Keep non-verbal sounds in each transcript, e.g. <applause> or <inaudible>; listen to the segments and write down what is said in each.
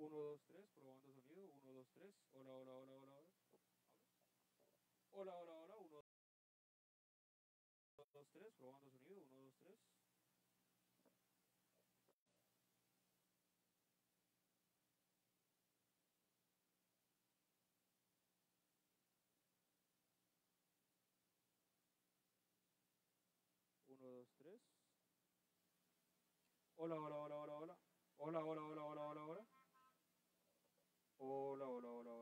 1, 2, 3, probando sonido. 1, 2, 3. Hola, hola, hola, hola, hola. Hola, hola, hola. 1, 2, 3, probando sonido. 1, 2, 3. Uno, dos, tres. Hola, hola, hola, hola, hola. Hola, hola, hola, hola, hola, hola. Hola, hola,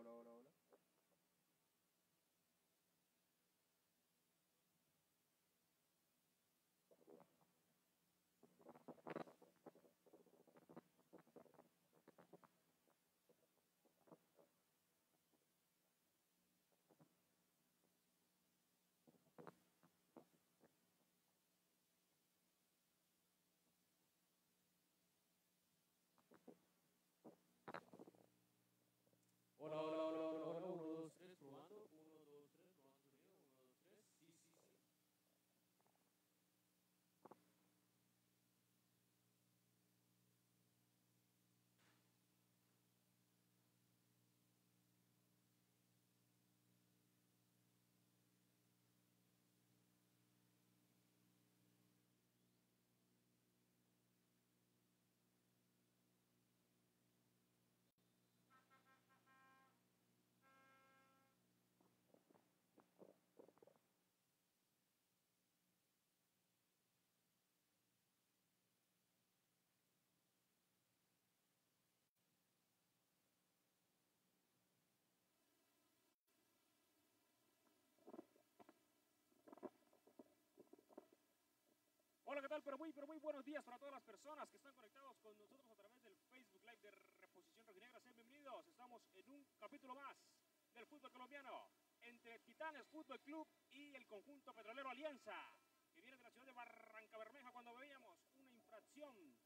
Hola, hola, hola, hola, hola. 1, 2, 3, probando. 1, 2, 3, probando sonido. 1, 2, 3. Sí, sí, sí. Hola, ¿qué tal? Pero muy, pero muy buenos días para todas las personas que están conectados con nosotros a través del Facebook Live de Reposición Rojinegra. Sean bienvenidos. Estamos en un capítulo más del fútbol colombiano entre Titanes Fútbol Club y el conjunto petrolero Alianza, que viene de la ciudad de Barranca Bermeja cuando veíamos una infracción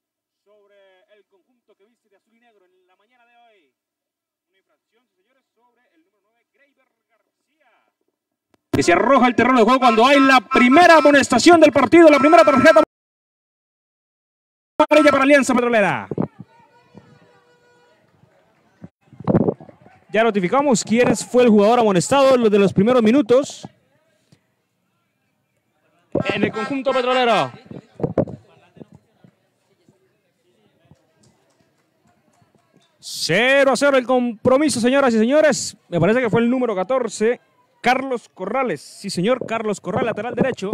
sobre el conjunto que viste de azul y negro en la mañana de hoy. Una infracción, señores, sobre el número 9, Greiber. Que se arroja el terreno de juego cuando hay la primera amonestación del partido, la primera tarjeta amarilla para Alianza Petrolera. Ya notificamos quién fue el jugador amonestado de los primeros minutos en el conjunto petrolero. 0 a 0 el compromiso, señoras y señores. Me parece que fue el número 14, Carlos Corrales. Sí, señor, Carlos Corrales, lateral derecho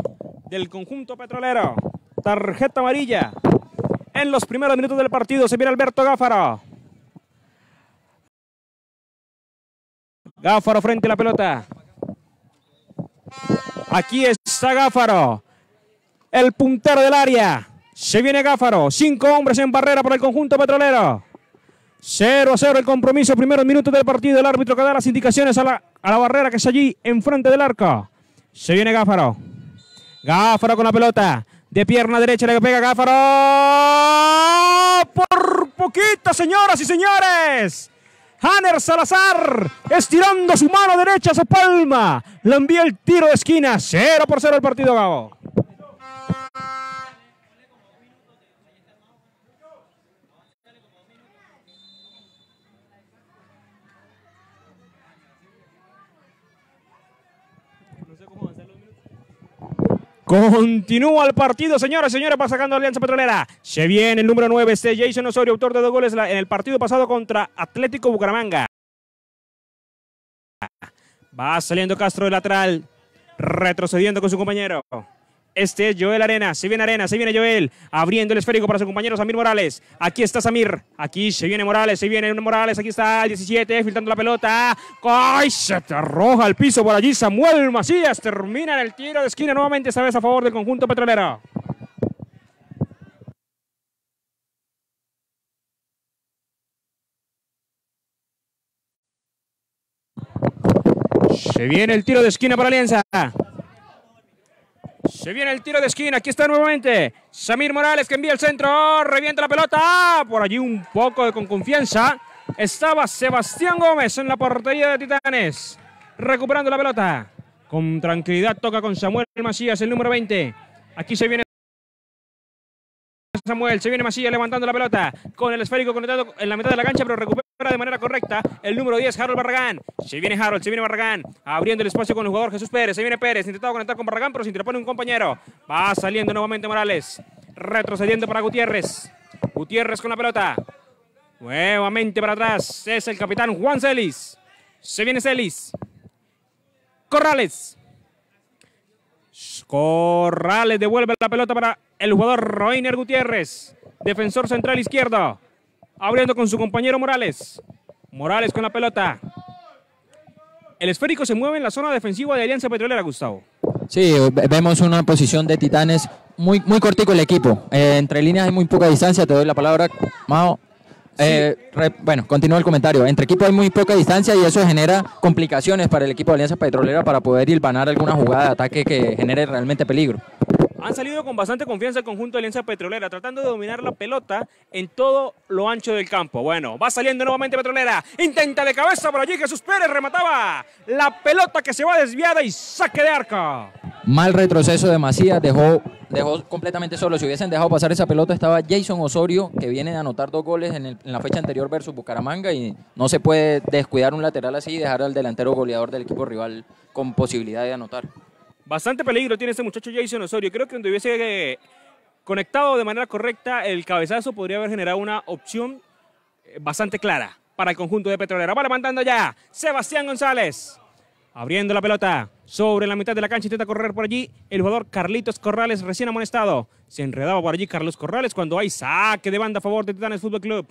del conjunto petrolero. Tarjeta amarilla. En los primeros minutos del partido se viene Alberto Gáfaro. Gáfaro frente a la pelota. Aquí está Gáfaro. El puntero del área. Se viene Gáfaro. Cinco hombres en barrera por el conjunto petrolero. 0 a 0 el compromiso, primeros minutos del partido. El árbitro que da las indicaciones a la, a la barrera que es allí enfrente del arco. Se viene Gáfaro. Gáfaro con la pelota. De pierna derecha le pega Gáfaro. Por poquito, señoras y señores. Hanner Salazar estirando su mano derecha su palma. Le envía el tiro de esquina. 0 por 0 el partido, Gabo. Continúa el partido, señores, señores, va sacando Alianza Petrolera. Se viene el número 9, este Jason Osorio, autor de dos goles en el partido pasado contra Atlético Bucaramanga. Va saliendo Castro de lateral, retrocediendo con su compañero. Este es Joel Arena. Se viene Arena, se viene Joel. Abriendo el esférico para su compañero Samir Morales. Aquí está Samir. Aquí se viene Morales, se viene Morales. Aquí está el 17, filtrando la pelota. ¡Ay! Se te arroja al piso por allí. Samuel Macías termina el tiro de esquina nuevamente, esta vez a favor del conjunto petrolero. Se viene el tiro de esquina para Alianza. Se viene el tiro de esquina. Aquí está nuevamente Samir Morales que envía el centro. Revienta la pelota. Por allí un poco de con confianza. Estaba Sebastián Gómez en la portería de Titanes. Recuperando la pelota. Con tranquilidad toca con Samuel Macías, el número 20. Aquí se viene Samuel, se viene Macías levantando la pelota con el esférico conectado en la mitad de la cancha, pero recupera de manera correcta el número 10, Harold Barragán. Se viene Harold, se viene Barragán, abriendo el espacio con el jugador Jesús Pérez. Se viene Pérez, intentado conectar con Barragán, pero se interpone un compañero. Va saliendo nuevamente Morales, retrocediendo para Gutiérrez. Gutiérrez con la pelota. Nuevamente para atrás es el capitán Juan Celis. Se viene Celis. Corrales. Corrales devuelve la pelota para el jugador Roiner Gutiérrez, defensor central izquierdo, abriendo con su compañero Morales. Morales con la pelota. El esférico se mueve en la zona defensiva de Alianza Petrolera, Gustavo. Sí, vemos una posición de Titanes muy, muy cortico el equipo. Eh, entre líneas hay muy poca distancia. Te doy la palabra, Mao. Eh, bueno, continúa el comentario. Entre equipos hay muy poca distancia y eso genera complicaciones para el equipo de Alianza Petrolera para poder hilvanar alguna jugada de ataque que genere realmente peligro. Han salido con bastante confianza el conjunto de Alianza Petrolera, tratando de dominar la pelota en todo lo ancho del campo. Bueno, va saliendo nuevamente Petrolera. Intenta de cabeza por allí Jesús Pérez remataba la pelota que se va desviada y saque de arco. Mal retroceso de Macías, dejó, dejó completamente solo. Si hubiesen dejado pasar esa pelota, estaba Jason Osorio, que viene de anotar dos goles en, en la fecha anterior versus Bucaramanga. Y no se puede descuidar un lateral así y dejar al delantero goleador del equipo rival con posibilidad de anotar. Bastante peligro tiene este muchacho Jason Osorio. Creo que donde hubiese eh, conectado de manera correcta el cabezazo podría haber generado una opción eh, bastante clara para el conjunto de Petrolera. Va levantando ya Sebastián González. Abriendo la pelota sobre la mitad de la cancha, intenta correr por allí el jugador Carlitos Corrales, recién amonestado. Se enredaba por allí Carlos Corrales cuando hay saque de banda a favor de Titanes Fútbol Club.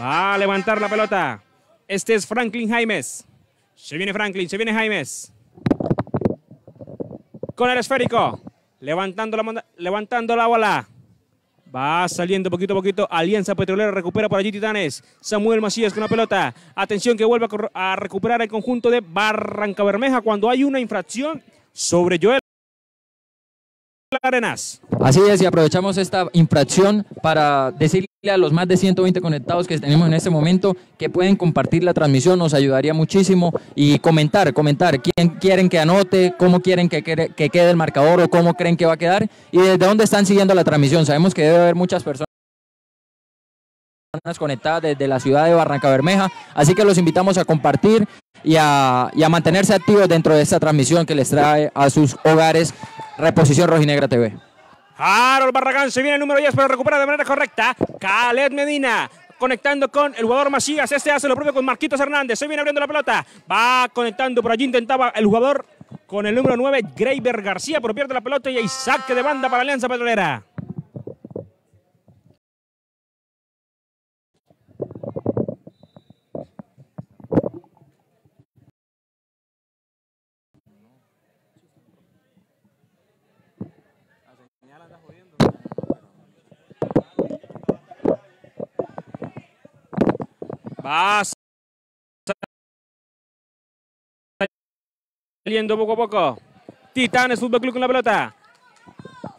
Va a levantar la pelota. Este es Franklin Jaimes. Se viene Franklin, se viene Jaimes con el esférico. Levantando la, levantando la bola. Va saliendo poquito a poquito. Alianza Petrolera recupera por allí Titanes. Samuel Macías con la pelota. Atención que vuelve a, recuperar el conjunto de Barranca Bermeja cuando hay una infracción sobre Joel Arenas. Así es, y aprovechamos esta infracción para decirle a los más de 120 conectados que tenemos en este momento que pueden compartir la transmisión, nos ayudaría muchísimo y comentar, comentar quién quieren que anote, cómo quieren que, que quede el marcador o cómo creen que va a quedar y desde dónde están siguiendo la transmisión. Sabemos que debe haber muchas personas conectadas desde la ciudad de Barranca Bermeja, así que los invitamos a compartir y a mantenerse activos dentro de esta transmisión que les trae a sus hogares Reposición Rojinegra TV. Harold Barragán se viene el número 10, pero recupera de manera correcta. Caled Medina conectando con el jugador Macías. Este hace lo propio con Marquitos Hernández. Se viene abriendo la pelota. Va conectando por allí. Intentaba el jugador con el número 9, Greiber García, pero pierde la pelota y hay saque de banda para Alianza Petrolera. Va saliendo poco a poco. Titanes Fútbol Club con la pelota.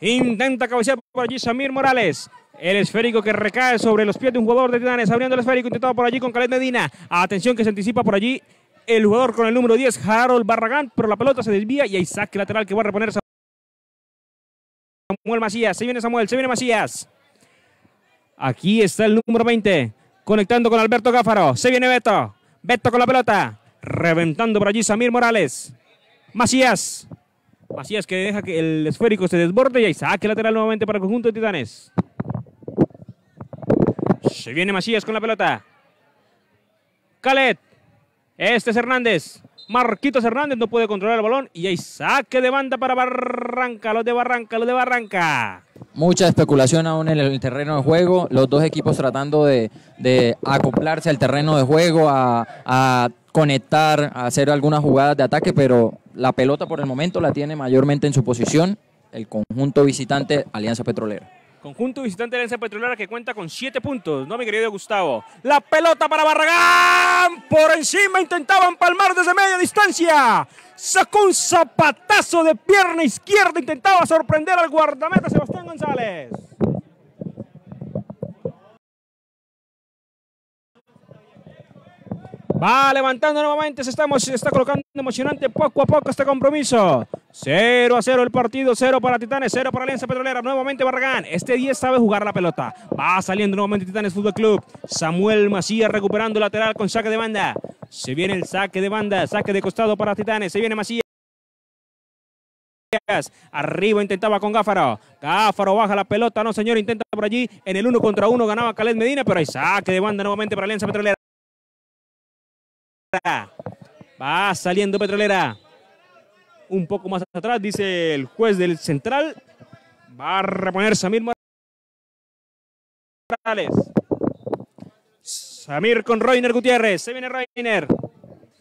Intenta cabecear por allí Samir Morales. El esférico que recae sobre los pies de un jugador de Titanes. Abriendo el esférico intentado por allí con Caled Medina. Atención que se anticipa por allí el jugador con el número 10, Harold Barragán. Pero la pelota se desvía y hay saque lateral que va a reponer Samuel Macías. Se viene Samuel, se viene Macías. Aquí está el número 20. Conectando con Alberto Gáfaro. Se viene Beto. Beto con la pelota. Reventando por allí Samir Morales. Macías. Macías que deja que el esférico se desborde y ahí saque lateral nuevamente para el conjunto de Titanes. Se viene Macías con la pelota. Calet. Este es Hernández. Marquitos Hernández no puede controlar el balón y hay saque de banda para Barranca, los de Barranca, los de Barranca. Mucha especulación aún en el terreno de juego, los dos equipos tratando de, de acoplarse al terreno de juego, a, a, conectar, a hacer algunas jugadas de ataque, pero la pelota por el momento la tiene mayormente en su posición el conjunto visitante Alianza Petrolera. Conjunto visitante de Alianza Petrolera que cuenta con siete puntos, ¿no, mi querido Gustavo? La pelota para Barragán. Por encima intentaban palmar desde media distancia. Sacó un zapatazo de pierna izquierda. Intentaba sorprender al guardameta Sebastián González. Va levantando nuevamente, se está, se está colocando emocionante poco a poco este compromiso. 0 a 0 el partido, 0 para Titanes, 0 para Alianza Petrolera. Nuevamente Barragán, este 10 sabe jugar la pelota. Va saliendo nuevamente Titanes Fútbol Club. Samuel Macías recuperando lateral con saque de banda. Se viene el saque de banda, saque de costado para Titanes. Se viene Macías. Arriba intentaba con Gáfaro. Gáfaro baja la pelota, no señor, intenta por allí. En el uno contra uno ganaba Caled Medina, pero hay saque de banda nuevamente para Alianza Petrolera. Va saliendo Petrolera. Un poco más atrás, dice el juez del central. Va a reponer Samir Morales. Samir con Reiner Gutiérrez. Se viene Reiner.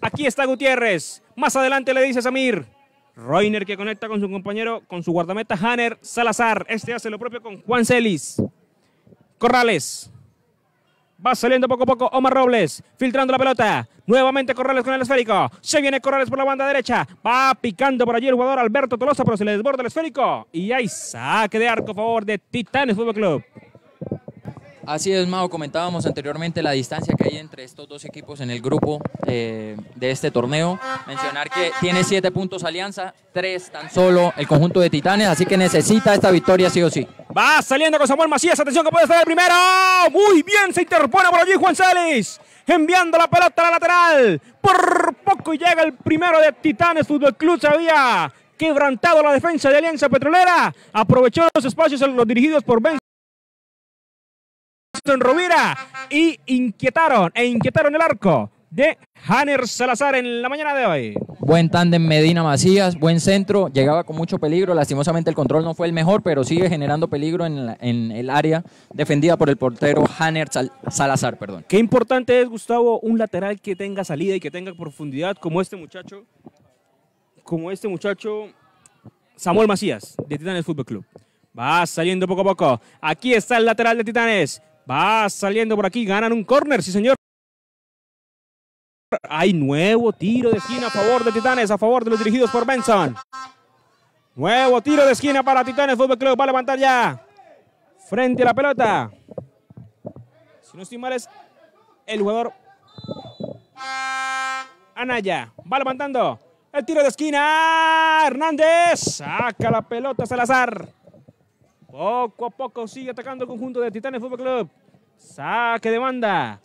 Aquí está Gutiérrez. Más adelante le dice Samir. Reiner que conecta con su compañero, con su guardameta Hanner Salazar. Este hace lo propio con Juan Celis. Corrales. Va saliendo poco a poco Omar Robles, filtrando la pelota. Nuevamente Corrales con el esférico. Se viene Corrales por la banda derecha. Va picando por allí el jugador Alberto Tolosa, pero se le desborda el esférico. Y hay saque de arco a favor de Titanes Fútbol Club. Así es, Mao, comentábamos anteriormente la distancia que hay entre estos dos equipos en el grupo eh, de este torneo. Mencionar que tiene siete puntos Alianza, tres tan solo el conjunto de Titanes, así que necesita esta victoria sí o sí. Va saliendo con Samuel Macías, atención que puede estar el primero. Muy bien, se interpone por allí Juan Celis, enviando la pelota a la lateral. Por poco llega el primero de Titanes Fútbol Club, se había quebrantado la defensa de Alianza Petrolera. Aprovechó los espacios los dirigidos por Ben en Rovira y inquietaron e inquietaron el arco de Hanner Salazar en la mañana de hoy. Buen tándem Medina Macías, buen centro, llegaba con mucho peligro, lastimosamente el control no fue el mejor, pero sigue generando peligro en, la, en el área defendida por el portero Hanner Sal, Salazar. Perdón. Qué importante es, Gustavo, un lateral que tenga salida y que tenga profundidad como este muchacho, como este muchacho Samuel Macías de Titanes Fútbol Club. Va saliendo poco a poco. Aquí está el lateral de Titanes. Va saliendo por aquí, ganan un córner, sí señor. Hay nuevo tiro de esquina a favor de Titanes, a favor de los dirigidos por Benson. Nuevo tiro de esquina para Titanes Fútbol Club. Va a levantar ya. Frente a la pelota. Si no estoy mal es el jugador Anaya. Va levantando. El tiro de esquina. Hernández. Saca la pelota Salazar. Poco a poco sigue atacando el conjunto de Titanes Fútbol Club. Saque de banda.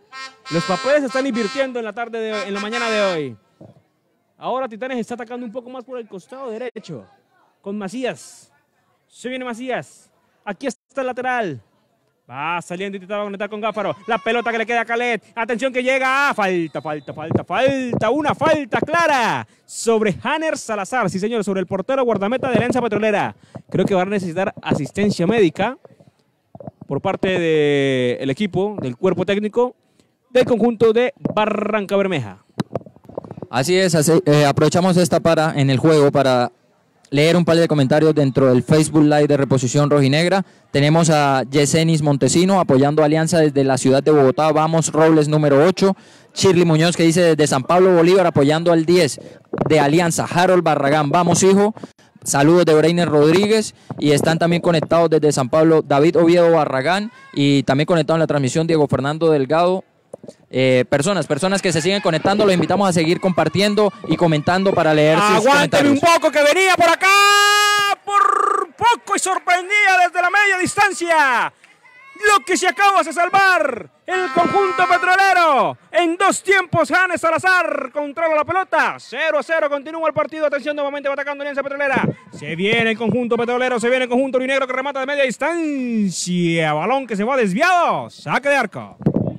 Los papeles se están invirtiendo en la tarde, de, en la mañana de hoy. Ahora Titanes está atacando un poco más por el costado derecho. Con Macías. Se viene Macías. Aquí está el lateral. Va saliendo, intentaba conectar con Gáfaro. La pelota que le queda a Calet. Atención que llega. falta, falta, falta, falta. Una falta clara sobre Hanner Salazar. Sí, señor, sobre el portero guardameta de Alianza Petrolera. Creo que va a necesitar asistencia médica por parte del equipo, del cuerpo técnico del conjunto de Barranca Bermeja. Así es, eh, aprovechamos esta para en el juego para leer un par de comentarios dentro del Facebook Live de Reposición Rojinegra. Tenemos a Yesenis Montesino apoyando Alianza desde la ciudad de Bogotá. Vamos, Robles número 8. Shirley Muñoz que dice desde San Pablo Bolívar apoyando al 10 de Alianza. Harold Barragán, vamos hijo. Saludos de Breiner Rodríguez y están también conectados desde San Pablo David Oviedo Barragán y también conectado en la transmisión Diego Fernando Delgado eh, personas, personas que se siguen conectando, los invitamos a seguir compartiendo y comentando para leer sus Aguánteme un poco que venía por acá, por poco y sorprendía desde la media distancia. Lo que se acaba de salvar el conjunto petrolero. En dos tiempos, Janes Salazar controla la pelota. 0 a 0 continúa el partido. Atención, nuevamente va atacando Alianza Petrolera. Se viene el conjunto petrolero, se viene el conjunto urinegro que remata de media distancia. Balón que se va desviado. Saque de arco.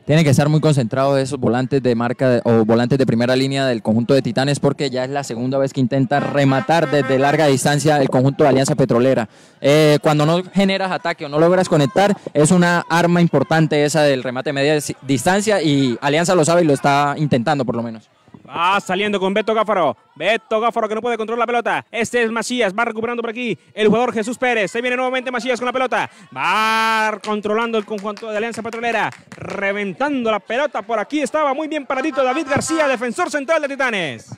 Tienen que estar muy concentrados esos volantes de marca o volantes de primera línea del conjunto de Titanes porque ya es la segunda vez que intenta rematar desde larga distancia el conjunto de Alianza Petrolera. Eh, cuando no generas ataque o no logras conectar, es una arma importante esa del remate de media distancia y Alianza lo sabe y lo está intentando por lo menos. Va saliendo con Beto Gáfaro. Beto Gáfaro que no puede controlar la pelota. Este es Macías. Va recuperando por aquí el jugador Jesús Pérez. Se viene nuevamente Macías con la pelota. Va controlando el conjunto de Alianza Petrolera. Reventando la pelota. Por aquí estaba muy bien paradito David García, defensor central de Titanes.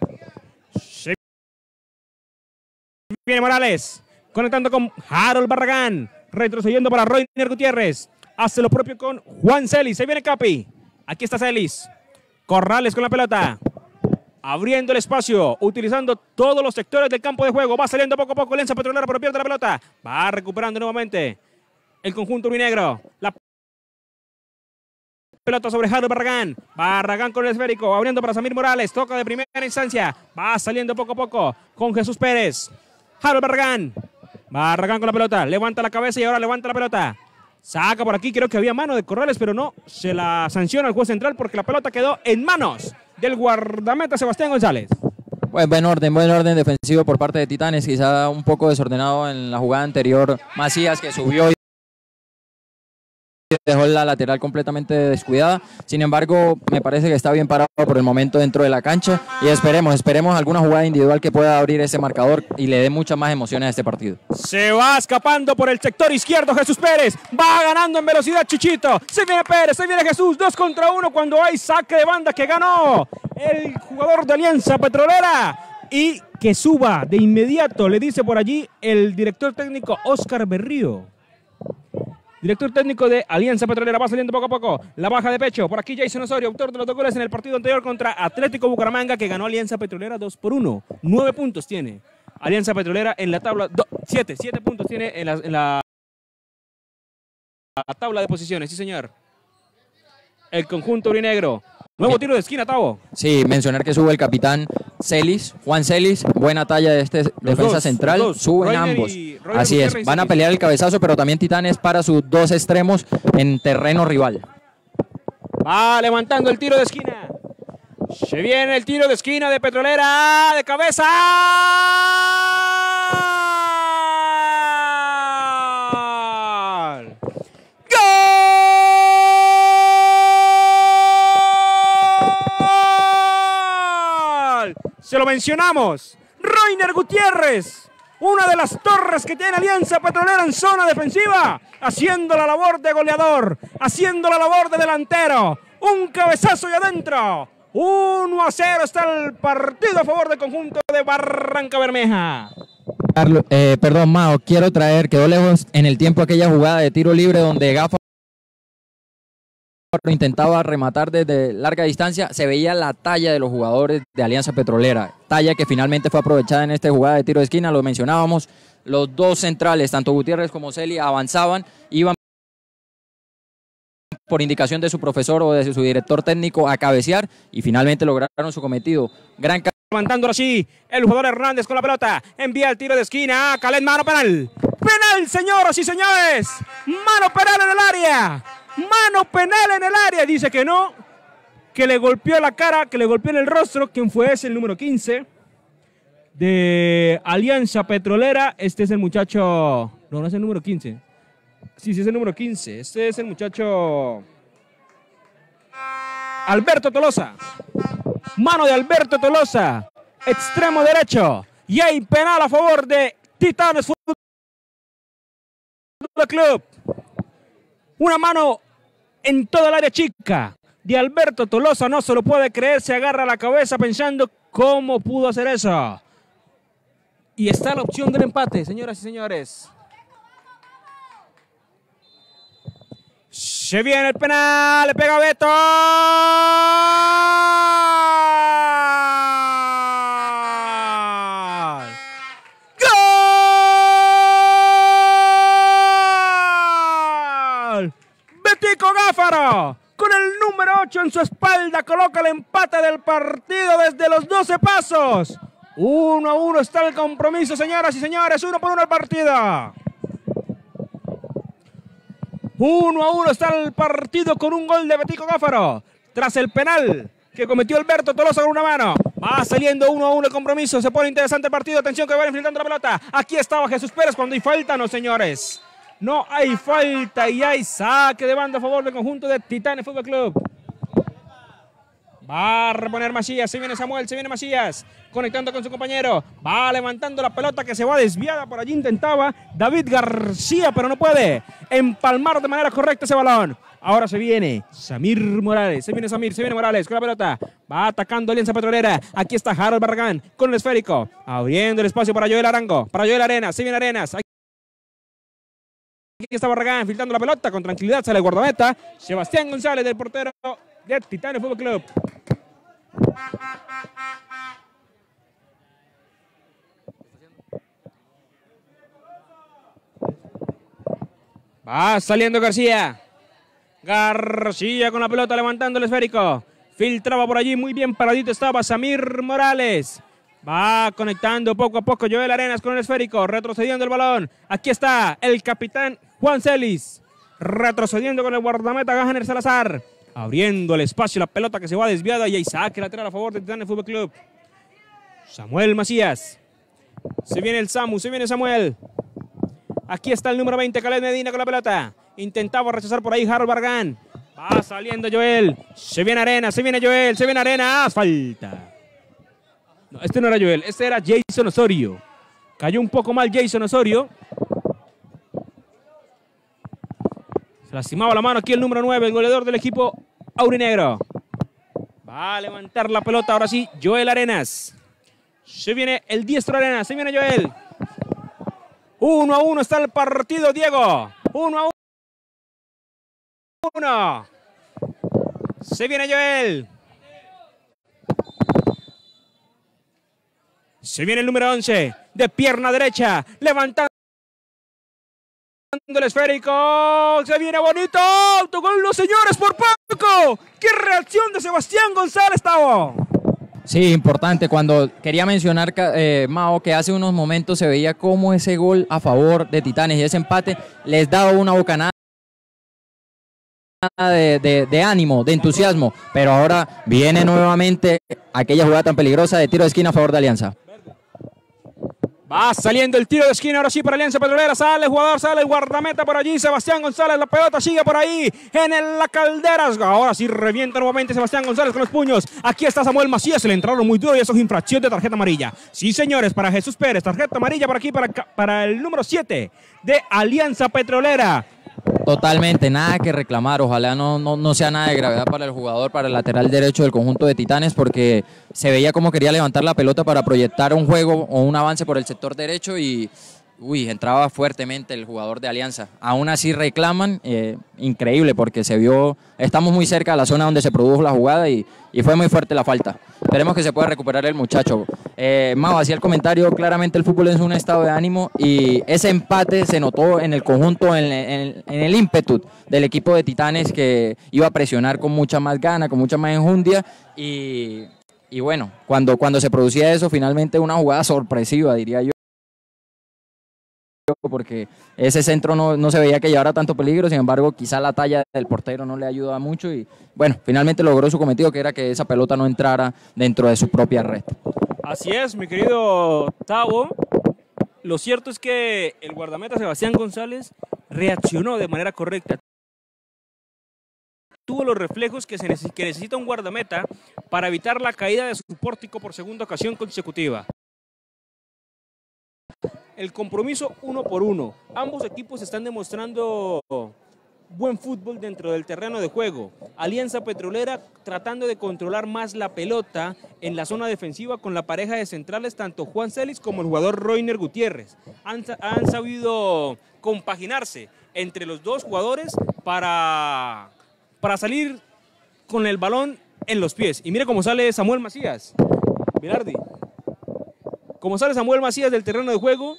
Viene Morales. Conectando con Harold Barragán. Retrocediendo para Royner Gutiérrez. Hace lo propio con Juan Celis. Se viene Capi. Aquí está Celis. Corrales con la pelota abriendo el espacio, utilizando todos los sectores del campo de juego. Va saliendo poco a poco Lenza Petrolera, pero pierde la pelota. Va recuperando nuevamente el conjunto urinegro. La pelota sobre Harold Barragán. Barragán con el esférico, abriendo para Samir Morales. Toca de primera instancia. Va saliendo poco a poco con Jesús Pérez. Harold Barragán. Barragán con la pelota. Levanta la cabeza y ahora levanta la pelota. Saca por aquí, creo que había mano de Corrales, pero no se la sanciona el juez central porque la pelota quedó en manos del guardameta Sebastián González. Pues buen orden, buen orden defensivo por parte de Titanes, quizá un poco desordenado en la jugada anterior. Macías que subió y dejó la lateral completamente descuidada. Sin embargo, me parece que está bien parado por el momento dentro de la cancha y esperemos, esperemos alguna jugada individual que pueda abrir ese marcador y le dé muchas más emociones a este partido. Se va escapando por el sector izquierdo Jesús Pérez, va ganando en velocidad Chichito, se viene Pérez, se viene Jesús, dos contra uno cuando hay saque de banda que ganó el jugador de Alianza Petrolera y que suba de inmediato, le dice por allí el director técnico Oscar Berrío. Director técnico de Alianza Petrolera va saliendo poco a poco. La baja de pecho. Por aquí Jason Osorio, autor de los dos goles en el partido anterior contra Atlético Bucaramanga, que ganó Alianza Petrolera 2 por 1. 9 puntos tiene. Alianza Petrolera en la tabla. 7, 7 puntos tiene en la, tabla de posiciones. Sí, señor. El conjunto urinegro Nuevo tiro de esquina, Tavo. Sí, mencionar que sube el capitán Celis, Juan Celis, buena talla de este defensa central, suben ambos. Así es, van a pelear el cabezazo, pero también Titanes para sus dos extremos en terreno rival. Va levantando el tiro de esquina. Se viene el tiro de esquina de Petrolera, de cabeza. Se lo mencionamos. Roiner Gutiérrez, una de las torres que tiene Alianza Petrolera en zona defensiva, haciendo la labor de goleador, haciendo la labor de delantero. Un cabezazo y adentro. 1 a 0 está el partido a favor del conjunto de Barranca Bermeja. Carlos, eh, perdón, Mao, quiero traer, quedó lejos en el tiempo aquella jugada de tiro libre donde Gafa intentaba rematar desde larga distancia, se veía la talla de los jugadores de Alianza Petrolera, talla que finalmente fue aprovechada en esta jugada de tiro de esquina, lo mencionábamos, los dos centrales, tanto Gutiérrez como Celia, avanzaban, iban por indicación de su profesor o de su director técnico a cabecear y finalmente lograron su cometido. Gran Levantando así el jugador Hernández con la pelota. Envía el tiro de esquina. Calet mano penal. penal, señoras y señores. Mano penal en el área. Mano penal en el área. Dice que no. Que le golpeó la cara, que le golpeó en el rostro. ¿Quién fue ese? El número 15 de Alianza Petrolera. Este es el muchacho. No, no es el número 15. Sí, sí es el número 15. Este es el muchacho. Alberto Tolosa. Mano de Alberto Tolosa. Extremo derecho. Y hay penal a favor de Titanes Fútbol Club. Una mano en toda el área chica de Alberto Tolosa. No se lo puede creer. Se agarra la cabeza pensando cómo pudo hacer eso. Y está la opción del empate, señoras y señores. Se viene el penal, le pega Beto. Con el número 8 en su espalda, coloca el empate del partido desde los 12 pasos. Uno a uno está el compromiso, señoras y señores. Uno por uno el partido. Uno a uno está el partido con un gol de Betico Gáfaro. Tras el penal que cometió Alberto Tolosa con una mano. Va saliendo uno a uno el compromiso. Se pone interesante el partido. Atención que va enfrentando la pelota. Aquí estaba Jesús Pérez cuando hay falta, no señores. No hay falta y hay saque de banda a favor del conjunto de Titanes Fútbol Club. Va a reponer Macías, se viene Samuel, se viene Macías, conectando con su compañero. Va levantando la pelota que se va desviada. Por allí intentaba David García, pero no puede empalmar de manera correcta ese balón. Ahora se viene Samir Morales, se viene Samir, se viene Morales con la pelota. Va atacando Alianza Petrolera. Aquí está Harold Barragán con el esférico. Abriendo el espacio para Joel Arango, para Joel Arenas, se viene Arenas. Está Barragán filtrando la pelota con tranquilidad, sale guardameta. Sebastián González, del portero de Titanes Fútbol Club. Va saliendo García. García con la pelota levantando el esférico. Filtraba por allí, muy bien paradito estaba Samir Morales. Va conectando poco a poco Joel Arenas con el esférico, retrocediendo el balón. Aquí está el capitán Juan Celis, retrocediendo con el guardameta Gajaner Salazar. Abriendo el espacio, la pelota que se va desviada y hay saque lateral a favor de Titanes Fútbol Club. Samuel Macías. Se viene el Samu, se viene Samuel. Aquí está el número 20, Caled Medina con la pelota. Intentaba rechazar por ahí Harold Bargán. Va saliendo Joel. Se viene Arena, se viene Joel, se viene Arena. Falta. No, este no era Joel, este era Jason Osorio. Cayó un poco mal Jason Osorio. Se lastimaba la mano aquí el número 9, el goleador del equipo aurinegro. Va a levantar la pelota ahora sí, Joel Arenas. Se viene el diestro Arenas, se viene Joel. Uno a uno está el partido, Diego. Uno a uno. Se viene Joel. Se viene el número 11 de pierna derecha, levantando el esférico, se viene bonito, autogol los señores por poco. ¡Qué reacción de Sebastián González, Tavo! Sí, importante. Cuando quería mencionar, eh, Mao, que hace unos momentos se veía como ese gol a favor de Titanes y ese empate les daba una bocanada de, ánimo, de entusiasmo, pero ahora viene nuevamente aquella jugada tan peligrosa de tiro de esquina a favor de Alianza. Va saliendo el tiro de esquina ahora sí para Alianza Petrolera. Sale jugador, sale guardameta por allí. Sebastián González, la pelota sigue por ahí en el, la caldera. Ahora sí revienta nuevamente Sebastián González con los puños. Aquí está Samuel Macías, le entraron muy duro y eso es infracción de tarjeta amarilla. Sí, señores, para Jesús Pérez, tarjeta amarilla por aquí para, para el número 7 de Alianza Petrolera. Totalmente, nada que reclamar. Ojalá no, no, no, sea nada de gravedad para el jugador, para el lateral derecho del conjunto de Titanes, porque se veía como quería levantar la pelota para proyectar un juego o un avance por el sector derecho y uy, entraba fuertemente el jugador de Alianza. Aún así reclaman, eh, increíble, porque se vio, estamos muy cerca de la zona donde se produjo la jugada y, fue muy fuerte la falta. Esperemos que se pueda recuperar el muchacho. Eh, Mau, hacía el comentario, claramente el fútbol es un estado de ánimo y ese empate se notó en el conjunto, en, en, en el ímpetu del equipo de Titanes que iba a presionar con mucha más gana, con mucha más enjundia y, y bueno, cuando, cuando se producía eso, finalmente una jugada sorpresiva, diría yo. Porque ese centro no, no, se veía que llevara tanto peligro, sin embargo quizá la talla del portero no le ayuda mucho y bueno, finalmente logró su cometido que era que esa pelota no entrara dentro de su propia red. Así es, mi querido Tavo. Lo cierto es que el guardameta Sebastián González reaccionó de manera correcta. Tuvo los reflejos que, se que necesita un guardameta para evitar la caída de su pórtico por segunda ocasión consecutiva el compromiso uno por uno. Ambos equipos están demostrando buen fútbol dentro del terreno de juego. Alianza Petrolera tratando de controlar más la pelota en la zona defensiva con la pareja de centrales, tanto Juan Celis como el jugador Roiner Gutiérrez. Han, sabido compaginarse entre los dos jugadores para, para salir con el balón en los pies. Y mire cómo sale Samuel Macías. Bilardi. Como sale Samuel Macías del terreno de juego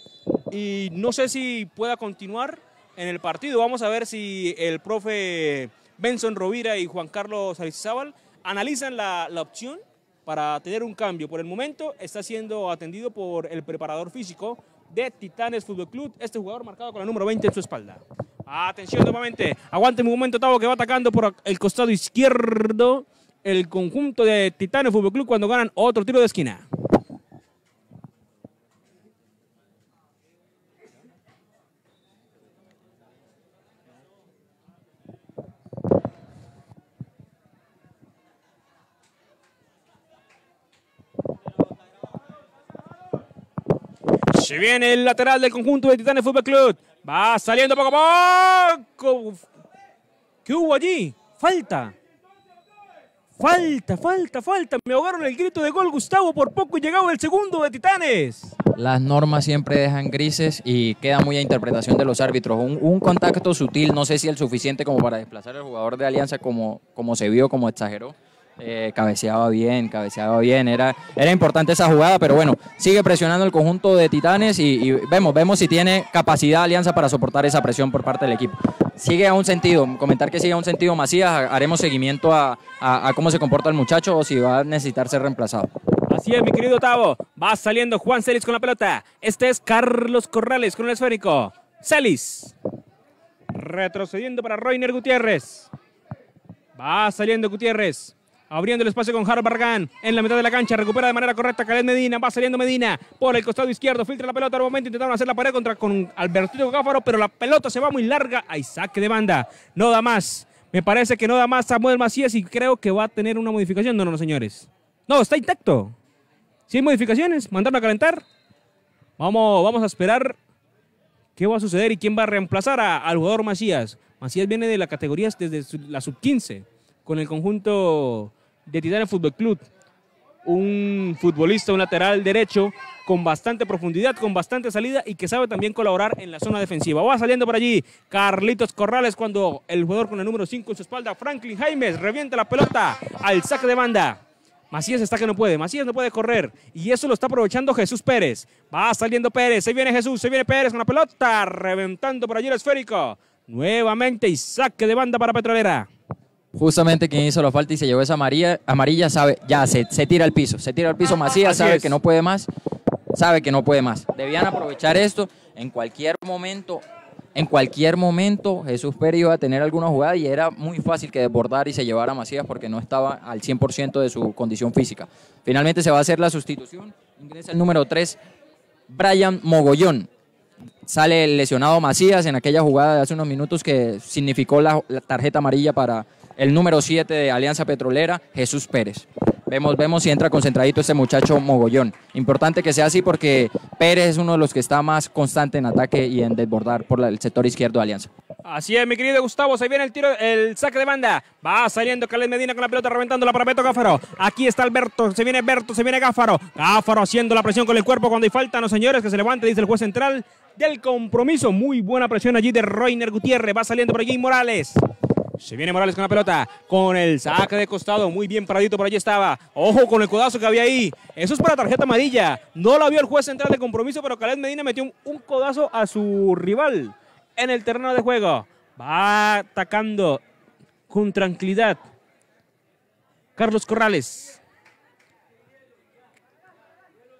y no sé si pueda continuar en el partido. Vamos a ver si el profe Benson Rovira y Juan Carlos Arizábal analizan la, opción para tener un cambio. Por el momento está siendo atendido por el preparador físico de Titanes Fútbol Club, este jugador marcado con la número 20 en su espalda. Atención nuevamente, aguante un momento Tavo que va atacando por el costado izquierdo el conjunto de Titanes Fútbol Club cuando ganan otro tiro de esquina. Se viene el lateral del conjunto de Titanes Fútbol Club. Va saliendo poco a poco. ¿Qué hubo allí? Falta. Falta, falta, falta. Me ahogaron el grito de gol, Gustavo. Por poco llegaba el segundo de Titanes. Las normas siempre dejan grises y queda muy a interpretación de los árbitros. Un, contacto sutil, no sé si el suficiente como para desplazar al jugador de Alianza como, como se vio, como exageró. Eh, cabeceaba bien, cabeceaba bien, era, era importante esa jugada, pero bueno, sigue presionando el conjunto de Titanes y, vemos, vemos si tiene capacidad Alianza para soportar esa presión por parte del equipo. Sigue a un sentido, comentar que sigue a un sentido Macías, haremos seguimiento a, a cómo se comporta el muchacho o si va a necesitar ser reemplazado. Así es, mi querido Tavo. Va saliendo Juan Celis con la pelota. Este es Carlos Corrales con el esférico. Celis. Retrocediendo para Roiner Gutiérrez. Va saliendo Gutiérrez. Abriendo el espacio con Jaro Barragán en la mitad de la cancha. Recupera de manera correcta Caled Medina. Va saliendo Medina por el costado izquierdo. Filtra la pelota. Al momento intentaron hacer la pared contra con Albertito Gáfaro, pero la pelota se va muy larga. Hay saque de banda. No da más. Me parece que no da más Samuel Macías y creo que va a tener una modificación. No, no, no, señores. No, está intacto. Si hay modificaciones, mandarlo a calentar. Vamos, vamos a esperar qué va a suceder y quién va a reemplazar al jugador Macías. Macías viene de la categoría desde la sub-15 con el conjunto de Titanes Fútbol Club. Un futbolista, un lateral derecho con bastante profundidad, con bastante salida y que sabe también colaborar en la zona defensiva. Va saliendo por allí Carlitos Corrales cuando el jugador con el número 5 en su espalda, Franklin Jaimes, revienta la pelota al saque de banda. Macías está que no puede, Macías no puede correr y eso lo está aprovechando Jesús Pérez. Va saliendo Pérez, se viene Jesús, se viene Pérez con la pelota, reventando por allí el esférico. Nuevamente y saque de banda para Petrolera justamente quien hizo la falta y se llevó esa amarilla, amarilla sabe, ya se, se tira al piso, se tira al piso Macías, sabe que no puede más, sabe que no puede más. Debían aprovechar esto en cualquier momento. En cualquier momento Jesús Pérez iba a tener alguna jugada y era muy fácil que desbordar y se llevara a Macías porque no estaba al 100% de su condición física. Finalmente se va a hacer la sustitución. Ingresa el número 3, Brian Mogollón. Sale el lesionado Macías en aquella jugada de hace unos minutos que significó la tarjeta amarilla para el número 7 de Alianza Petrolera, Jesús Pérez. Vemos, vemos si entra concentradito este muchacho mogollón. Importante que sea así porque Pérez es uno de los que está más constante en ataque y en desbordar por el sector izquierdo de Alianza. Así es, mi querido Gustavo, se viene el tiro, el saque de banda. Va saliendo Caled Medina con la pelota, reventándola para Beto Gáfaro. Aquí está Alberto, se viene Berto, se viene Gáfaro. Gáfaro haciendo la presión con el cuerpo cuando hay falta, no señores, que se levante, dice el juez central del compromiso. Muy buena presión allí de Reiner Gutiérrez. Va saliendo por allí Morales. Se viene Morales con la pelota, con el saque de costado, muy bien paradito, por allí estaba. Ojo con el codazo que había ahí. Eso es para tarjeta amarilla. No la vio el juez central de compromiso, pero Caled Medina metió un, codazo a su rival en el terreno de juego. Va atacando con tranquilidad. Carlos Corrales.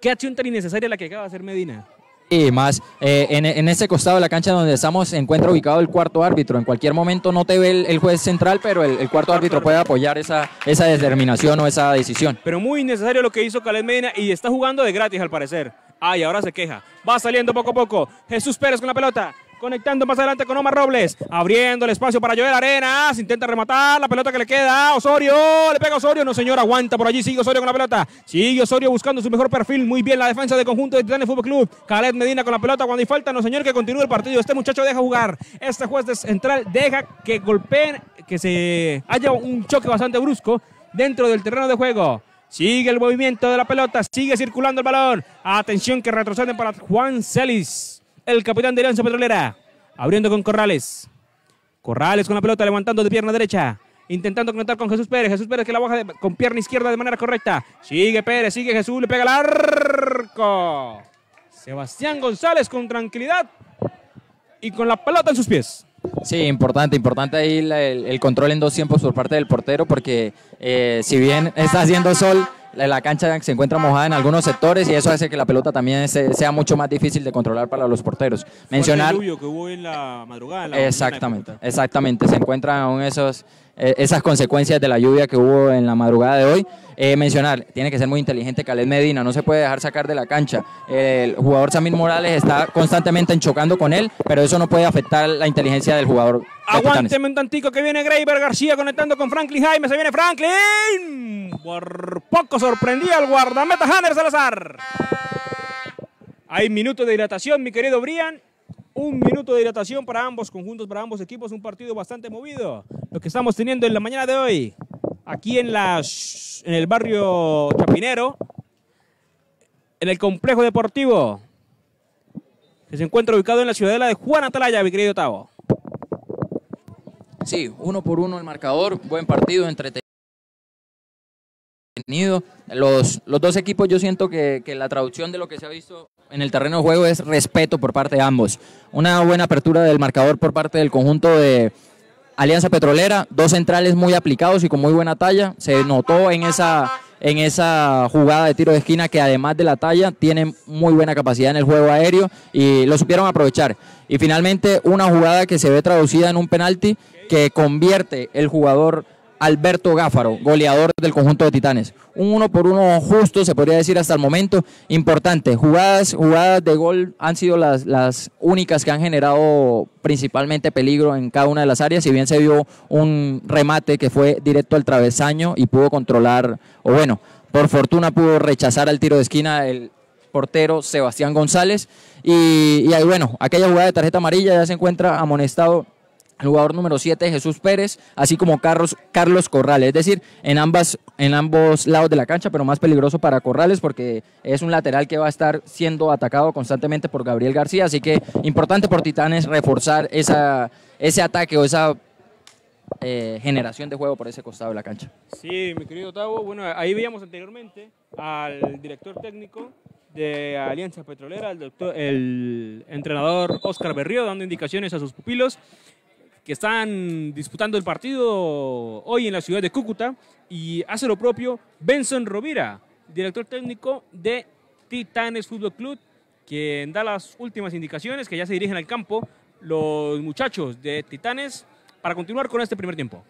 Qué acción tan innecesaria la que acaba de hacer Medina. Sí, más eh, en, ese costado de la cancha donde estamos se encuentra ubicado el cuarto árbitro. En cualquier momento no te ve el, juez central, pero el, el cuarto árbitro puede apoyar esa, esa determinación o esa decisión. Pero muy necesario lo que hizo Caled Medina y está jugando de gratis al parecer. Ay, ahora se queja. Va saliendo poco a poco. Jesús Pérez con la pelota. Conectando más adelante con Omar Robles. Abriendo el espacio para Joel Arenas. Intenta rematar la pelota que le queda. Osorio. Le pega Osorio. No, señor. Aguanta por allí. Sigue Osorio con la pelota. Sigue Osorio buscando su mejor perfil. Muy bien la defensa del conjunto de Titanes Fútbol Club. Caled Medina con la pelota cuando hay falta. No, señor. Que continúe el partido. Este muchacho deja jugar. Este juez de central deja que golpeen. Que se haya un choque bastante brusco dentro del terreno de juego. Sigue el movimiento de la pelota, sigue circulando el balón. Atención que retroceden para Juan Celis, el capitán de Alianza Petrolera. Abriendo con Corrales. Corrales con la pelota, levantando de pierna derecha. Intentando conectar con Jesús Pérez. Jesús Pérez que la baja con pierna izquierda de manera correcta. Sigue Pérez, sigue Jesús, le pega al arco. Sebastián González con tranquilidad y con la pelota en sus pies. Sí, importante, importante ahí el control en dos tiempos por parte del portero, porque eh, si bien está haciendo sol, la, cancha se encuentra mojada en algunos sectores y eso hace que la pelota también se- sea mucho más difícil de controlar para los porteros. Mencionar. Lluvia que hubo en la madrugada. en la Exactamente, exactamente. Se encuentran aún esos, esas consecuencias de la lluvia que hubo en la madrugada de hoy. Eh, mencionar, tiene que ser muy inteligente Caled Medina, no se puede dejar sacar de la cancha. El jugador Samir Morales está constantemente chocando con él, pero eso no puede afectar la inteligencia del jugador. Aguánteme un tantico que viene Graver García conectando con Franklin Jaime. Se viene Franklin. Por poco sorprendía al guardameta Hanner Salazar. Hay minutos de hidratación, mi querido Brian. Un minuto de hidratación para ambos conjuntos, para ambos equipos. Un partido bastante movido. Lo que estamos teniendo en la mañana de hoy. Aquí en, las, en el barrio Chapinero. En el complejo deportivo. Que se encuentra ubicado en la ciudadela de Juan Atalaya, mi querido Tavo. Sí, uno por uno el marcador, buen partido, entretenido. Los, dos equipos yo siento que, que la traducción de lo que se ha visto en el terreno de juego es respeto por parte de ambos. Una buena apertura del marcador por parte del conjunto de Alianza Petrolera, dos centrales muy aplicados y con muy buena talla. Se notó en esa, en esa jugada de tiro de esquina que además de la talla tienen muy buena capacidad en el juego aéreo y lo supieron aprovechar. Y finalmente una jugada que se ve traducida en un penalti que convierte el jugador Alberto Gáfaro, goleador del conjunto de Titanes. Un uno por uno justo, se podría decir hasta el momento. Importante, jugadas, jugadas de gol han sido las, únicas que han generado principalmente peligro en cada una de las áreas. Si bien se vio un remate que fue directo al travesaño y pudo controlar, o bueno, por fortuna pudo rechazar al tiro de esquina el portero Sebastián González. Y, y ahí, bueno, aquella jugada de tarjeta amarilla ya se encuentra amonestado el jugador número 7, Jesús Pérez, así como Carlos, Carlos Corrales, es decir, en, ambas, en ambos lados de la cancha, pero más peligroso para Corrales porque es un lateral que va a estar siendo atacado constantemente por Gabriel García, así que importante por Titanes reforzar esa, ese ataque o esa eh, generación de juego por ese costado de la cancha. Sí, mi querido Tavo. Bueno, ahí veíamos anteriormente al director técnico de Alianza Petrolera, el, el entrenador Oscar Berrío, dando indicaciones a sus pupilos que están disputando el partido hoy en la ciudad de Cúcuta. Y hace lo propio Benson Rovira, director técnico de Titanes Fútbol Club, quien da las últimas indicaciones que ya se dirigen al campo los muchachos de Titanes para continuar con este primer tiempo.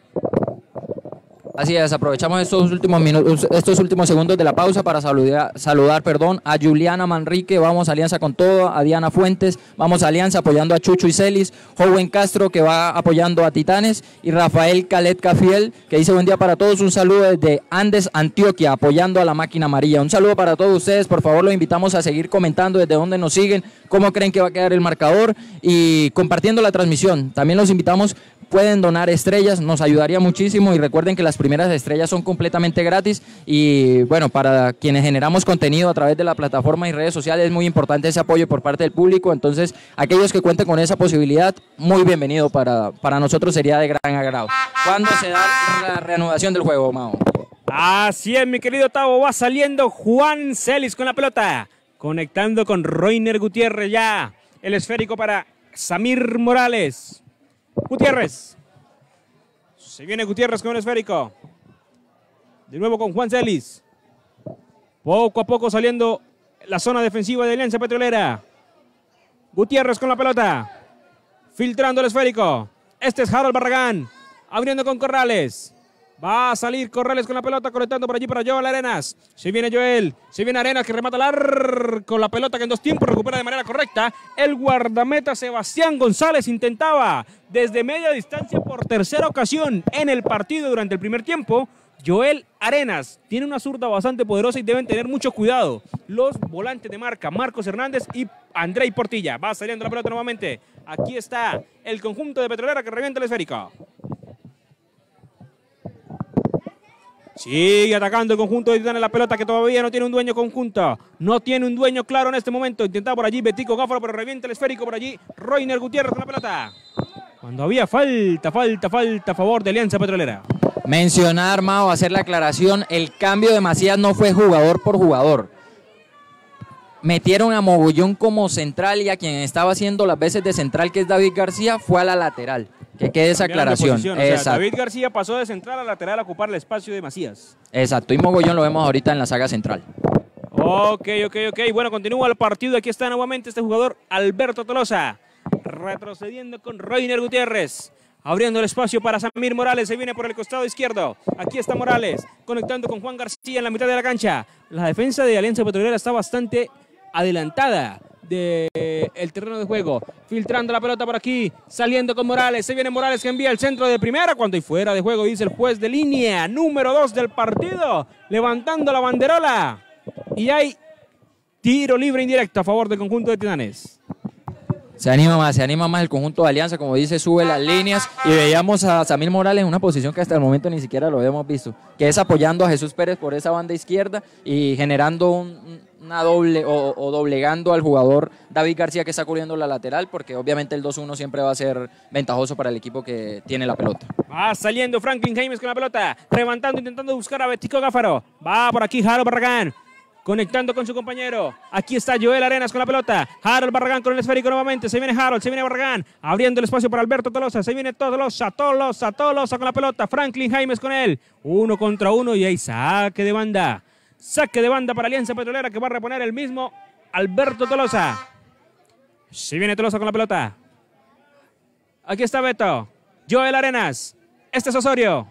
Así es, aprovechamos estos últimos minutos, estos últimos segundos de la pausa para saludar, saludar perdón, a Juliana Manrique, vamos Alianza con todo, a Diana Fuentes, vamos Alianza apoyando a Chucho y Celis, Joven Castro que va apoyando a Titanes. Y Rafael Calet Cafiel que dice buen día para todos, un saludo desde Andes, Antioquia, apoyando a la máquina amarilla. Un saludo para todos ustedes, por favor los invitamos a seguir comentando desde dónde nos siguen, cómo creen que va a quedar el marcador y compartiendo la transmisión. También los invitamos pueden donar estrellas, nos ayudaría muchísimo. Y recuerden que las primeras estrellas son completamente gratis y bueno, para quienes generamos contenido a través de la plataforma y redes sociales es muy importante ese apoyo por parte del público, entonces aquellos que cuenten con esa posibilidad, muy bienvenido para, para nosotros sería de gran agrado. ¿Cuándo se da la reanudación del juego, Mao? Así es, mi querido Tavo, va saliendo Juan Celis con la pelota, conectando con Roiner Gutiérrez ya, el esférico para Samir Morales. Gutiérrez. Se viene Gutiérrez con el esférico. De nuevo con Juan Celis. Poco a poco saliendo la zona defensiva de Alianza Petrolera. Gutiérrez con la pelota. Filtrando el esférico. Este es Harold Barragán. Abriendo con Corrales. Va a salir Corrales con la pelota, conectando por allí para Joel Arenas. Se viene Joel, se viene Arenas que remata el con la pelota que en dos tiempos recupera de manera correcta. El guardameta Sebastián González intentaba desde media distancia por tercera ocasión en el partido durante el primer tiempo. Joel Arenas tiene una zurda bastante poderosa y deben tener mucho cuidado. Los volantes de marca, Marcos Hernández y Andrei Portilla. Va saliendo la pelota nuevamente. Aquí está el conjunto de Petrolera que revienta el esférico. Sigue atacando el conjunto de Titanes la pelota que todavía no tiene un dueño conjunto. No tiene un dueño claro en este momento. Intentaba por allí Betico Gáfaro, pero revienta el esférico por allí. Roiner Gutiérrez con la pelota. Cuando había falta, falta, falta a favor de Alianza Petrolera. Mencionar, Mao, hacer la aclaración, el cambio de Macías no fue jugador por jugador. Metieron a Mogollón como central y a quien estaba haciendo las veces de central, que es David García, fue a la lateral. Que quede esa aclaración. David García pasó de central a lateral a ocupar el espacio de Macías. Exacto, y Mogollón lo vemos ahorita en la saga central. Ok, ok, ok. Bueno, continúa el partido. Aquí está nuevamente este jugador, Alberto Tolosa. Retrocediendo con Reiner Gutiérrez. Abriendo el espacio para Samir Morales. Se viene por el costado izquierdo. Aquí está Morales. Conectando con Juan García en la mitad de la cancha. La defensa de Alianza Petrolera está bastante adelantada del terreno de juego. Filtrando la pelota por aquí, saliendo con Morales. Se viene Morales que envía el centro de primera cuando hay fuera de juego, dice el juez de línea, número 2 del partido, levantando la banderola. Y hay tiro libre indirecto a favor del conjunto de Titanes. Se anima más, se anima más el conjunto de Alianza, como dice, sube las líneas y veíamos a Samir Morales en una posición que hasta el momento ni siquiera lo habíamos visto, que es apoyando a Jesús Pérez por esa banda izquierda y generando un, una doble o, doblegando al jugador David García que está cubriendo la lateral, porque obviamente el 2-1 siempre va a ser ventajoso para el equipo que tiene la pelota. Va saliendo Franklin James con la pelota, levantando, intentando buscar a Betico Gáfaro. Va por aquí Jaro Barragán. Conectando con su compañero. Aquí está Joel Arenas con la pelota. Harold Barragán con el esférico nuevamente. Se viene Harold, se viene Barragán. Abriendo el espacio para Alberto Tolosa. Se viene Tolosa, Tolosa, Tolosa con la pelota. Franklin Jaimes con él. Uno contra uno y ahí saque de banda. Saque de banda para Alianza Petrolera que va a reponer el mismo Alberto Tolosa. Si viene Tolosa con la pelota. Aquí está Beto. Joel Arenas. Este es Osorio.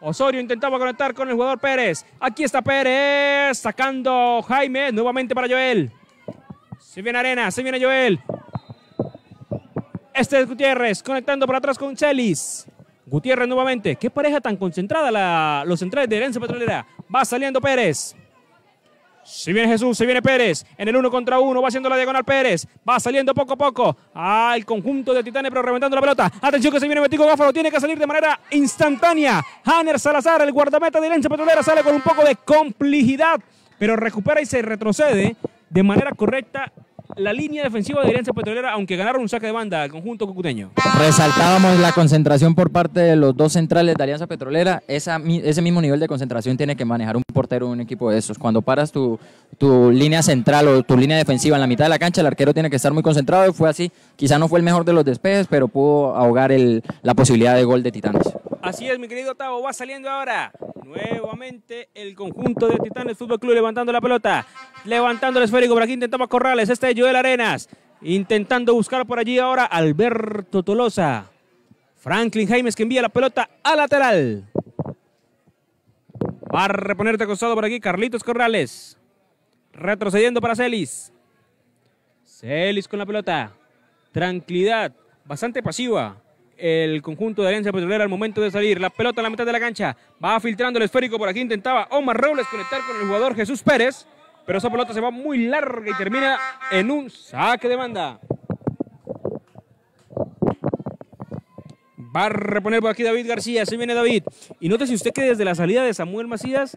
Osorio intentaba conectar con el jugador Pérez. Aquí está Pérez. Sacando Jaime. Nuevamente para Joel. Si viene Arenas. Se viene Joel. Este es Gutiérrez. Conectando por atrás con Celis. Gutiérrez nuevamente. Qué pareja tan concentrada los centrales de Herencia Petrolera. Va saliendo Pérez. Si viene Jesús, se viene Pérez. En el uno contra uno va haciendo la diagonal Pérez. Va saliendo poco a poco. Ah, el conjunto de Titanes, pero reventando la pelota. Atención que se viene Betico Gáfaro. Tiene que salir de manera instantánea. Hanner Salazar, el guardameta de Herencia Petrolera, sale con un poco de complejidad. Pero recupera y se retrocede de manera correcta la línea defensiva de Alianza Petrolera, aunque ganaron un saque de banda al conjunto cucuteño. Resaltábamos la concentración por parte de los dos centrales de Alianza Petrolera. ese mismo nivel de concentración tiene que manejar un portero de un equipo de esos. Cuando paras tu, tu línea central o tu línea defensiva en la mitad de la cancha, el arquero tiene que estar muy concentrado y fue así. Quizá no fue el mejor de los despejes, pero pudo ahogar el, la posibilidad de gol de Titanes. Así es, mi querido Tavo, va saliendo ahora. Nuevamente el conjunto de Titanes Fútbol Club levantando la pelota. Levantando el esférico, por aquí intentaba Corrales. Este es Joel Arenas. Intentando buscar por allí ahora Alberto Tolosa. Franklin Jaimes que envía la pelota a lateral. Va a reponerte acostado por aquí Carlitos Corrales. Retrocediendo para Celis. Celis con la pelota. Tranquilidad. Bastante pasiva el conjunto de Alianza Petrolera al momento de salir. La pelota en la mitad de la cancha. Va filtrando el esférico. Por aquí intentaba Omar Robles conectar con el jugador Jesús Pérez. Pero esa pelota se va muy larga y termina en un saque de banda. Va a reponer por aquí David García. Se viene David. Y nótese usted que desde la salida de Samuel Macías,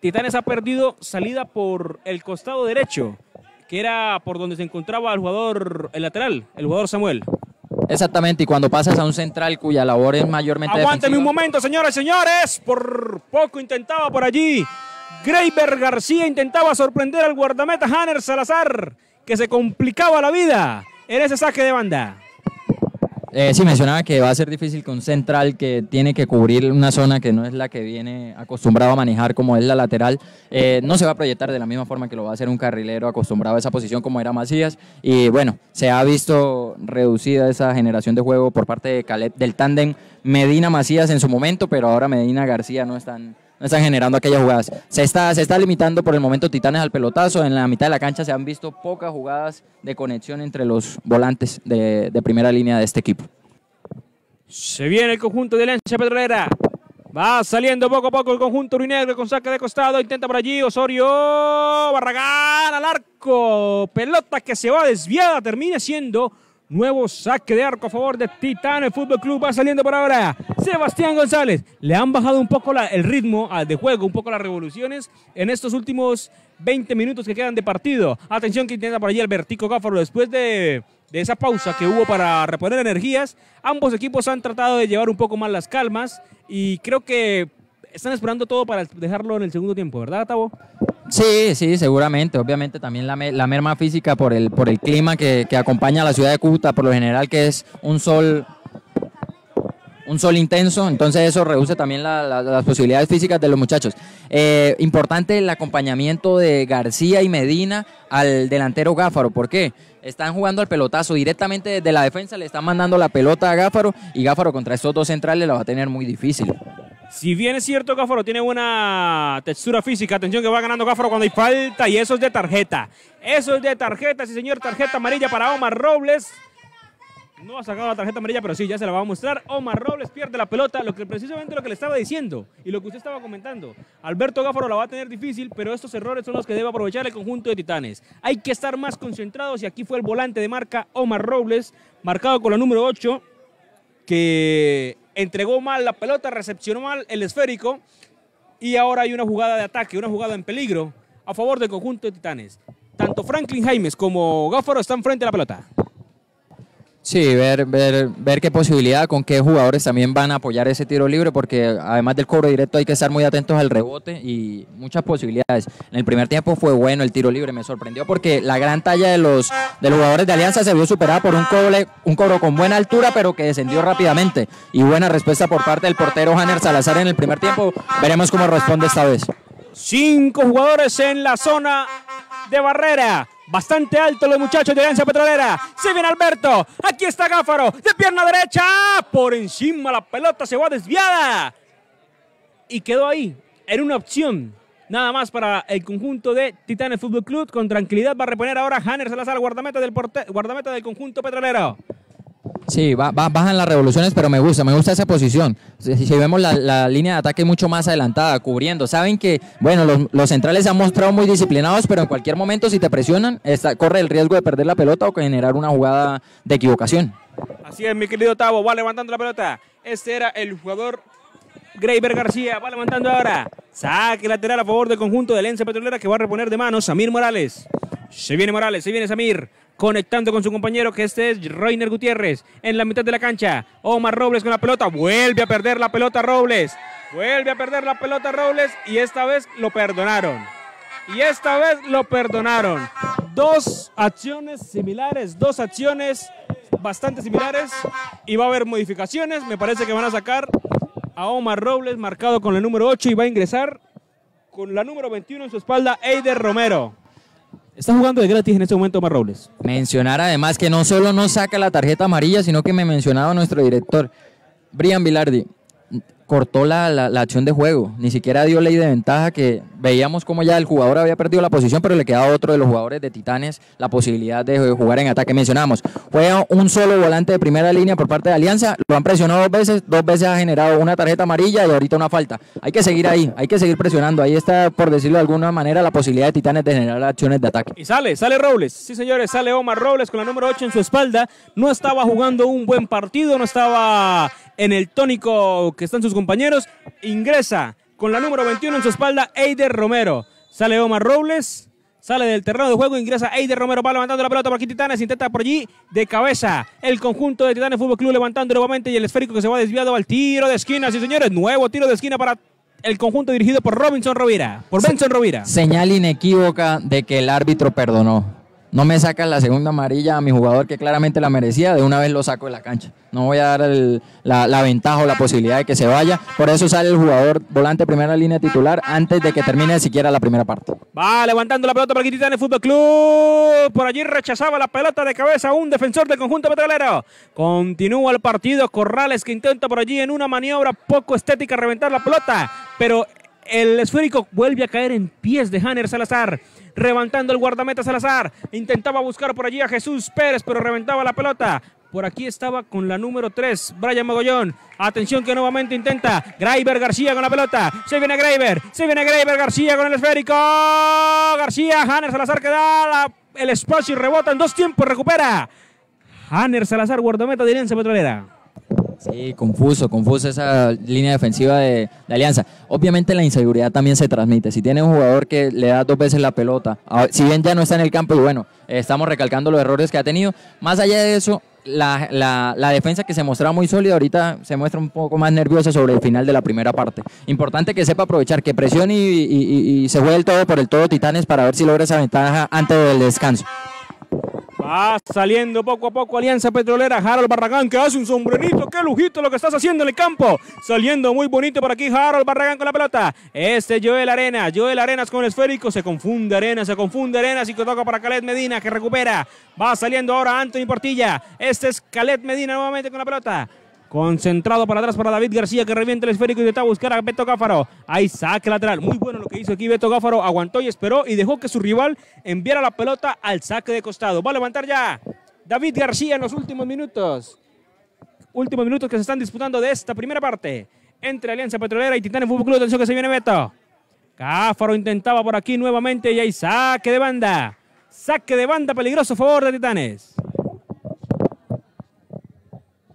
Titanes ha perdido salida por el costado derecho, que era por donde se encontraba el jugador, el lateral, el jugador Samuel. Exactamente, y cuando pasas a un central cuya labor es mayormente Aguánteme un momento, señoras y señores. Por poco intentaba por allí. Greiber García intentaba sorprender al guardameta Hanner Salazar, que se complicaba la vida en ese saque de banda. Eh, sí, mencionaba que va a ser difícil con central que tiene que cubrir una zona que no es la que viene acostumbrado a manejar como es la lateral. Eh, no se va a proyectar de la misma forma que lo va a hacer un carrilero acostumbrado a esa posición como era Macías. Y bueno, se ha visto reducida esa generación de juego por parte de Caleb, del tándem Medina Macías en su momento, pero ahora Medina García no están no están generando aquellas jugadas. Se está, se está limitando por el momento Titanes al pelotazo. En la mitad de la cancha se han visto pocas jugadas de conexión entre los volantes de, primera línea de este equipo. Se viene el conjunto de Alianza Petrolera. Va saliendo poco a poco el conjunto Ruinegro con saque de costado. Intenta por allí Osorio. Barragán al arco. Pelota que se va desviada. Termina siendo Nuevo saque de arco a favor de Titán. Fútbol Club va saliendo por ahora. Sebastián González. Le han bajado un poco el ritmo de juego, un poco las revoluciones en estos últimos 20 minutos que quedan de partido. Atención que intenta por allí Albertico Gáfaro después de, de esa pausa que hubo para reponer energías. Ambos equipos han tratado de llevar un poco más las calmas y creo que están esperando todo para dejarlo en el segundo tiempo, ¿verdad, Tavo? Sí, sí, seguramente. Obviamente también la, la merma física por el, por el clima que, acompaña a la ciudad de Cúcuta, por lo general que es un sol un sol intenso, entonces eso reduce también las posibilidades físicas de los muchachos. Eh, importante el acompañamiento de García y Medina al delantero Gáfaro, ¿por qué? Están jugando al pelotazo directamente desde la defensa, le están mandando la pelota a Gáfaro y Gáfaro contra estos dos centrales la va a tener muy difícil. Si bien es cierto, Gáfaro tiene buena textura física, atención que va ganando Gáfaro cuando hay falta y eso es de tarjeta. Eso es de tarjeta, sí señor, tarjeta amarilla para Omar Robles. No ha sacado la tarjeta amarilla, pero sí, ya se la va a mostrar. Omar Robles pierde la pelota, lo que precisamente lo que le estaba diciendo y lo que usted estaba comentando. Alberto Gáfaro la va a tener difícil, pero estos errores son los que debe aprovechar el conjunto de Titanes. Hay que estar más concentrados y aquí fue el volante de marca Omar Robles, marcado con la número 8, que entregó mal la pelota, recepcionó mal el esférico y ahora hay una jugada de ataque, una jugada en peligro a favor del conjunto de Titanes. Tanto Franklin Jaimes como Gáfaro están frente a la pelota. Sí, ver, ver, ver qué posibilidad, con qué jugadores también van a apoyar ese tiro libre, porque además del cobro directo hay que estar muy atentos al rebote y muchas posibilidades. En el primer tiempo fue bueno el tiro libre, me sorprendió porque la gran talla de los, de los jugadores de Alianza se vio superada por un cobro, un cobro con buena altura, pero que descendió rápidamente. Y buena respuesta por parte del portero Hanner Salazar en el primer tiempo. Veremos cómo responde esta vez. Cinco jugadores en la zona de barrera. Bastante alto los muchachos de Alianza Petrolera. Se viene Alberto. Aquí está Gáfaro. De pierna derecha. Por encima la pelota se va desviada. Y quedó ahí. Era una opción. Nada más para el conjunto de Titanes Fútbol Club. Con tranquilidad va a reponer ahora Hanner Salazar, guardameta del, guardameta del conjunto petrolero. Sí, bajan las revoluciones, pero me gusta, me gusta esa posición. Si, vemos la, línea de ataque mucho más adelantada, cubriendo. Saben que, bueno, los, centrales se han mostrado muy disciplinados, pero en cualquier momento si te presionan, corre el riesgo de perder la pelota o generar una jugada de equivocación. Así es, mi querido Tavo, va levantando la pelota. Este era el jugador Greiber García, va levantando ahora. Saque lateral a favor del conjunto de Lense Petrolera que va a reponer de manos Samir Morales. Se viene Morales, se viene Samir conectando con su compañero que este es Reiner Gutiérrez en la mitad de la cancha. Omar Robles con la pelota, vuelve a perder la pelota Robles, vuelve a perder la pelota Robles y esta vez lo perdonaron. Y esta vez lo perdonaron. Dos acciones similares, dos acciones bastante similares y va a haber modificaciones. Me parece que van a sacar a Omar Robles marcado con el número 8 y va a ingresar con la número 21 en su espalda Eider Romero. Está jugando de gratis en este momento Omar Robles. Mencionar además que no solo no saca la tarjeta amarilla, sino que me mencionaba nuestro director, Brian Vilardi cortó la, la, acción de juego, ni siquiera dio ley de ventaja que veíamos como ya el jugador había perdido la posición, pero le quedaba a otro de los jugadores de Titanes la posibilidad de jugar en ataque. Mencionamos, fue un solo volante de primera línea por parte de Alianza, lo han presionado dos veces, dos veces ha generado una tarjeta amarilla y ahorita una falta. Hay que seguir ahí, hay que seguir presionando, ahí está, por decirlo de alguna manera, la posibilidad de Titanes de generar acciones de ataque. Y sale, sale Robles, sí señores, sale Omar Robles con la número 8 en su espalda, no estaba jugando un buen partido, no estaba en el tónico que están sus compañeros. Ingresa con la número 21 en su espalda Eider Romero. Sale Omar Robles. Sale del terreno de juego, ingresa Eider Romero, va levantando la pelota por aquí Titanes, intenta por allí de cabeza el conjunto de Titanes Fútbol Club levantando nuevamente y el esférico que se va desviado al tiro de esquina, sí señores, nuevo tiro de esquina para el conjunto dirigido por Robinson Rovira, por Benson Rovira. Señal inequívoca de que el árbitro perdonó. No me sacan la segunda amarilla a mi jugador que claramente la merecía, de una vez lo saco de la cancha. No voy a dar la, ventaja o la posibilidad de que se vaya. Por eso sale el jugador volante primera línea titular antes de que termine siquiera la primera parte. Va levantando la pelota para el el Fútbol Club. Por allí rechazaba la pelota de cabeza un defensor del conjunto petrolero. Continúa el partido. Corrales que intenta por allí en una maniobra poco estética reventar la pelota. Pero el esférico vuelve a caer en pies de Hanner Salazar. Levantando el guardameta Salazar. Intentaba buscar por allí a Jesús Pérez, pero reventaba la pelota. Por aquí estaba con la número 3, Brian Mogollón. Atención que nuevamente intenta. Graver García con la pelota. Se viene Graver. Se viene Graver García con el esférico. García, Hanner Salazar que da el espacio y rebota en dos tiempos. Recupera. Hanner Salazar, guardameta de Alianza Petrolera. Sí, confuso, confuso esa línea defensiva de, Alianza. Obviamente la inseguridad también se transmite. Si tiene un jugador que le da dos veces la pelota, si bien ya no está en el campo y bueno, estamos recalcando los errores que ha tenido, más allá de eso, la, defensa que se mostraba muy sólida ahorita se muestra un poco más nerviosa sobre el final de la primera parte. Importante que sepa aprovechar, que presione y, y se juegue el todo por el todo Titanes para ver si logra esa ventaja antes del descanso. Va saliendo poco a poco Alianza Petrolera. Harold Barragán que hace un sombrerito. Qué lujito lo que estás haciendo en el campo. Saliendo muy bonito por aquí Harold Barragán con la pelota. Este Joel Arenas. Joel Arenas con el esférico. Se confunde Arenas, se confunde Arenas y que toca para Calet Medina que recupera. Va saliendo ahora Anthony Portilla. Este es Calet Medina nuevamente con la pelota. Concentrado para atrás para David García que revienta el esférico y intenta buscar a Beto Gáfaro. Ahí saque lateral. Muy bueno lo que hizo aquí Beto Gáfaro. Aguantó y esperó y dejó que su rival enviara la pelota al saque de costado. Va a levantar ya David García en los últimos minutos. Últimos minutos que se están disputando de esta primera parte entre Alianza Petrolera y Titanes Fútbol Club. Atención que se viene Beto. Gáfaro intentaba por aquí nuevamente y ahí saque de banda. Saque de banda peligroso a favor de Titanes.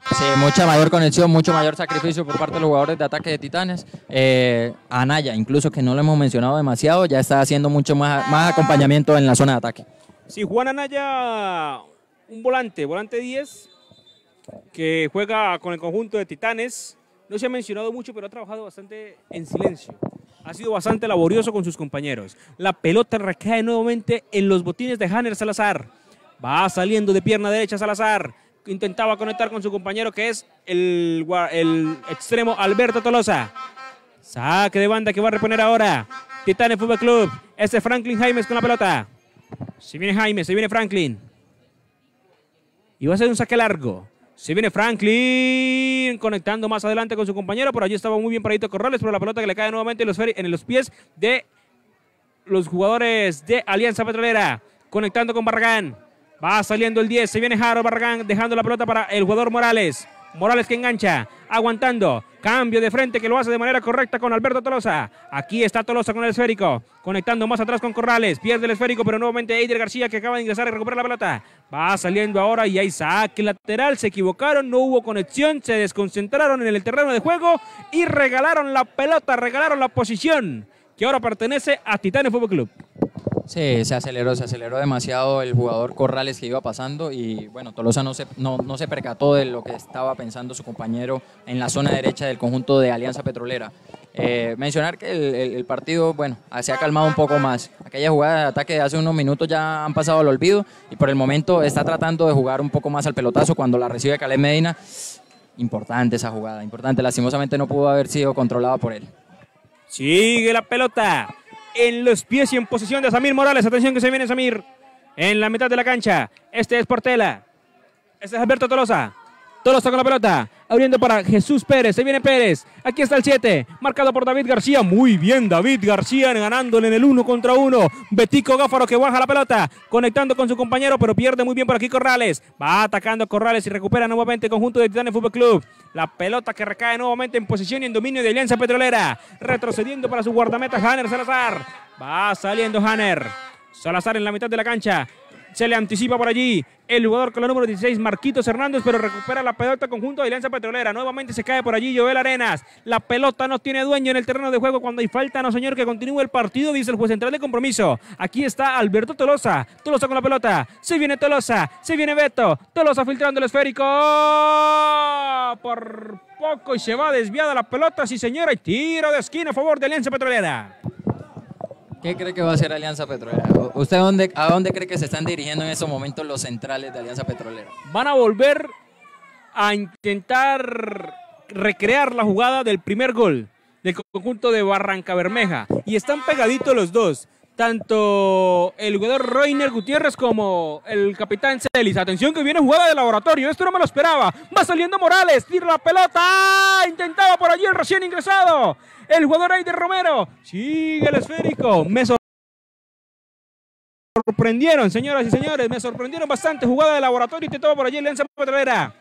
Sí, mucha mayor conexión, mucho mayor sacrificio por parte de los jugadores de ataque de Titanes. Eh, Anaya, incluso que no lo hemos mencionado demasiado, ya está haciendo mucho más, acompañamiento en la zona de ataque. Sí, Juan Anaya, un volante, volante 10, que juega con el conjunto de Titanes. No se ha mencionado mucho, pero ha trabajado bastante en silencio. Ha sido bastante laborioso con sus compañeros. La pelota recae nuevamente en los botines de Hanner Salazar. Va saliendo de pierna derecha Salazar intentaba conectar con su compañero que es el, extremo Alberto Tolosa. Saque de banda que va a reponer ahora. Titanes Fútbol Club. Este Franklin Jaimes con la pelota. Se viene Jaime, se viene Franklin. Y va a ser un saque largo. Se viene Franklin conectando más adelante con su compañero. Por allí estaba muy bien paradito Corrales, pero la pelota que le cae nuevamente en los, en los pies de los jugadores de Alianza Petrolera. Conectando con Barragán. Va saliendo el 10. Se viene Jaro Barragán dejando la pelota para el jugador Morales. Morales que engancha, aguantando. Cambio de frente que lo hace de manera correcta con Alberto Tolosa. Aquí está Tolosa con el esférico. Conectando más atrás con Corrales. Pierde el esférico, pero nuevamente Eider García que acaba de ingresar y recupera la pelota. Va saliendo ahora y hay saque lateral. Se equivocaron, no hubo conexión. Se desconcentraron en el terreno de juego y regalaron la pelota, regalaron la posición que ahora pertenece a Titanes Fútbol Club. Sí, se aceleró, se aceleró demasiado el jugador Corrales que iba pasando y bueno, Tolosa no se, no, no se percató de lo que estaba pensando su compañero en la zona derecha del conjunto de Alianza Petrolera. Eh, mencionar que el, partido, bueno, se ha calmado un poco más. Aquella jugada de ataque de hace unos minutos ya han pasado al olvido y por el momento está tratando de jugar un poco más al pelotazo cuando la recibe Caleb Medina. Importante esa jugada, importante. Lastimosamente no pudo haber sido controlada por él. Sigue la pelota en los pies y en posición de Samir Morales. Atención que se viene Samir en la mitad de la cancha. Este es Portela. Este es Alberto Tolosa. Tolosa con la pelota. Abriendo para Jesús Pérez. Se viene Pérez. Aquí está el 7. Marcado por David García. Muy bien David García ganándole en el 1 contra 1. Betico Gáfaro que baja la pelota. Conectando con su compañero. Pero pierde muy bien por aquí Corrales. Va atacando Corrales y recupera nuevamente el conjunto de Titanes Fútbol Club. La pelota que recae nuevamente en posición y en dominio de Alianza Petrolera. Retrocediendo para su guardameta Hanner Salazar. Va saliendo Hanner. Salazar en la mitad de la cancha. Se le anticipa por allí el jugador con la número 16, Marquitos Hernández, pero recupera la pelota conjunto de Alianza Petrolera. Nuevamente se cae por allí Joel Arenas. La pelota no tiene dueño en el terreno de juego cuando hay falta, no señor, que continúe el partido, dice el juez central de compromiso. Aquí está Alberto Tolosa. Tolosa con la pelota. Se viene Tolosa. Se viene Beto. Tolosa filtrando el esférico. Por poco y se va desviada la pelota, sí señora. Y tiro de esquina a favor de Alianza Petrolera. ¿Qué cree que va a hacer Alianza Petrolera? ¿Usted dónde, a dónde cree que se están dirigiendo en estos momentos los centrales de Alianza Petrolera? Van a volver a intentar recrear la jugada del primer gol del conjunto de Barranca Bermeja. Y están pegaditos los dos. Tanto el jugador Reiner Gutiérrez como el capitán Celis. Atención que viene jugada de laboratorio. Esto no me lo esperaba. Va saliendo Morales. Tira la pelota. ¡Ah! Intentaba por allí el recién ingresado. El jugador Aider Romero. Sigue el esférico. Me sorprendieron, señoras y señores. Me sorprendieron bastante. Jugada de laboratorio. Intentaba por allí el Lanza Petrolera.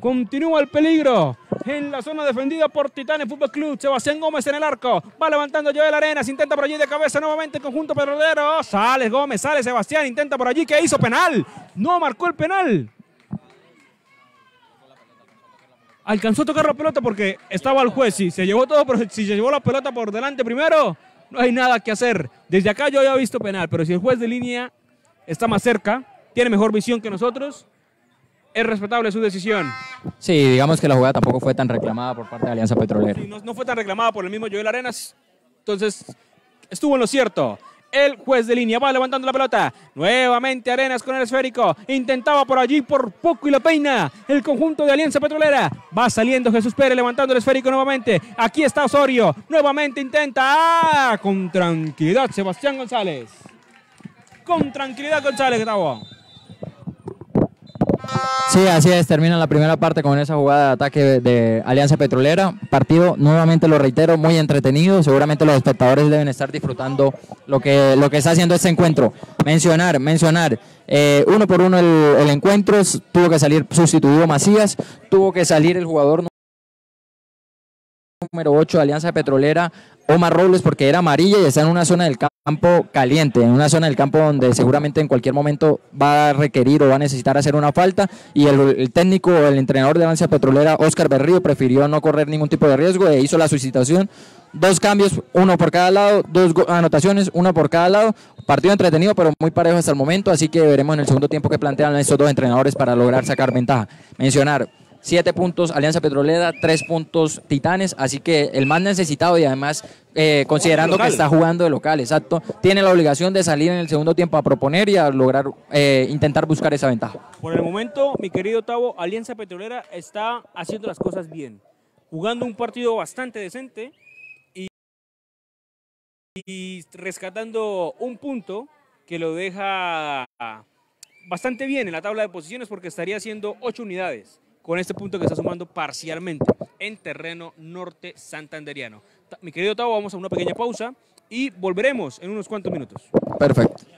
Continúa el peligro en la zona defendida por Titanes Fútbol Club. Sebastián Gómez en el arco. Va levantando Joel Arenas. Intenta por allí de cabeza nuevamente el conjunto petrolero. Sale Gómez, sale Sebastián. Intenta por allí. ¿Qué hizo? Penal. No marcó el penal. Alcanzó a tocar la pelota porque estaba el juez. Sí, se llevó todo, pero si se llevó la pelota por delante primero, no hay nada que hacer. Desde acá yo había visto penal, pero si el juez de línea está más cerca, tiene mejor visión que nosotros, es respetable su decisión. Sí, digamos que la jugada tampoco fue tan reclamada por parte de Alianza Petrolera. Sí, no, no, fue tan reclamada por el mismo Joel Arenas, entonces estuvo en lo cierto. El juez de línea va levantando la pelota. Nuevamente Arenas con el esférico. Intentaba por allí por poco y la peina. El conjunto de Alianza Petrolera. Va saliendo Jesús Pérez levantando el esférico nuevamente. Aquí está Osorio. Nuevamente intenta. ¡Ah! Con tranquilidad Sebastián González. Con tranquilidad González, Gustavo. Sí, así es, termina la primera parte con esa jugada de ataque de Alianza Petrolera. Partido, nuevamente lo reitero, muy entretenido. Seguramente los espectadores deben estar disfrutando lo que, lo que está haciendo este encuentro. Mencionar, mencionar, eh, uno por uno el, el encuentro, tuvo que salir sustituido Macías, tuvo que salir el jugador número 8 de Alianza Petrolera, Omar Robles, porque era amarilla y está en una zona del campo caliente, en una zona del campo donde seguramente en cualquier momento va a requerir o va a necesitar hacer una falta. Y el, el técnico, el entrenador de Alianza Petrolera, Oscar Berrío, prefirió no correr ningún tipo de riesgo e hizo la suscitación. Dos cambios, uno por cada lado, dos anotaciones, una por cada lado. Partido entretenido, pero muy parejo hasta el momento, así que veremos en el segundo tiempo que plantean estos dos entrenadores para lograr sacar ventaja. Mencionar, Siete puntos Alianza Petrolera, tres puntos Titanes, así que el más necesitado y además eh, considerando que está jugando de local, exacto, tiene la obligación de salir en el segundo tiempo a proponer y a lograr eh, intentar buscar esa ventaja. Por el momento, mi querido Tavo, Alianza Petrolera está haciendo las cosas bien, jugando un partido bastante decente y, y rescatando un punto que lo deja bastante bien en la tabla de posiciones porque estaría haciendo ocho unidades con este punto que está sumando parcialmente en terreno norte santanderiano. Mi querido Tavo, vamos a una pequeña pausa y volveremos en unos cuantos minutos. Perfecto.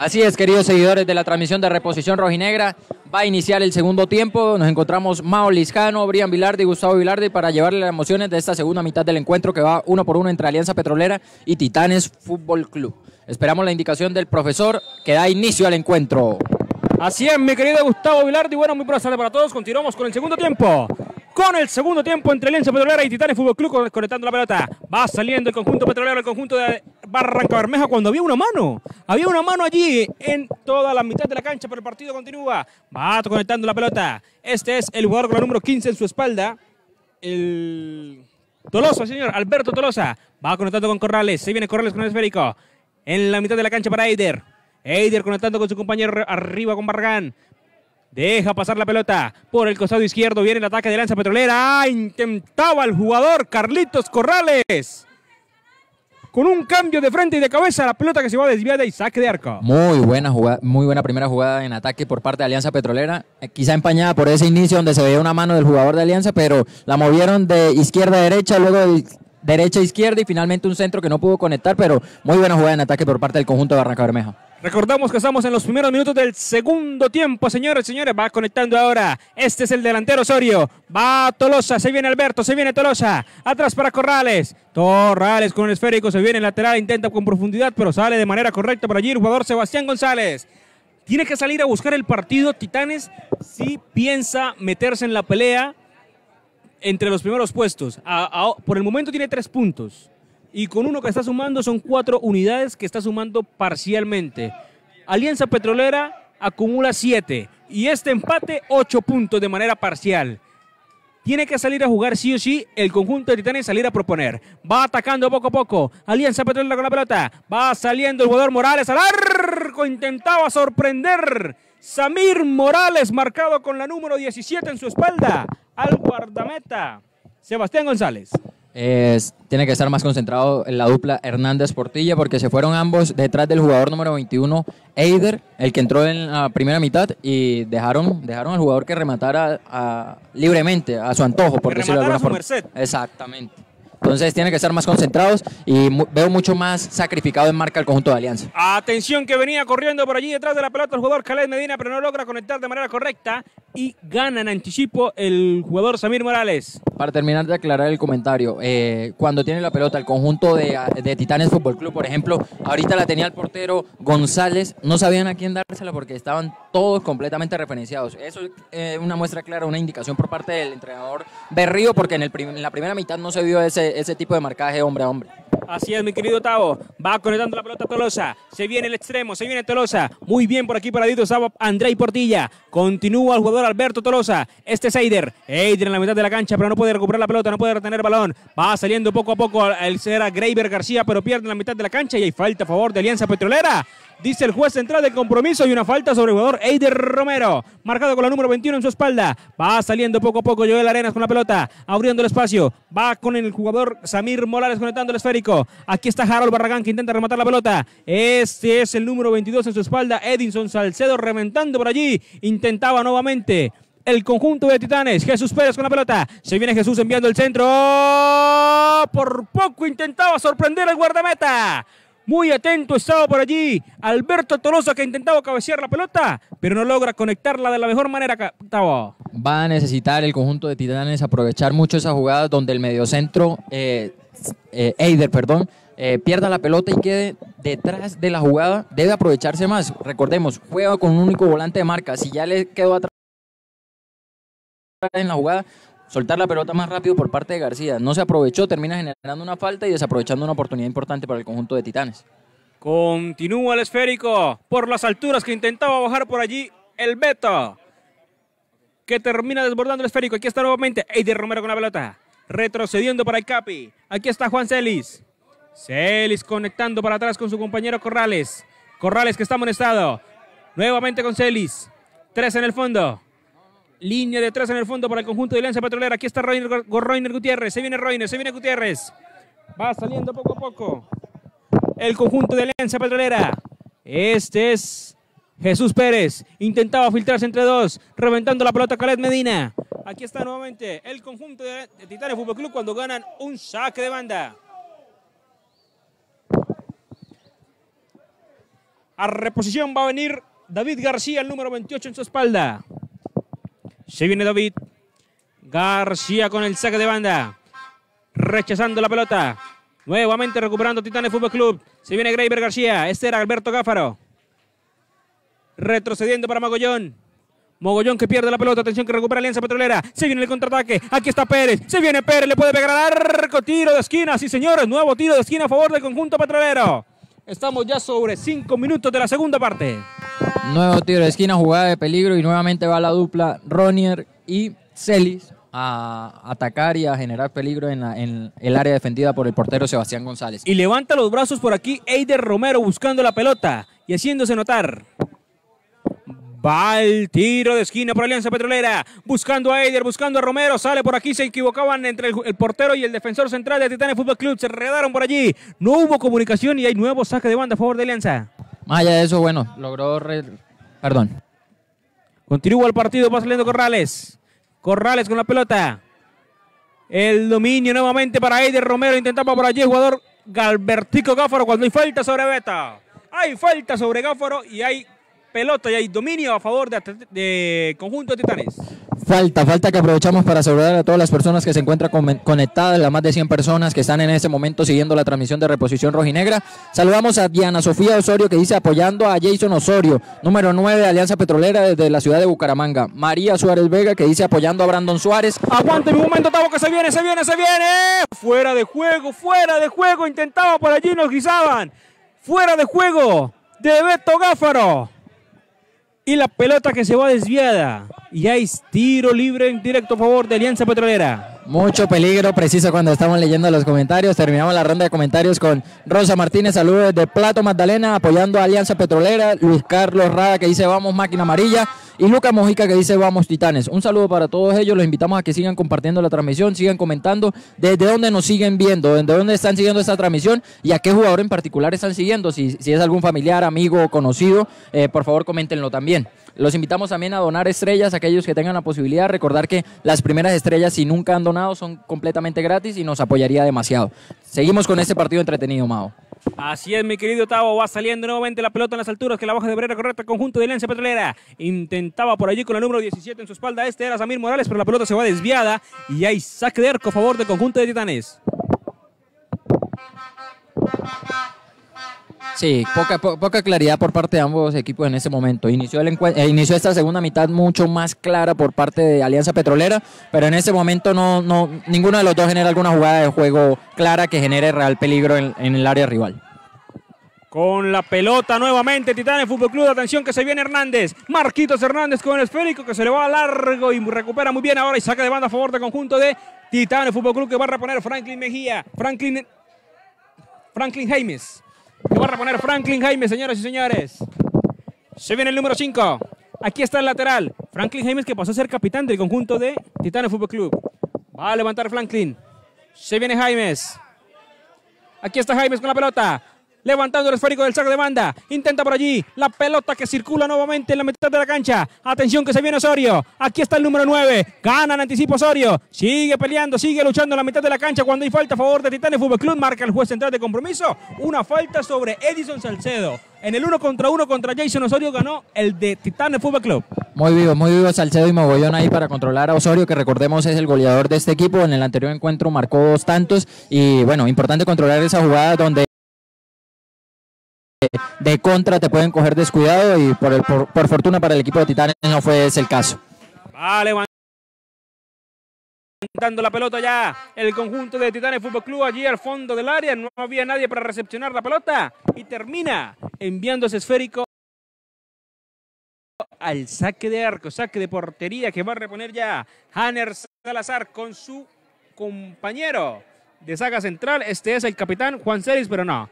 Así es, queridos seguidores de la transmisión de Reposición Rojinegra, va a iniciar el segundo tiempo. Nos encontramos Mao Liscano, Brian Vilardi y Gustavo Vilardi para llevarle las emociones de esta segunda mitad del encuentro que va uno por uno entre Alianza Petrolera y Titanes Fútbol Club. Esperamos la indicación del profesor que da inicio al encuentro. Así es, mi querido Gustavo Vilardi. Bueno, muy buenas tardes para todos. Continuamos con el segundo tiempo. Con el segundo tiempo entre Alianza Petrolera y Titanes Fútbol Club conectando la pelota. Va saliendo el conjunto petrolero, el conjunto de Barranca Bermeja cuando había una mano. Había una mano allí en toda la mitad de la cancha, pero el partido continúa. Va conectando la pelota. Este es el jugador con la número 15 en su espalda. El Tolosa, señor. Alberto Tolosa. Va conectando con Corrales. Se viene Corrales con el esférico. En la mitad de la cancha para Eider. Eider conectando con su compañero arriba con Barragán. Deja pasar la pelota por el costado izquierdo. Viene el ataque de Lanza Petrolera. Intentaba el jugador Carlitos Corrales. Con un cambio de frente y de cabeza, la pelota que se va desviada y saque de arco. Muy buena jugada, muy buena primera jugada en ataque por parte de Alianza Petrolera. Eh, quizá empañada por ese inicio donde se veía una mano del jugador de Alianza, pero la movieron de izquierda a derecha, luego de derecha a izquierda y finalmente un centro que no pudo conectar, pero muy buena jugada en ataque por parte del conjunto de Barranca Bermeja. Recordamos que estamos en los primeros minutos del segundo tiempo, señores señores. Va conectando ahora. Este es el delantero Osorio. Va Tolosa, se viene Alberto, se viene Tolosa. Atrás para Corrales. Corrales con el esférico, se viene lateral, intenta con profundidad, pero sale de manera correcta por allí el jugador Sebastián González. Tiene que salir a buscar el partido Titanes si piensa meterse en la pelea entre los primeros puestos. por el momento tiene tres puntos y con uno que está sumando son cuatro unidades que está sumando parcialmente. Alianza Petrolera acumula siete y este empate ocho puntos de manera parcial. Tiene que salir a jugar sí o sí el conjunto de Titanes salir a proponer. Va atacando poco a poco. Alianza Petrolera con la pelota. Va saliendo el jugador Morales al arco. Intentaba sorprender. Samir Morales marcado con la número 17 en su espalda. Al guardameta. Sebastián González tiene que estar más concentrado en la dupla Hernández Portilla porque se fueron ambos detrás del jugador número 21, Eider, el que entró en la primera mitad y dejaron, dejaron al jugador que rematara libremente, a su antojo, por decirlo de alguna forma. Exactamente. Entonces tiene que estar más concentrados y veo mucho más sacrificado en marca el conjunto de Alianza. Atención que venía corriendo por allí detrás de la pelota el jugador Khaled Medina, pero no logra conectar de manera correcta y gana en anticipo el jugador Samir Morales. Para terminar de aclarar el comentario, eh, cuando tiene la pelota el conjunto de, de, Titanes Fútbol Club, por ejemplo, ahorita la tenía el portero González, no sabían a quién dársela porque estaban todos completamente referenciados. Eso es eh, una muestra clara, una indicación por parte del entrenador Berrío, porque en, el en la primera mitad no se vio ese, ese tipo de marcaje hombre a hombre. Así es, mi querido Tavo. Va conectando la pelota Tolosa. Se viene el extremo, se viene Tolosa. Muy bien por aquí paradito estaba André Portilla. Continúa el jugador Alberto Tolosa. Este es Eider. Eider en la mitad de la cancha, pero no puede recuperar la pelota, no puede retener el balón. Va saliendo poco a poco el será Graver García, pero pierde en la mitad de la cancha y hay falta a favor de Alianza Petrolera. Dice el juez central del compromiso y una falta sobre el jugador Eider Romero. Marcado con la número 21 en su espalda. Va saliendo poco a poco Joel Arenas con la pelota. Abriendo el espacio. Va con el jugador Samir Morales conectando el esférico. Aquí está Harold Barragán que intenta rematar la pelota. Este es el número 22 en su espalda. Edinson Salcedo reventando por allí. Intentaba nuevamente el conjunto de Titanes. Jesús Pérez con la pelota. Se viene Jesús enviando el centro. Por poco intentaba sorprender al guardameta. Muy atento estaba por allí Alberto Tolosa que intentaba cabecear la pelota, pero no logra conectarla de la mejor manera. Va a necesitar el conjunto de Titanes aprovechar mucho esa jugada donde el mediocentro, eh, eh, Eider, perdón, eh, pierda la pelota y quede detrás de la jugada. Debe aprovecharse más. Recordemos, juega con un único volante de marca. Si ya le quedó atrás en la jugada, soltar la pelota más rápido por parte de García. No se aprovechó, termina generando una falta y desaprovechando una oportunidad importante para el conjunto de Titanes. Continúa el esférico por las alturas que intentaba bajar por allí el Beto. Que termina desbordando el esférico. Aquí está nuevamente Eider Romero con la pelota. Retrocediendo para el Capi. Aquí está Juan Celis. Celis conectando para atrás con su compañero Corrales. Corrales que está amonestado. Nuevamente con Celis. Tres en el fondo. Línea de tres en el fondo para el conjunto de Alianza Petrolera. Aquí está Roiner, Gutiérrez. Se viene Roiner, se viene Gutiérrez. Va saliendo poco a poco. El conjunto de Alianza Petrolera. Este es Jesús Pérez. Intentaba filtrarse entre dos. Reventando la pelota Caled Medina. Aquí está nuevamente el conjunto de Titanes Fútbol Club cuando ganan un saque de banda. A reposición va a venir David García, el número 28 en su espalda. Se viene David. García con el saque de banda. Rechazando la pelota. Nuevamente recuperando Titanes Fútbol Club. Se viene Greiber García. Este era Alberto Gáfaro. Retrocediendo para Magollón. Mogollón que pierde la pelota, atención que recupera Alianza Petrolera. Se viene el contraataque. Aquí está Pérez. Se viene Pérez, le puede pegar al arco. Tiro de esquina, sí señores. Nuevo tiro de esquina a favor del conjunto petrolero. Estamos ya sobre cinco minutos de la segunda parte. Nuevo tiro de esquina, jugada de peligro y nuevamente va la dupla Ronier y Celis a atacar y a generar peligro en, la- en el área defendida por el portero Sebastián González. Y levanta los brazos por aquí Eider Romero buscando la pelota y haciéndose notar. Va el tiro de esquina por Alianza Petrolera. Buscando a Eider, buscando a Romero. Sale por aquí. Se equivocaban entre el, el portero y el defensor central de Titanes Fútbol Club. Se enredaron por allí. No hubo comunicación y hay nuevo saque de banda a favor de Alianza. Más allá de eso, bueno, logró... re- Perdón. Continúa el partido, va saliendo Corrales. Corrales con la pelota. El dominio nuevamente para Eider Romero. Intentaba por allí el jugador Galbertico Gáfaro cuando hay falta sobre Beta. Hay falta sobre Gáfaro y hay pelota y hay dominio a favor de, de conjunto de Titanes. Falta, falta que aprovechamos para saludar a todas las personas que se encuentran con- conectadas, las más de 100 personas que están en este momento siguiendo la transmisión de Reposición Rojinegra. Saludamos a Diana Sofía Osorio que dice apoyando a Jason Osorio, número 9 de Alianza Petrolera desde la ciudad de Bucaramanga. María Suárez Vega que dice apoyando a Brandon Suárez. Aguante mi momento, Tavo, que se viene, se viene, se viene. Fuera de juego, fuera de juego. Intentaba por allí, nos guisaban. Fuera de juego de Beto Gáfaro. Y la pelota que se va desviada. Y hay tiro libre en directo a favor de Alianza Petrolera. Mucho peligro, preciso cuando estamos leyendo los comentarios. Terminamos la ronda de comentarios con Rosa Martínez, saludos de Plato Magdalena, apoyando a Alianza Petrolera. Luis Carlos Rada que dice vamos máquina amarilla. Y Luca Mojica que dice vamos titanes. Un saludo para todos ellos. Los invitamos a que sigan compartiendo la transmisión, sigan comentando desde dónde nos siguen viendo, desde dónde están siguiendo esta transmisión y a qué jugador en particular están siguiendo. Si, si es algún familiar, amigo o conocido, eh, por favor coméntenlo también. Los invitamos también a donar estrellas, aquellos que tengan la posibilidad. Recordar que las primeras estrellas, si nunca han donado, son completamente gratis y nos apoyaría demasiado. Seguimos con este partido entretenido, Mao. Así es, mi querido Tavo. Va saliendo nuevamente la pelota en las alturas que la baja de Brera correcta conjunto de Alianza Petrolera. Intentaba por allí con el número 17 en su espalda. Este era Samir Morales, pero la pelota se va desviada. Y hay saque de arco a favor del conjunto de Titanes. Sí, poca, po- poca claridad por parte de ambos equipos en ese momento. Inició, el eh, inició esta segunda mitad mucho más clara por parte de Alianza Petrolera, pero en ese momento no, no, ninguno de los dos genera alguna jugada de juego clara que genere real peligro en, en el área rival. Con la pelota nuevamente, Titanes Fútbol Club. Atención que se viene Hernández. Marquitos Hernández con el esférico que se le va a largo y recupera muy bien ahora y saca de banda a favor del conjunto de Titanes Fútbol Club que va a reponer Franklin Mejía. Franklin. Franklin Jaimes. Que va a reponer Franklin Jaimes, señoras y señores. Se viene el número 5. Aquí está el lateral. Franklin Jaimes que pasó a ser capitán del conjunto de Titanes Fútbol Club. Va a levantar Franklin. Se viene Jaimes. Aquí está Jaimes con la pelota. Levantando el esférico del saco de banda. Intenta por allí. La pelota que circula nuevamente en la mitad de la cancha. Atención que se viene Osorio. Aquí está el número 9. Gana en anticipo Osorio. Sigue peleando, sigue luchando en la mitad de la cancha. Cuando hay falta a favor de Titanes Fútbol Club, marca el juez central de compromiso. Una falta sobre Edison Salcedo. En el uno contra uno contra Jason Osorio ganó el de Titanes Fútbol Club. Muy vivo, muy vivo Salcedo y Mogollón ahí para controlar a Osorio, que recordemos es el goleador de este equipo. En el anterior encuentro marcó dos tantos y bueno, importante controlar esa jugada donde de contra te pueden coger descuidado y por, fortuna para el equipo de Titanes no fue ese el caso. Va levantando la pelota ya el conjunto de Titanes Fútbol Club allí al fondo del área. No había nadie para recepcionar la pelota y termina enviando esférico al saque de arco, saque de portería que va a reponer ya Hanner Salazar con su compañero de saga central. Este es el capitán Juan Celis, pero no.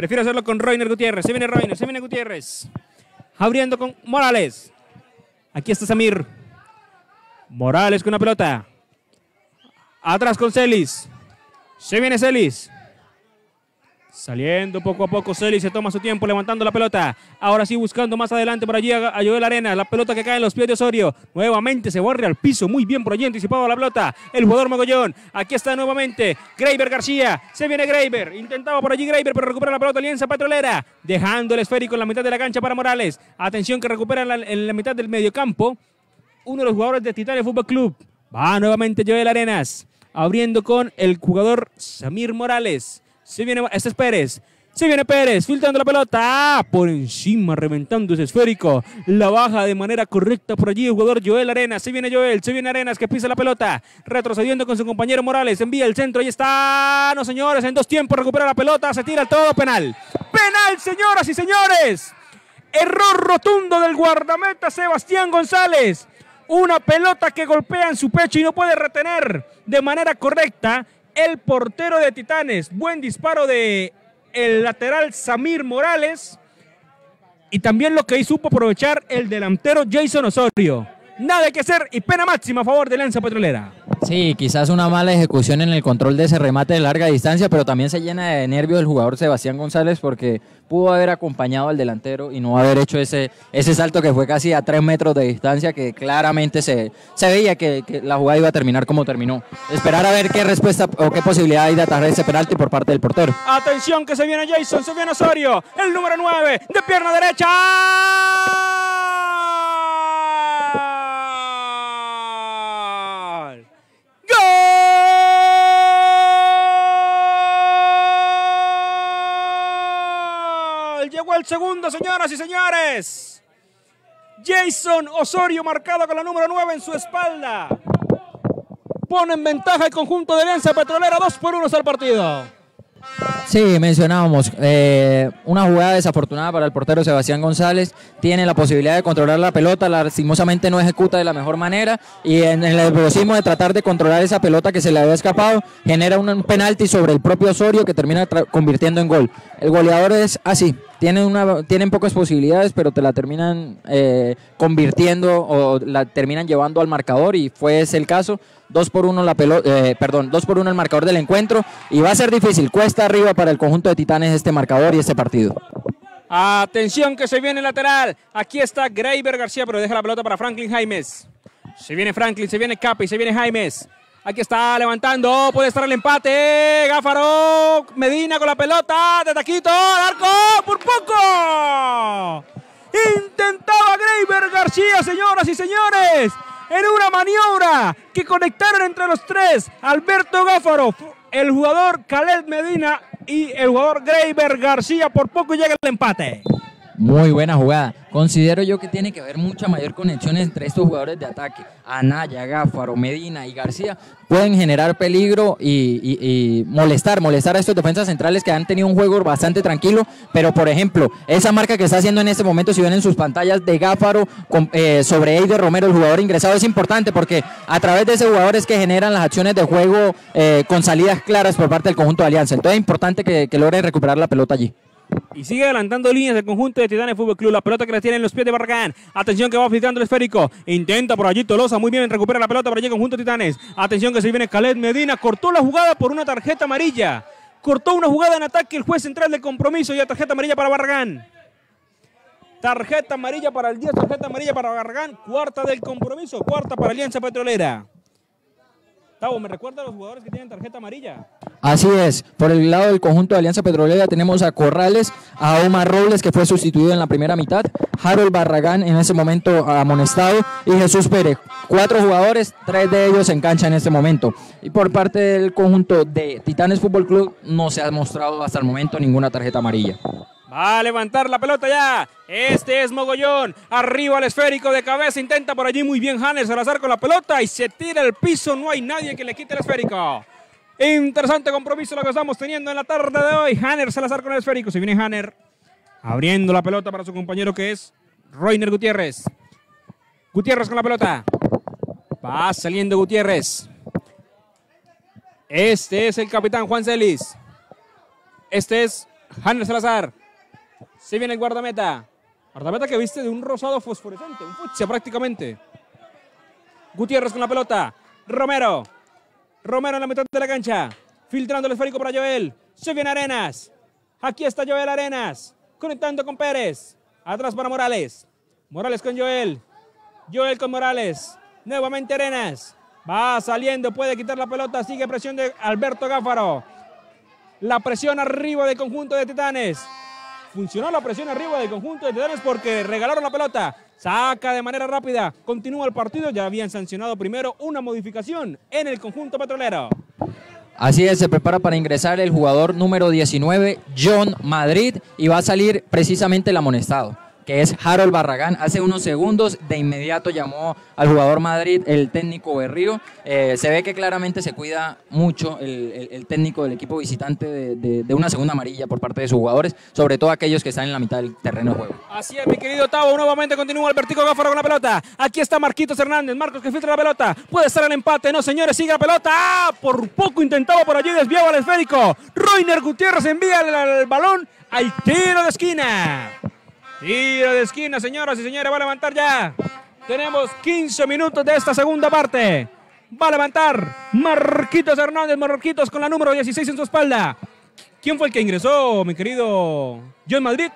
Prefiero hacerlo con Roiner Gutiérrez. Se viene Roiner, se viene Gutiérrez. Abriendo con Morales. Aquí está Samir. Morales con una pelota. Atrás con Celis. Se viene Celis. Saliendo poco a poco, Celi se toma su tiempo levantando la pelota. Ahora sí buscando más adelante por allí a Joel Arena. La pelota que cae en los pies de Osorio. Nuevamente se borra al piso. Muy bien por allí anticipado la pelota. El jugador Mogollón. Aquí está nuevamente Graver García. Se viene Graver. Intentaba por allí Graver, pero recupera la pelota Alianza Petrolera. Dejando el esférico en la mitad de la cancha para Morales. Atención que recupera en la, mitad del mediocampo. Uno de los jugadores de Titanes Fútbol Club. Va nuevamente Joel Arenas. Abriendo con el jugador Samir Morales. Se viene, este es Pérez. Se viene Pérez, filtrando la pelota. Por encima, reventando ese esférico. La baja de manera correcta por allí el jugador Joel Arenas. Se viene Joel, se viene Arenas que pisa la pelota. Retrocediendo con su compañero Morales. Envía el centro. Ahí está. No, señores, en dos tiempos recupera la pelota. Se tira todo penal. Penal, señoras y señores. Error rotundo del guardameta Sebastián González. Una pelota que golpea en su pecho y no puede retener de manera correcta el portero de Titanes. Buen disparo de el lateral Samir Morales. Y también lo que hizo supo aprovechar el delantero Jason Osorio. Nada que hacer y pena máxima a favor de Lanza Petrolera. Sí, quizás una mala ejecución en el control de ese remate de larga distancia, pero también se llena de nervios el jugador Sebastián González porque pudo haber acompañado al delantero y no haber hecho ese, ese salto que fue casi a tres metros de distancia, que claramente se, se veía que, la jugada iba a terminar como terminó. Esperar a ver qué respuesta o qué posibilidad hay de atajar ese penalti por parte del portero. Atención que se viene Jason, se viene Osorio, el número 9 de pierna derecha. Segundo, señoras y señores. Jason Osorio marcado con la número 9 en su espalda. Pone en ventaja el conjunto de Alianza Petrolera. 2 por 1 al partido. Sí, mencionábamos eh, una jugada desafortunada para el portero Sebastián González. Tiene la posibilidad de controlar la pelota, lastimosamente no ejecuta de la mejor manera y en el nerviosismo de tratar de controlar esa pelota que se le había escapado, genera un penalti sobre el propio Osorio que termina convirtiendo en gol. El goleador es así, tienen, una, tienen pocas posibilidades, pero te la terminan eh, convirtiendo o la terminan llevando al marcador y fue ese el caso. Dos por uno la pelota, eh, perdón, dos por uno el marcador del encuentro y va a ser difícil, cuesta arriba para el conjunto de Titanes este marcador y este partido. Atención que se viene lateral. Aquí está Graver García, pero deja la pelota para Franklin Jaimes. Se viene Franklin, se viene Capi, se viene Jaimes. Aquí está levantando, puede estar el empate. Gáfaro, Medina con la pelota, de taquito, arco, por poco. Intentaba Graver García, señoras y señores, en una maniobra que conectaron entre los tres. Alberto Gáfaro, el jugador Khaled Medina y el jugador Graver García. Por poco llega el empate. Muy buena jugada. Considero yo que tiene que haber mucha mayor conexión entre estos jugadores de ataque. Anaya, Gáfaro, Medina y García pueden generar peligro y, molestar, molestar a estos defensas centrales que han tenido un juego bastante tranquilo. Pero, por ejemplo, esa marca que está haciendo en este momento, si ven en sus pantallas de Gáfaro eh, sobre Eider Romero, el jugador ingresado, es importante porque a través de ese jugador es que generan las acciones de juego eh, con salidas claras por parte del conjunto de Alianza. Entonces es importante que, que logren recuperar la pelota allí. Y sigue adelantando líneas el conjunto de Titanes Fútbol Club. La pelota que les tiene en los pies de Barragán. Atención que va filtrando el esférico. Intenta por allí Tolosa. Muy bien, recupera la pelota por allí conjunto de Titanes. Atención que se viene Khaled Medina. Cortó la jugada por una tarjeta amarilla. Cortó una jugada en ataque el juez central de compromiso y la tarjeta amarilla para Barragán. Tarjeta amarilla para el 10, tarjeta amarilla para Barragán. Cuarta del compromiso, cuarta para Alianza Petrolera. Tavo, ¿me recuerda a los jugadores que tienen tarjeta amarilla? Así es. Por el lado del conjunto de Alianza Petrolera tenemos a Corrales, a Omar Robles, que fue sustituido en la primera mitad, Harold Barragán en ese momento amonestado y Jesús Pérez. Cuatro jugadores, tres de ellos en cancha en este momento. Y por parte del conjunto de Titanes Fútbol Club no se ha mostrado hasta el momento ninguna tarjeta amarilla. Va a levantar la pelota ya. Este es Mogollón. Arriba el esférico de cabeza. Intenta por allí muy bien Hanner Salazar con la pelota y se tira al piso. No hay nadie que le quite el esférico. Interesante compromiso lo que estamos teniendo en la tarde de hoy. Hanner Salazar con el esférico. Se viene Hanner abriendo la pelota para su compañero que es Roiner Gutiérrez. Gutiérrez con la pelota. Va saliendo Gutiérrez. Este es el capitán Juan Celis. Este es Hanner Salazar. Se viene el guardameta. Guardameta que viste de un rosado fosforescente, un fucsia prácticamente. Gutiérrez con la pelota. Romero. Romero en la mitad de la cancha. Filtrando el esférico para Joel. Se viene Arenas. Aquí está Joel Arenas, conectando con Pérez. Atrás para Morales. Morales con Joel. Joel con Morales. Nuevamente Arenas. Va saliendo, puede quitar la pelota. Sigue presión de Alberto Gáfaro. La presión arriba del conjunto de Titanes. Funcionó la presión arriba del conjunto de Titanes porque regalaron la pelota. Saca de manera rápida. Continúa el partido. Ya habían sancionado primero una modificación en el conjunto petrolero. Así es, se prepara para ingresar el jugador número 19, John Madrid, y va a salir precisamente el amonestado que es Harold Barragán. Hace unos segundos de inmediato llamó al jugador Madrid, el técnico Berrío. Eh, se ve que claramente se cuida mucho el, técnico del equipo visitante de, una segunda amarilla por parte de sus jugadores, sobre todo aquellos que están en la mitad del terreno de juego. Así es, mi querido Tavo, nuevamente continúa el vertigo Gáfaro con la pelota. Aquí está Marquitos Hernández, Marcos que filtra la pelota. Puede estar el empate, no señores, sigue la pelota. ¡Ah! Por poco intentaba por allí, desviaba el esférico. Roiner Gutiérrez envía el balón al tiro de esquina. Tiro de esquina, señoras y señores, va a levantar ya. Tenemos 15 minutos de esta segunda parte. Va a levantar Marquitos Hernández, Marquitos con la número 16 en su espalda. ¿Quién fue el que ingresó, mi querido John Madrid?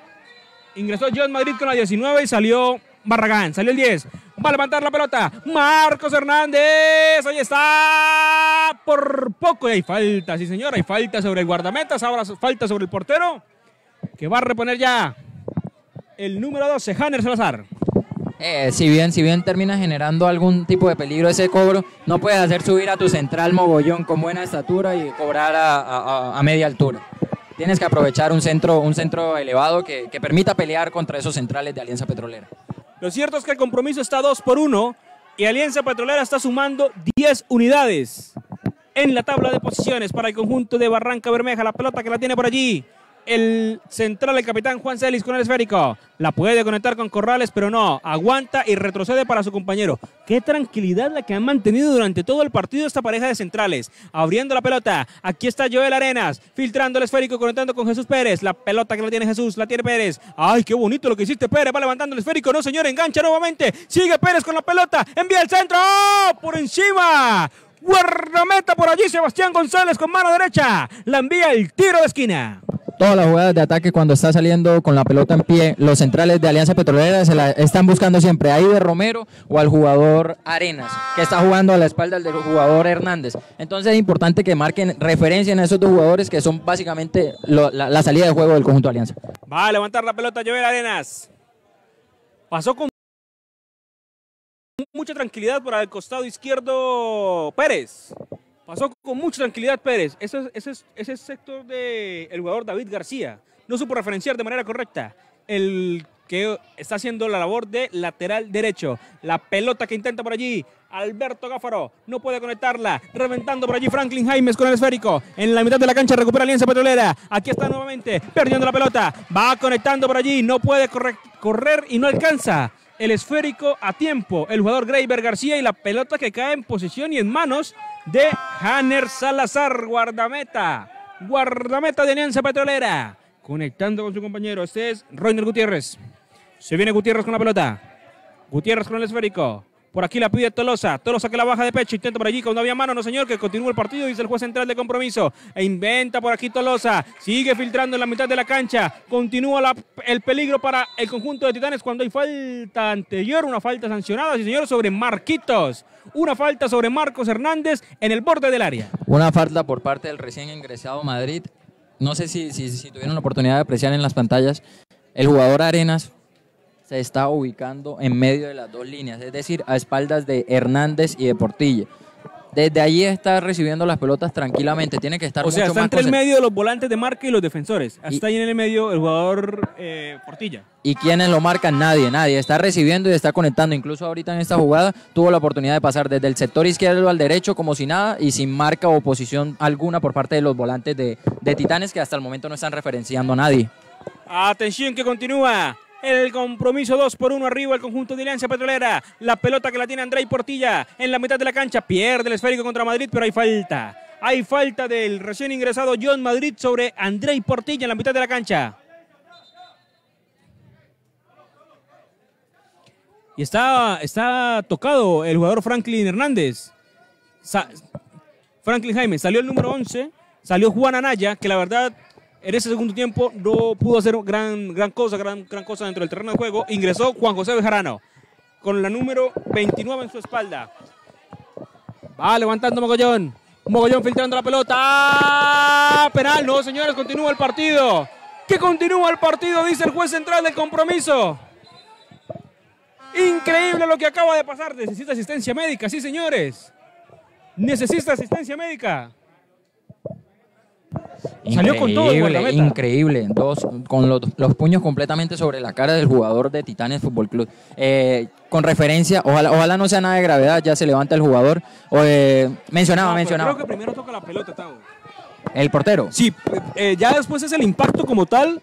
Ingresó John Madrid con la 19 y salió Barragán, salió el 10. Va a levantar la pelota. Marcos Hernández. Ahí está. Por poco. Y hay falta, sí señor. Hay falta sobre el guardametas. Ahora falta sobre el portero. Que va a reponer ya el número 12, Hanner Salazar. Eh, si bien si bien termina generando algún tipo de peligro ese cobro, no puedes hacer subir a tu central mogollón con buena estatura y cobrar a, media altura. Tienes que aprovechar un centro, un centro elevado que, que, permita pelear contra esos centrales de Alianza Petrolera. Lo cierto es que el compromiso está 2 por 1 y Alianza Petrolera está sumando 10 unidades en la tabla de posiciones para el conjunto de Barranca Bermeja. La pelota que la tiene por allí el central, el capitán Juan Celis con el esférico. La puede conectar con Corrales, pero no. Aguanta y retrocede para su compañero. Qué tranquilidad la que han mantenido durante todo el partido esta pareja de centrales. Abriendo la pelota. Aquí está Joel Arenas. Filtrando el esférico, conectando con Jesús Pérez. La pelota que la tiene Jesús, la tiene Pérez. Ay, qué bonito lo que hiciste, Pérez. Va levantando el esférico. No, señor, engancha nuevamente. Sigue Pérez con la pelota. Envía el centro. ¡Oh! Por encima. Guardameta por allí, Sebastián González con mano derecha. La envía el tiro de esquina todas las jugadas de ataque cuando está saliendo con la pelota en pie, los centrales de Alianza Petrolera se la están buscando siempre ahí de Romero o al jugador Arenas, que está jugando a la espalda del jugador Hernández. Entonces es importante que marquen referencia en esos dos jugadores que son básicamente la, salida de juego del conjunto de Alianza. Va a levantar la pelota Joel Arenas. Pasó con mucha tranquilidad por el costado izquierdo Pérez. Pasó con mucha tranquilidad Pérez. Ese, ese, ese sector del el jugador David García. No supo referenciar de manera correcta. El que está haciendo la labor de lateral derecho. La pelota que intenta por allí. Alberto Gáfaro no puede conectarla. Reventando por allí Franklin Jaimes con el esférico. En la mitad de la cancha recupera Alianza Petrolera. Aquí está nuevamente perdiendo la pelota. Va conectando por allí. No puede correr y no alcanza el esférico a tiempo. El jugador Greiber García y la pelota que cae en posición y en manos de Hanner Salazar, guardameta. Guardameta de Alianza Petrolera. Conectando con su compañero. Este es Roiner Gutiérrez. Se viene Gutiérrez con la pelota. Gutiérrez con el esférico. Por aquí la pide Tolosa. Tolosa que la baja de pecho. Intenta por allí cuando había mano. No, señor, que continúa el partido. Dice el juez central de compromiso. E inventa por aquí Tolosa. Sigue filtrando en la mitad de la cancha. Continúa el peligro para el conjunto de Titanes cuando hay falta anterior. Una falta sancionada, sí, señor, sobre Marquitos. Una falta sobre Marcos Hernández en el borde del área. Una falta por parte del recién ingresado Madrid. No sé si, si, si tuvieron la oportunidad de apreciar en las pantallas. El jugador Arenas se está ubicando en medio de las dos líneas, es decir, a espaldas de Hernández y de Portilla. Desde allí está recibiendo las pelotas tranquilamente. Tiene que estar. O sea, está entre el medio de los volantes de marca y los defensores. Está ahí en el medio el jugador eh, Portilla. ¿Y quiénes lo marcan? Nadie, nadie. Está recibiendo y está conectando. Incluso ahorita en esta jugada tuvo la oportunidad de pasar desde el sector izquierdo al derecho como si nada y sin marca o posición alguna por parte de los volantes de, de Titanes que hasta el momento no están referenciando a nadie. Atención que continúa el compromiso 2 por 1 arriba el conjunto de Alianza Petrolera. La pelota que la tiene André Portilla en la mitad de la cancha. Pierde el esférico contra Madrid, pero hay falta. Hay falta del recién ingresado John Madrid sobre André Portilla en la mitad de la cancha. Y está, está tocado el jugador Franklin Hernández. Franklin Jaime, salió el número 11, salió Juan Anaya, que la verdad En ese segundo tiempo no pudo hacer gran, gran cosa, gran, gran cosa dentro del terreno de juego. Ingresó Juan José Bejarano con la número 29 en su espalda. Va levantando Mogollón. Mogollón filtrando la pelota. ¡Ah! Penal, no, señores, continúa el partido. Que continúa el partido, dice el juez central del compromiso. Increíble lo que acaba de pasar. Necesita asistencia médica, sí, señores. Necesita asistencia médica. Salió con todo el Increíble, increíble. Dos, con los, los puños completamente sobre la cara del jugador de Titanes Fútbol Club. Eh, con referencia, ojalá, ojalá no sea nada de gravedad, ya se levanta el jugador. O, eh, mencionaba, No, mencionaba. Creo que primero toca la pelota, Tavo. El portero. Sí, eh, ya después es el impacto como tal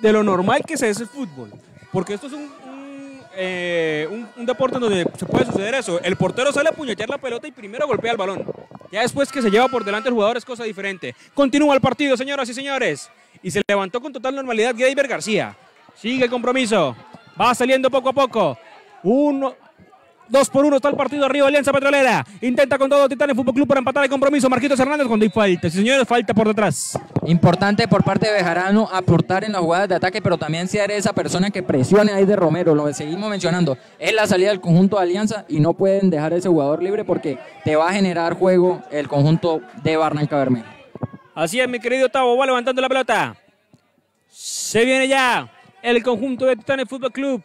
de lo normal que se es el fútbol. Porque esto es un, un, eh, un- un deporte donde se puede suceder eso. El portero sale a puñetear la pelota y primero golpea el balón. Ya después que se lleva por delante el jugador es cosa diferente. Continúa el partido, señoras y señores. Y se levantó con total normalidad Greiber García. Sigue el compromiso. Va saliendo poco a poco. Uno, Dos por uno está el partido arriba, Alianza Petrolera. Intenta con todo Titanes Fútbol Club para empatar el compromiso. Marquitos Hernández cuando hay falta. Sí, señores, falta por detrás. Importante por parte de Bejarano aportar en las jugadas de ataque, pero también ser esa persona que presione ahí de Romero. Lo seguimos mencionando. Es la salida del conjunto de Alianza y no pueden dejar a ese jugador libre porque te va a generar juego el conjunto de Barranca Bermeja. Así es, mi querido Tavo, va levantando la pelota. Se viene ya el conjunto de Titanes Fútbol Club.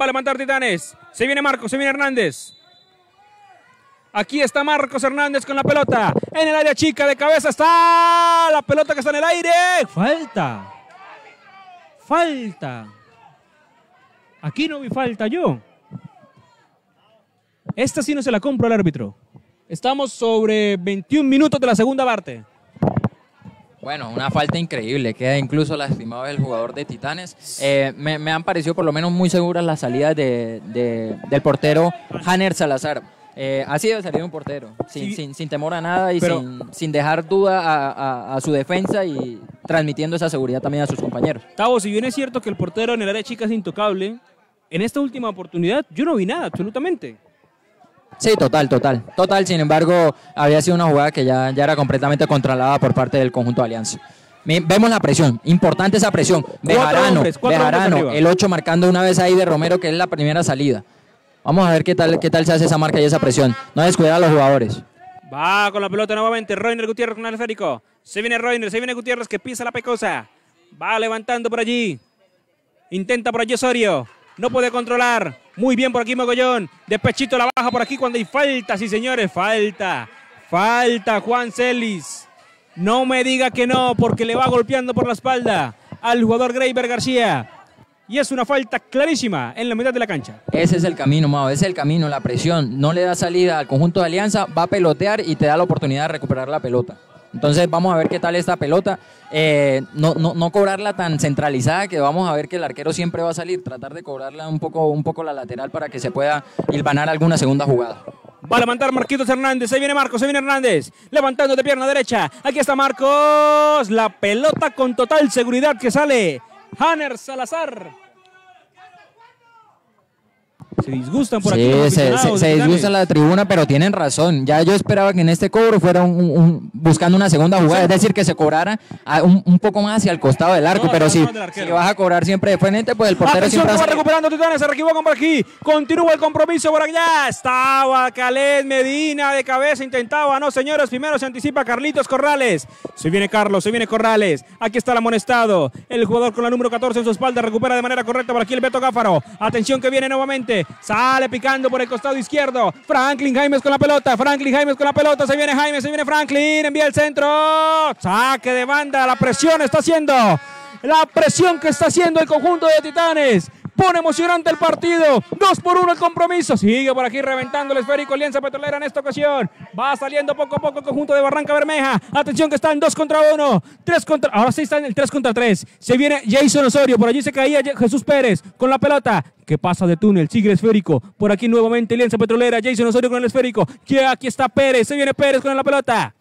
Va a levantar Titanes. Se viene Marcos, se viene Hernández. Aquí está Marcos Hernández con la pelota. En el área chica de cabeza está la pelota que está en el aire. Falta. Falta. Aquí no vi falta yo. Esta sí no se la compro al árbitro. Estamos sobre 21 minutos de la segunda parte. Bueno, una falta increíble, queda incluso lastimado el jugador de Titanes. Eh, me, me han parecido por lo menos muy seguras las salidas de, de- del portero Hanner Salazar. Eh, así debe salir un portero, sin, Sí. sin, sin temor a nada y Pero- sin, sin dejar duda a, a- a su defensa y transmitiendo esa seguridad también a sus compañeros. Tavo, si bien es cierto que el portero en el área chica es intocable, en esta última oportunidad yo no vi nada, absolutamente. Sí, total, total. Total, sin embargo, había sido una jugada que ya, ya era completamente controlada por parte del conjunto de Alianza. Vemos la presión, importante esa presión. Bejarano, Bejarano, el 8 marcando una vez ahí de Romero, que es la primera salida. Vamos a ver qué tal, qué tal se hace esa marca y esa presión. No descuidar a los jugadores. Va con la pelota nuevamente, Reiner Gutiérrez con el esférico. Se viene Reiner, se viene Gutiérrez que pisa la pecosa. Va levantando por allí. Intenta por allí Osorio. No puede controlar. Muy bien por aquí Mogollón. De pechito la baja por aquí cuando hay falta, sí señores, falta. Falta Juan Celis. No me diga que no, porque le va golpeando por la espalda al jugador Greiber García. Y es una falta clarísima en la mitad de la cancha. Ese es el camino, Mao, ese es el camino, la presión. No le da salida al conjunto de Alianza, va a pelotear y te da la oportunidad de recuperar la pelota. Entonces vamos a ver qué tal esta pelota. Eh, no, no, no cobrarla tan centralizada que vamos a ver que el arquero siempre va a salir. Tratar de cobrarla un poco, un poco la lateral para que se pueda hilvanar alguna segunda jugada. Va a levantar Marquitos Hernández. Ahí viene Marcos, ahí viene Hernández. Levantando de pierna derecha. Aquí está Marcos. La pelota con total seguridad que sale. Hanner Salazar. Se disgustan por aquí. Los se, se- de se Titanes. disgusta la tribuna, pero tienen razón. Ya yo esperaba que en este cobro fuera un- un- un- buscando una segunda jugada, es decir, que se cobrara a- un, un poco más hacia el costado del arco. No, pero no, si, si vas a cobrar siempre de frente, pues el portero Atención, siempre va recuperando Titanes, se equivocan por aquí. Continúa el compromiso por allá. Estaba Caled Medina de cabeza, intentaba, no señores. Primero se anticipa Carlitos Corrales. Se viene Carlos, se viene Corrales. Aquí está el amonestado. El jugador con la número 14 en su espalda recupera de manera correcta por aquí el Beto Gáfaro. Atención que viene nuevamente. Sale picando por el costado izquierdo. Franklin Jaimes con la pelota. Franklin Jaimes con la pelota. Se viene Jaime, se viene Franklin. Envía el centro. Saque de banda. La presión está haciendo. La presión que está haciendo el conjunto de Titanes. Emocionante el partido. Dos por uno el compromiso. Sigue por aquí reventando el esférico Alianza Petrolera en esta ocasión. Va saliendo poco a poco el conjunto de Barranca Bermeja. Atención que están dos contra uno. Tres contra. Ahora sí está en el tres contra tres. Se viene Jason Osorio. Por allí se caía Jesús Pérez con la pelota. Que pasa de túnel. Sigue el esférico. Por aquí nuevamente Alianza Petrolera. Jason Osorio con el esférico. Aquí está Pérez. Se viene Pérez con la pelota.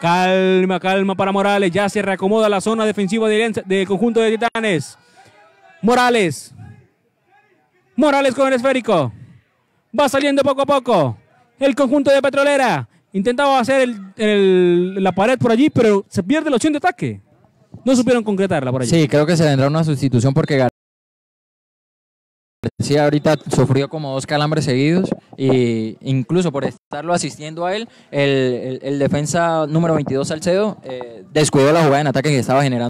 Calma, calma para Morales. Ya se reacomoda la zona defensiva de del conjunto de Titanes. Morales. Morales con el esférico. Va saliendo poco a poco. El conjunto de Petrolera. Intentaba hacer la pared por allí, pero se pierde la opción de ataque. No supieron concretarla por allí. Sí, creo que se vendrá una sustitución porque Gar- García ahorita sufrió como dos calambres seguidos y incluso por estarlo asistiendo a él, el defensa número 22 Salcedo eh, descuidó la jugada en ataque que estaba generando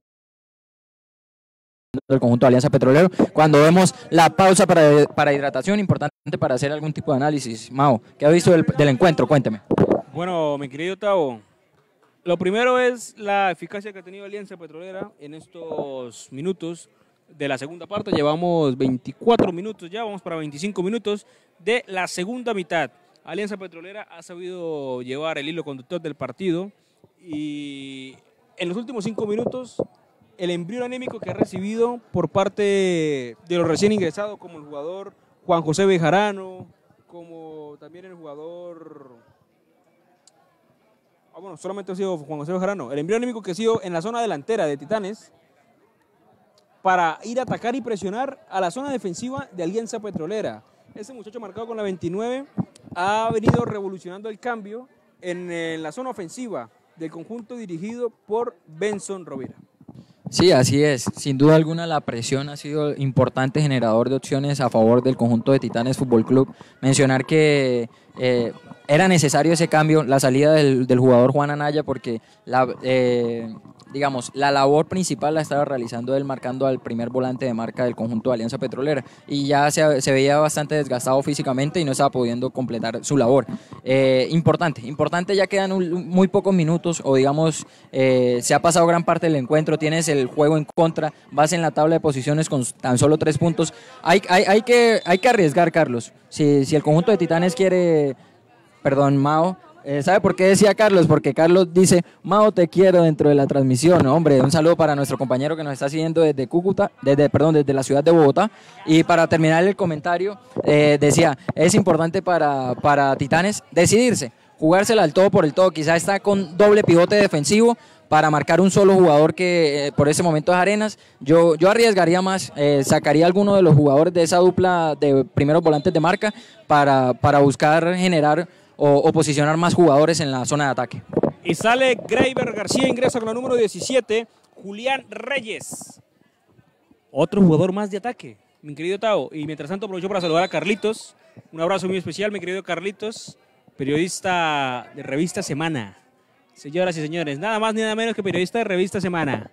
el conjunto de Alianza Petrolero. Cuando vemos la pausa para, para hidratación, importante para hacer algún tipo de análisis. Mao, ¿qué ha visto del, del encuentro? Cuénteme. Bueno, mi querido Tavo, lo primero es la eficacia que ha tenido Alianza Petrolera en estos minutos de la segunda parte. Llevamos 24 minutos ya, vamos para 25 minutos de la segunda mitad. Alianza Petrolera ha sabido llevar el hilo conductor del partido y en los últimos cinco minutos el embrión anémico que ha recibido por parte de los recién ingresados como el jugador Juan José Bejarano, como también el jugador Ah, bueno, solamente ha sido Juan José Bejarano. El embrión anímico que ha sido en la zona delantera de Titanes para ir a atacar y presionar a la zona defensiva de Alianza Petrolera. Ese muchacho marcado con la 29 ha venido revolucionando el cambio en, la zona ofensiva del conjunto dirigido por Benson Rovira. Sí, así es. Sin duda alguna la presión ha sido importante generador de opciones a favor del conjunto de Titanes Fútbol Club. Mencionar que eh, era necesario ese cambio, la salida del, jugador Juan Anaya, porque la, eh, digamos, la labor principal la estaba realizando él marcando al primer volante de marca del conjunto de Alianza Petrolera y ya se, se veía bastante desgastado físicamente y no estaba pudiendo completar su labor. Eh, importante, importante, ya quedan muy pocos minutos o digamos, eh, se ha pasado gran parte del encuentro, tienes el juego en contra, vas en la tabla de posiciones con tan solo tres puntos. Hay, hay, hay, que, hay que arriesgar, Carlos. Si, si el conjunto de Titanes quiere, perdón, Mao, eh, ¿Sabe por qué decía Carlos? Porque Carlos dice, Mao, te quiero dentro de la transmisión. Hombre, un saludo para nuestro compañero que nos está siguiendo desde Cúcuta, desde, perdón, desde la ciudad de Bogotá. Y para terminar el comentario, eh, decía, es importante para, para Titanes decidirse, jugársela al todo por el todo. Quizá está con doble pivote defensivo para marcar un solo jugador que eh, por ese momento es Arenas. Yo, yo arriesgaría más, sacaría alguno de los jugadores de esa dupla de primeros volantes de marca para, para buscar generar o, o posicionar más jugadores en la zona de ataque. Y sale Graver García, ingresa con la número 17, Julián Reyes. Otro jugador más de ataque, mi querido Tao. Y mientras tanto aprovecho para saludar a Carlitos. Un abrazo muy especial, mi querido Carlitos, periodista de Revista Semana. Señoras y señores, nada más ni nada menos que periodista de Revista Semana.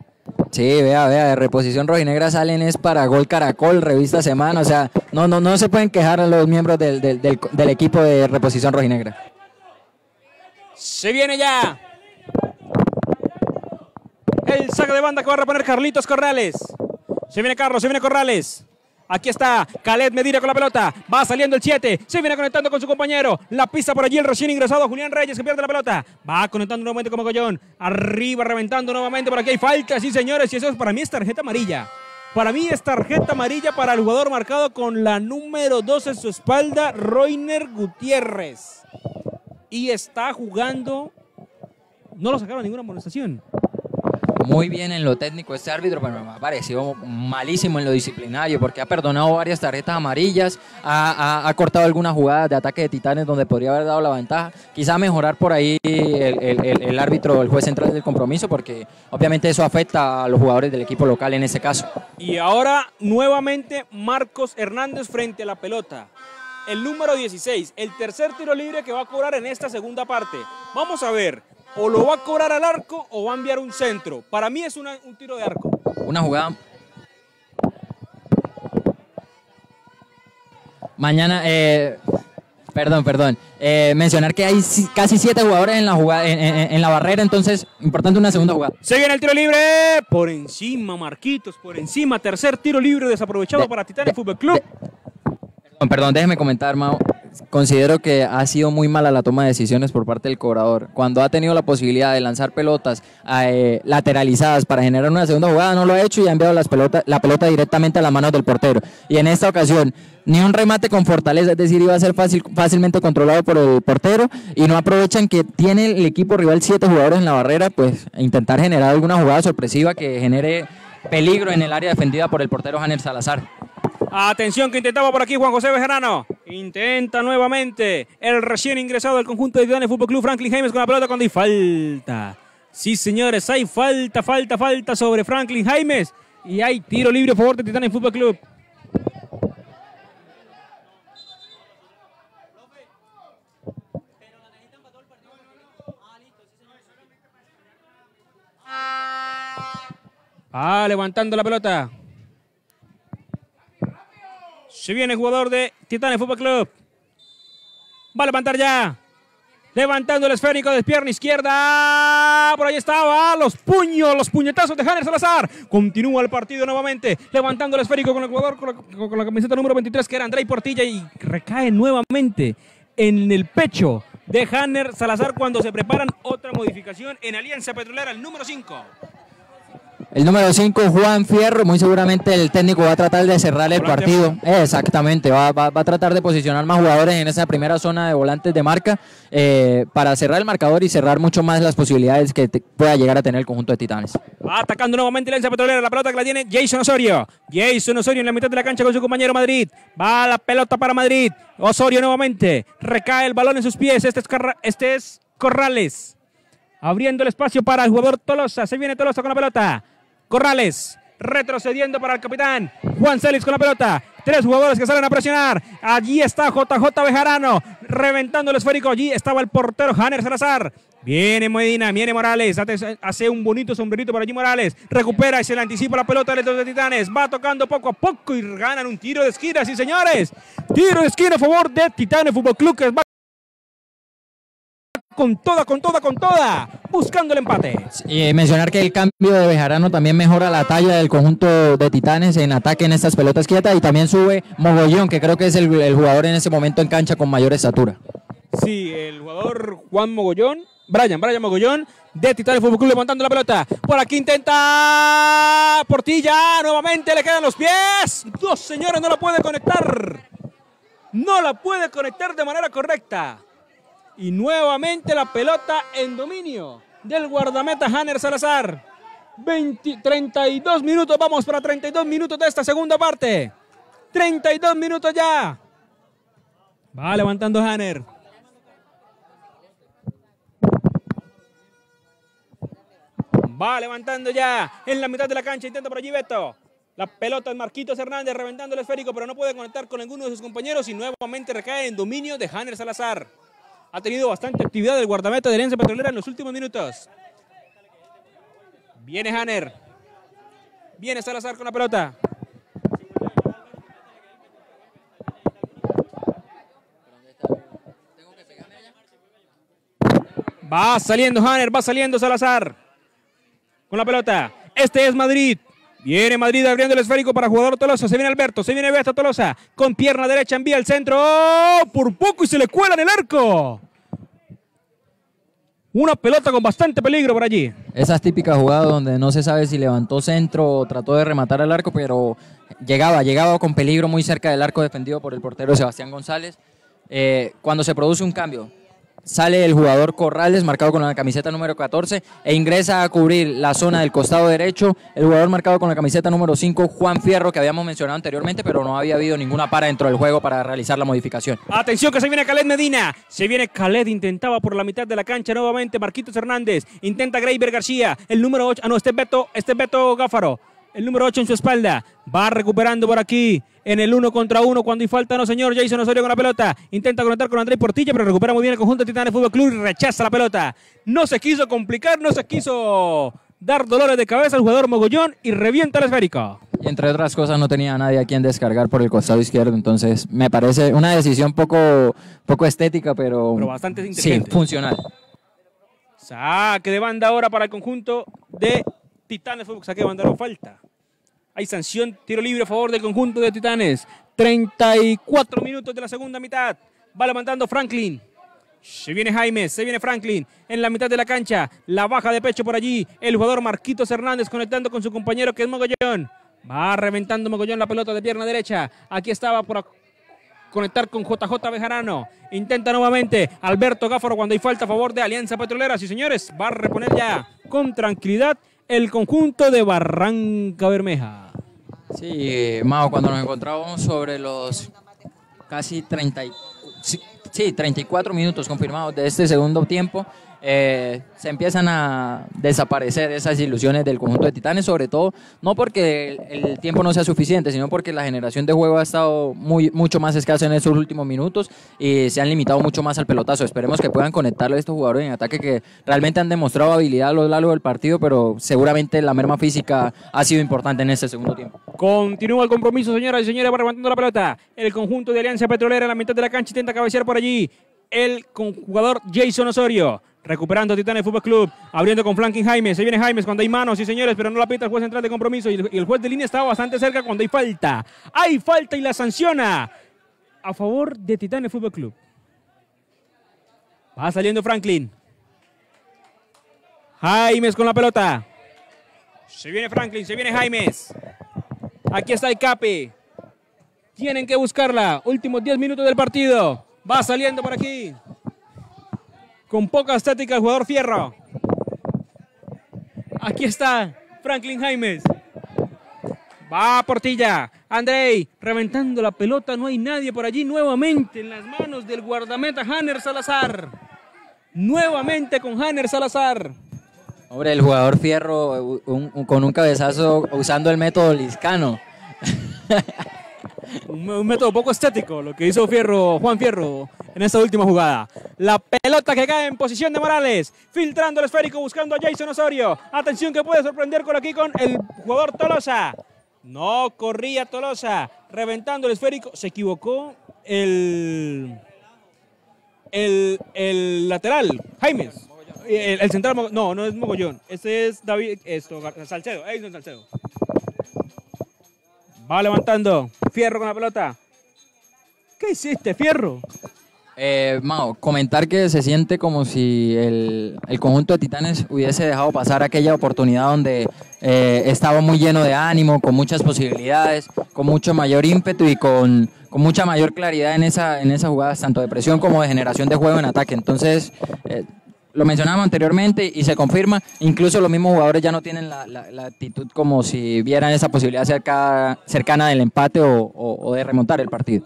Sí, vea, vea, de reposición rojinegra salen es para Gol Caracol, revista Semana, o sea, no, no, no se pueden quejar a los miembros del, del- equipo de reposición rojinegra. Se viene ya. El saque de banda que va a reponer Carlitos Corrales. Se viene Carlos, se viene Corrales. Aquí está Khaled Medina con la pelota. Va saliendo el 7. Se viene conectando con su compañero. La pista por allí el recién ingresado Julián Reyes que pierde la pelota. Va conectando nuevamente como Collón. Arriba reventando nuevamente. Por aquí hay falta, sí señores. Y eso es, para mí es tarjeta amarilla. Para mí es tarjeta amarilla para el jugador marcado con la número 2 en su espalda, Roiner Gutiérrez. Y está jugando. No lo sacaron ninguna amonestación. Muy bien en lo técnico este árbitro, pero me ha parecido malísimo en lo disciplinario porque ha perdonado varias tarjetas amarillas, ha, cortado algunas jugadas de ataque de titanes donde podría haber dado la ventaja. Quizá mejorar por ahí el, el- árbitro, el juez central del compromiso, porque obviamente eso afecta a los jugadores del equipo local en este caso. Y ahora nuevamente Marcos Hernández frente a la pelota. El número 16, el tercer tiro libre que va a cobrar en esta segunda parte. Vamos a ver, o lo va a cobrar al arco o va a enviar un centro. Para mí es una- un tiro de arco. Una jugada. Mañana, eh, perdón, perdón. Eh, mencionar que hay si- casi siete jugadores en la jugada, en, en- en la barrera, entonces importante una segunda jugada. Se viene el tiro libre. Por encima, Marquitos, por encima. Tercer tiro libre desaprovechado De- para Titanes Fútbol Club. Perdón, perdón, déjeme comentar, Mao. Considero que ha sido muy mala la toma de decisiones por parte del cobrador. Cuando ha tenido la posibilidad de lanzar pelotas eh, lateralizadas para generar una segunda jugada, no lo ha hecho y ha enviado las pelotas, la pelota directamente a las manos del portero. Y en esta ocasión, ni un remate con fortaleza, es decir, iba a ser fácil, fácilmente controlado por el portero y no aprovechan que tiene el equipo rival siete jugadores en la barrera, pues intentar generar alguna jugada sorpresiva que genere peligro en el área defendida por el portero Janer Salazar. Atención que intentaba por aquí Juan José Bejarano. Intenta nuevamente el recién ingresado del conjunto de Titanes Fútbol Club Franklin Jaimes con la pelota cuando hay falta. Sí, señores, hay falta, falta, falta sobre Franklin Jaimes. Y hay tiro libre a favor de Titanes Fútbol Club. Ah, levantando la pelota. Se viene el jugador de Titanes Fútbol Club. Va a levantar ya. Levantando el esférico de pierna izquierda. Por ahí estaba. Los puños, los puñetazos de Hanner Salazar. Continúa el partido nuevamente. Levantando el esférico con el jugador con la, con la camiseta número 23, que era Andrei Portilla. Y recae nuevamente en el pecho de Hanner Salazar cuando se preparan otra modificación en Alianza Petrolera, el número 5. El número 5, Juan Fierro, muy seguramente el técnico va a tratar de cerrar el Volante partido. Exactamente, va, va- va a tratar de posicionar más jugadores en esa primera zona de volantes de marca eh, para cerrar el marcador y cerrar mucho más las posibilidades que te- pueda llegar a tener el conjunto de Titanes. Va atacando nuevamente Alianza Petrolera. La pelota que la tiene Jason Osorio. Jason Osorio en la mitad de la cancha con su compañero Madrid. Va la pelota para Madrid. Osorio nuevamente. Recae el balón en sus pies. Este es, este es Corrales. Abriendo el espacio para el jugador Tolosa. Se viene Tolosa con la pelota. Corrales. Retrocediendo para el capitán. Juan Celis con la pelota. Tres jugadores que salen a presionar. Allí está JJ Bejarano. Reventando el esférico. Allí estaba el portero Hanner Salazar. Viene Medina, viene Morales. Hace, un bonito sombrerito por allí Morales. Recupera y se le anticipa la pelota de los Titanes. Va tocando poco a poco y ganan un tiro de esquina, sí señores. Tiro de esquina a favor de Titanes Fútbol Club que con toda, con toda, con toda. Buscando el empate. Y eh, mencionar que el cambio de Bejarano también mejora la talla del conjunto de Titanes en ataque en estas pelotas quietas y también sube Mogollón, que creo que es el, el jugador en ese momento en cancha con mayor estatura. Sí, el jugador Juan Mogollón, Brian, Brian Mogollón, de Titanes Fútbol Club levantando la pelota. Por aquí intenta Portilla, nuevamente le quedan los pies. Dos señores, no la puede conectar. No la puede conectar de manera correcta. Y nuevamente la pelota en dominio del guardameta Hanner Salazar. 20 32 minutos, vamos para 32 minutos de esta segunda parte. 32 minutos ya. Va levantando Hanner. Va levantando ya en la mitad de la cancha. Intenta por allí Beto. La pelota es Marquitos Hernández reventando el esférico, pero no puede conectar con ninguno de sus compañeros y nuevamente recae en dominio de Hanner Salazar. Ha tenido bastante actividad el guardameta de Alianza Petrolera en los últimos minutos. Viene Hanner. Viene Salazar con la pelota. Va saliendo Hanner, va saliendo Salazar. Con la pelota. Este es Madrid. Viene Madrid abriendo el esférico para jugador Tolosa. Se viene Alberto, se viene Beto Tolosa. Con pierna derecha envía el centro. ¡Oh! Por poco y se le cuela en el arco. Una pelota con bastante peligro por allí. Esas típicas jugadas donde no se sabe si levantó centro o trató de rematar al arco, pero llegaba, llegaba con peligro muy cerca del arco defendido por el portero Sebastián González. Eh, cuando se produce un cambio, sale el jugador Corrales, marcado con la camiseta número 14, e ingresa a cubrir la zona del costado derecho el jugador marcado con la camiseta número 5, Juan Fierro, que habíamos mencionado anteriormente, pero no había habido ninguna para dentro del juego para realizar la modificación. Atención que se viene Khaled Medina. Se viene Khaled, intentaba por la mitad de la cancha nuevamente Marquitos Hernández. Intenta Greiber García. El número 8. Ah, no, este es Beto, este es Beto Gáfaro. El número 8 en su espalda. Va recuperando por aquí. En el uno contra uno. Cuando hay falta, no señor. Jason Osorio con la pelota. Intenta conectar con Andrés Portilla, pero recupera muy bien el conjunto de Titanes Fútbol Club y rechaza la pelota. No se quiso complicar, no se quiso dar dolores de cabeza al jugador Mogollón y revienta el esférico. Y entre otras cosas no tenía a nadie a quien descargar por el costado izquierdo, entonces me parece una decisión poco, poco estética, pero, Pero bastante sí, funcional. Saque de banda ahora para el conjunto de Titanes Fútbol. Saque de banda no falta. Hay sanción, tiro libre a favor del conjunto de Titanes. 34 minutos de la segunda mitad. Va levantando Franklin. Se viene Jaime, se viene Franklin en la mitad de la cancha. La baja de pecho por allí. El jugador Marquitos Hernández conectando con su compañero que es Mogollón. Va reventando Mogollón la pelota de pierna derecha. Aquí estaba por conectar con JJ Bejarano. Intenta nuevamente Alberto Gáfaro cuando hay falta a favor de Alianza Petrolera. Sí, señores, va a reponer ya con tranquilidad el conjunto de Barranca Bermeja. Sí, Mao, cuando nos encontrábamos sobre los casi 30, y- sí, sí, 34 minutos confirmados de este segundo tiempo. Eh, se empiezan a desaparecer esas ilusiones del conjunto de Titanes, sobre todo no porque el, tiempo no sea suficiente, sino porque la generación de juego ha estado muy, mucho más escasa en esos últimos minutos y se han limitado mucho más al pelotazo. Esperemos que puedan conectarle a estos jugadores en ataque que realmente han demostrado habilidad a lo largo del partido, pero seguramente la merma física ha sido importante en este segundo tiempo. Continúa el compromiso, señoras y señores, va levantando la pelota. El conjunto de Alianza Petrolera en la mitad de la cancha intenta cabecear por allí. El jugador Jason Osorio. Recuperando Titanes Fútbol Club. Abriendo con flanking Jaime. Se viene Jaime cuando hay manos, sí señores, pero no la pita el juez central de compromiso. Y el, juez de línea estaba bastante cerca cuando hay falta. Hay falta y la sanciona. A favor de Titanes Fútbol Club. Va saliendo Franklin. Jaimes con la pelota. Se viene Franklin, se viene Jaimes. Aquí está el Capi. Tienen que buscarla. Últimos 10 minutos del partido. Va saliendo por aquí. Con poca estética el jugador Fierro. Aquí está Franklin Jaimes. Va Portilla. Andrei reventando la pelota. No hay nadie por allí. Nuevamente en las manos del guardameta Hanner Salazar. Nuevamente con Hanner Salazar. Hombre, el jugador Fierro con un cabezazo usando el método liscano. <laughs> Un, un método poco estético lo que hizo Fierro, Juan Fierro en esta última jugada. La pelota que cae en posición de Morales, filtrando el esférico buscando a Jason Osorio. Atención que puede sorprender con aquí con el jugador Tolosa. No corría Tolosa, reventando el esférico. Se equivocó el, el, el lateral, Jaimes. El, el central, no, no es Mogollón. Este es David, esto, Salcedo, Edson Salcedo. Va levantando. Fierro con la pelota. ¿Qué hiciste, Fierro? Eh, Mao, comentar que se siente como si el, el conjunto de Titanes hubiese dejado pasar aquella oportunidad donde eh, estaba muy lleno de ánimo, con muchas posibilidades, con mucho mayor ímpetu y con, con mucha mayor claridad en esa, en esas jugadas, tanto de presión como de generación de juego en ataque. Entonces, eh, lo mencionábamos anteriormente y se confirma, incluso los mismos jugadores ya no tienen la, la- actitud como si vieran esa posibilidad cerca, cercana del empate o- o- de remontar el partido.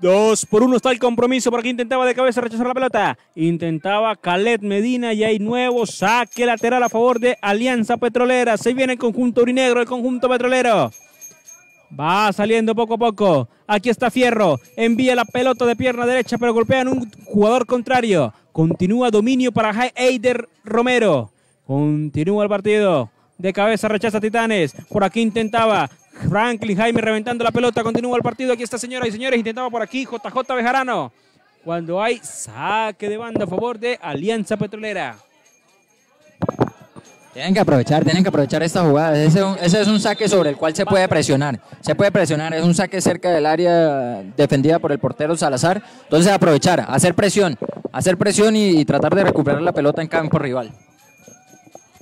Dos por uno está el compromiso. Por aquí intentaba de cabeza rechazar la pelota. Intentaba Calet Medina y hay nuevo saque lateral a favor de Alianza Petrolera. Se viene el conjunto urinegro, el conjunto petrolero. Va saliendo poco a poco. Aquí está Fierro. Envía la pelota de pierna derecha, pero golpean un jugador contrario. Continúa dominio para Ja- Eider Romero. Continúa el partido. De cabeza rechaza Titanes. Por aquí intentaba Franklin Jaime reventando la pelota. Continúa el partido. Aquí está, señoras y señores. Intentaba por aquí JJ Bejarano. Cuando hay saque de banda a favor de Alianza Petrolera. Tienen que aprovechar, tienen que aprovechar esta jugada. Ese, es un- saque sobre el cual se puede presionar. Se puede presionar, es un saque cerca del área defendida por el portero Salazar. Entonces aprovechar, hacer presión, hacer presión y, y tratar de recuperar la pelota en campo rival.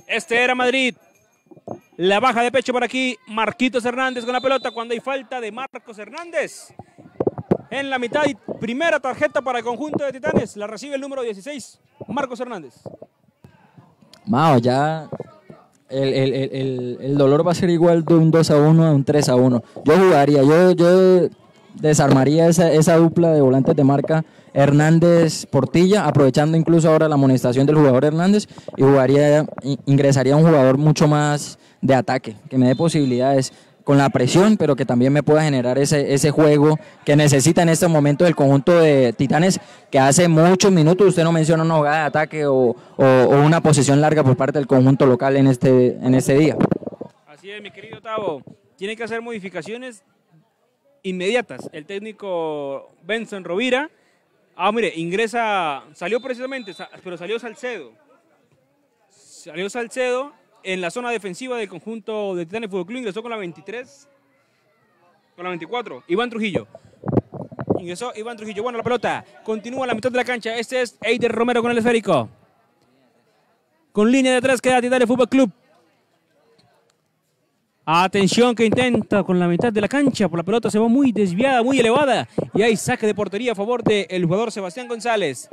Este era Madrid. La baja de pecho por aquí. Marquitos Hernández con la pelota cuando hay falta de Marcos Hernández. En la mitad y primera tarjeta para el conjunto de Titanes. La recibe el número 16, Marcos Hernández. Mao, ya el, el- el- el- dolor va a ser igual de un 2 a 1 a un 3 a 1. Yo jugaría, yo, yo desarmaría esa, esa dupla de volantes de marca Hernández-Portilla, aprovechando incluso ahora la amonestación del jugador Hernández y jugaría, ingresaría un jugador mucho más de ataque, que me dé posibilidades con la presión, pero que también me pueda generar ese, ese juego que necesita en este momento el conjunto de Titanes, que hace muchos minutos usted no menciona una jugada de ataque o, o- o una posición larga por parte del conjunto local en este, en este día. Así es, mi querido Tavo. Tiene que hacer modificaciones inmediatas. El técnico Benson Rovira. Ah, mire, ingresa, salió precisamente, sa- pero salió Salcedo. Salió Salcedo en la zona defensiva del conjunto de Titanes Fútbol Club, ingresó con la 23, con la 24, Iván Trujillo. Ingresó Iván Trujillo. Bueno, la pelota continúa a la mitad de la cancha. Este es Eider Romero con el esférico. Con línea de tres queda Titanes Fútbol Club. Atención que intenta con la mitad de la cancha, por la pelota se va muy desviada, muy elevada. Y hay saque de portería a favor del jugador Sebastián González.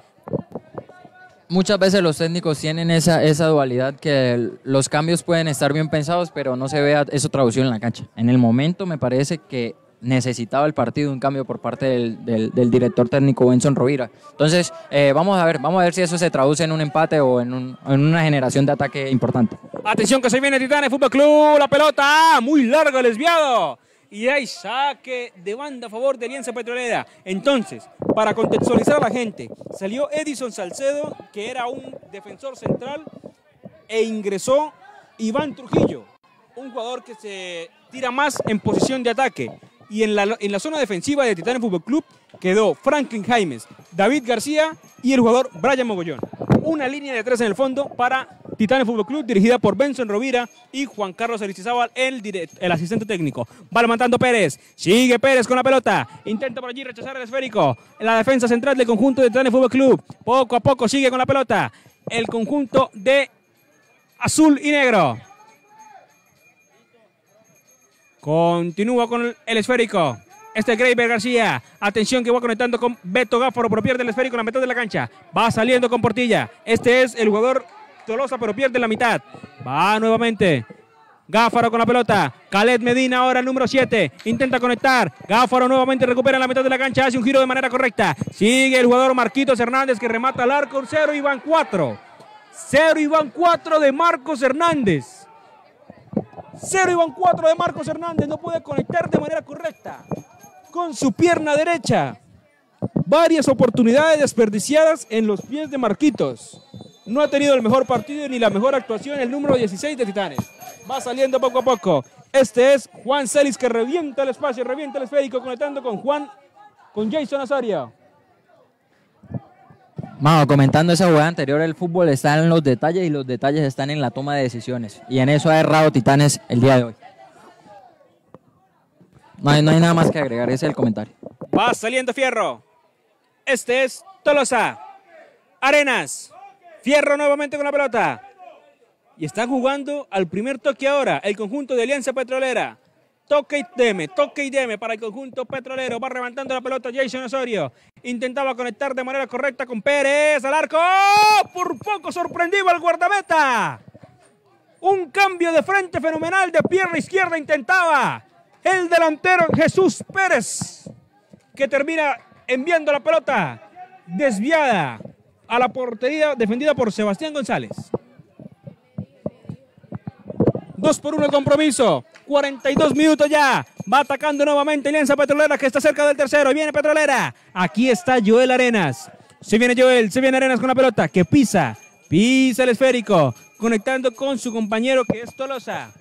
Muchas veces los técnicos tienen esa, esa dualidad que los cambios pueden estar bien pensados, pero no se ve eso traducido en la cancha. En el momento me parece que necesitaba el partido un cambio por parte del, del- director técnico Benson Rovira. Entonces, eh, vamos a ver, vamos a ver si eso se traduce en un empate o en, en una generación de ataque importante. Atención que se viene Titanes Fútbol Club, la pelota, muy largo el desviado. Y hay saque de banda a favor de Alianza Petrolera. Entonces, para contextualizar a la gente, salió Edison Salcedo, que era un defensor central, e ingresó Iván Trujillo, un jugador que se tira más en posición de ataque. Y en la, en la zona defensiva de Titanes Fútbol Club quedó Franklin Jaimes, David García y el jugador Brian Mogollón. Una línea de tres en el fondo para Titanes Fútbol Club dirigida por Benson Rovira y Juan Carlos Aristizábal, el, el asistente técnico. Va levantando Pérez, sigue Pérez con la pelota, intenta por allí rechazar el esférico. En la defensa central del conjunto de Titanes Fútbol Club, poco a poco sigue con la pelota. El conjunto de azul y negro. Continúa con el, el esférico. Este es Graver García. Atención que va conectando con Beto Gáfaro, pero pierde el esférico en la mitad de la cancha. Va saliendo con Portilla. Este es el jugador Tolosa, pero pierde la mitad. Va nuevamente. Gáfaro con la pelota. Khaled Medina ahora el número 7. Intenta conectar. Gáfaro nuevamente recupera en la mitad de la cancha. Hace un giro de manera correcta. Sigue el jugador Marquitos Hernández que remata al arco. 0 y van 4. 0 y van 4 de Marcos Hernández. 0 y van 4 de Marcos Hernández. No puede conectar de manera correcta. Con su pierna derecha. Varias oportunidades desperdiciadas en los pies de Marquitos. No ha tenido el mejor partido ni la mejor actuación el número 16 de Titanes. Va saliendo poco a poco. Este es Juan Celis que revienta el espacio, revienta el esférico conectando con Juan, con Jason Azaria. Mano, comentando esa jugada anterior, el fútbol está en los detalles y los detalles están en la toma de decisiones. Y en eso ha errado Titanes el día de hoy. No hay, no hay nada más que agregar, ese es el comentario. Va saliendo Fierro. Este es Tolosa. Arenas. Fierro nuevamente con la pelota. Y están jugando al primer toque ahora el conjunto de Alianza Petrolera. Toque y deme, toque y deme para el conjunto petrolero. Va levantando la pelota Jason Osorio. Intentaba conectar de manera correcta con Pérez al arco. Por poco sorprendido al guardameta. Un cambio de frente fenomenal de pierna izquierda intentaba el delantero Jesús Pérez, que termina enviando la pelota desviada a la portería defendida por Sebastián González. Dos por uno el compromiso. 42 minutos ya. Va atacando nuevamente Alianza Petrolera que está cerca del tercero. Viene Petrolera. Aquí está Joel Arenas. Se viene Joel, se viene Arenas con la pelota que pisa. Pisa el esférico. Conectando con su compañero que es Tolosa.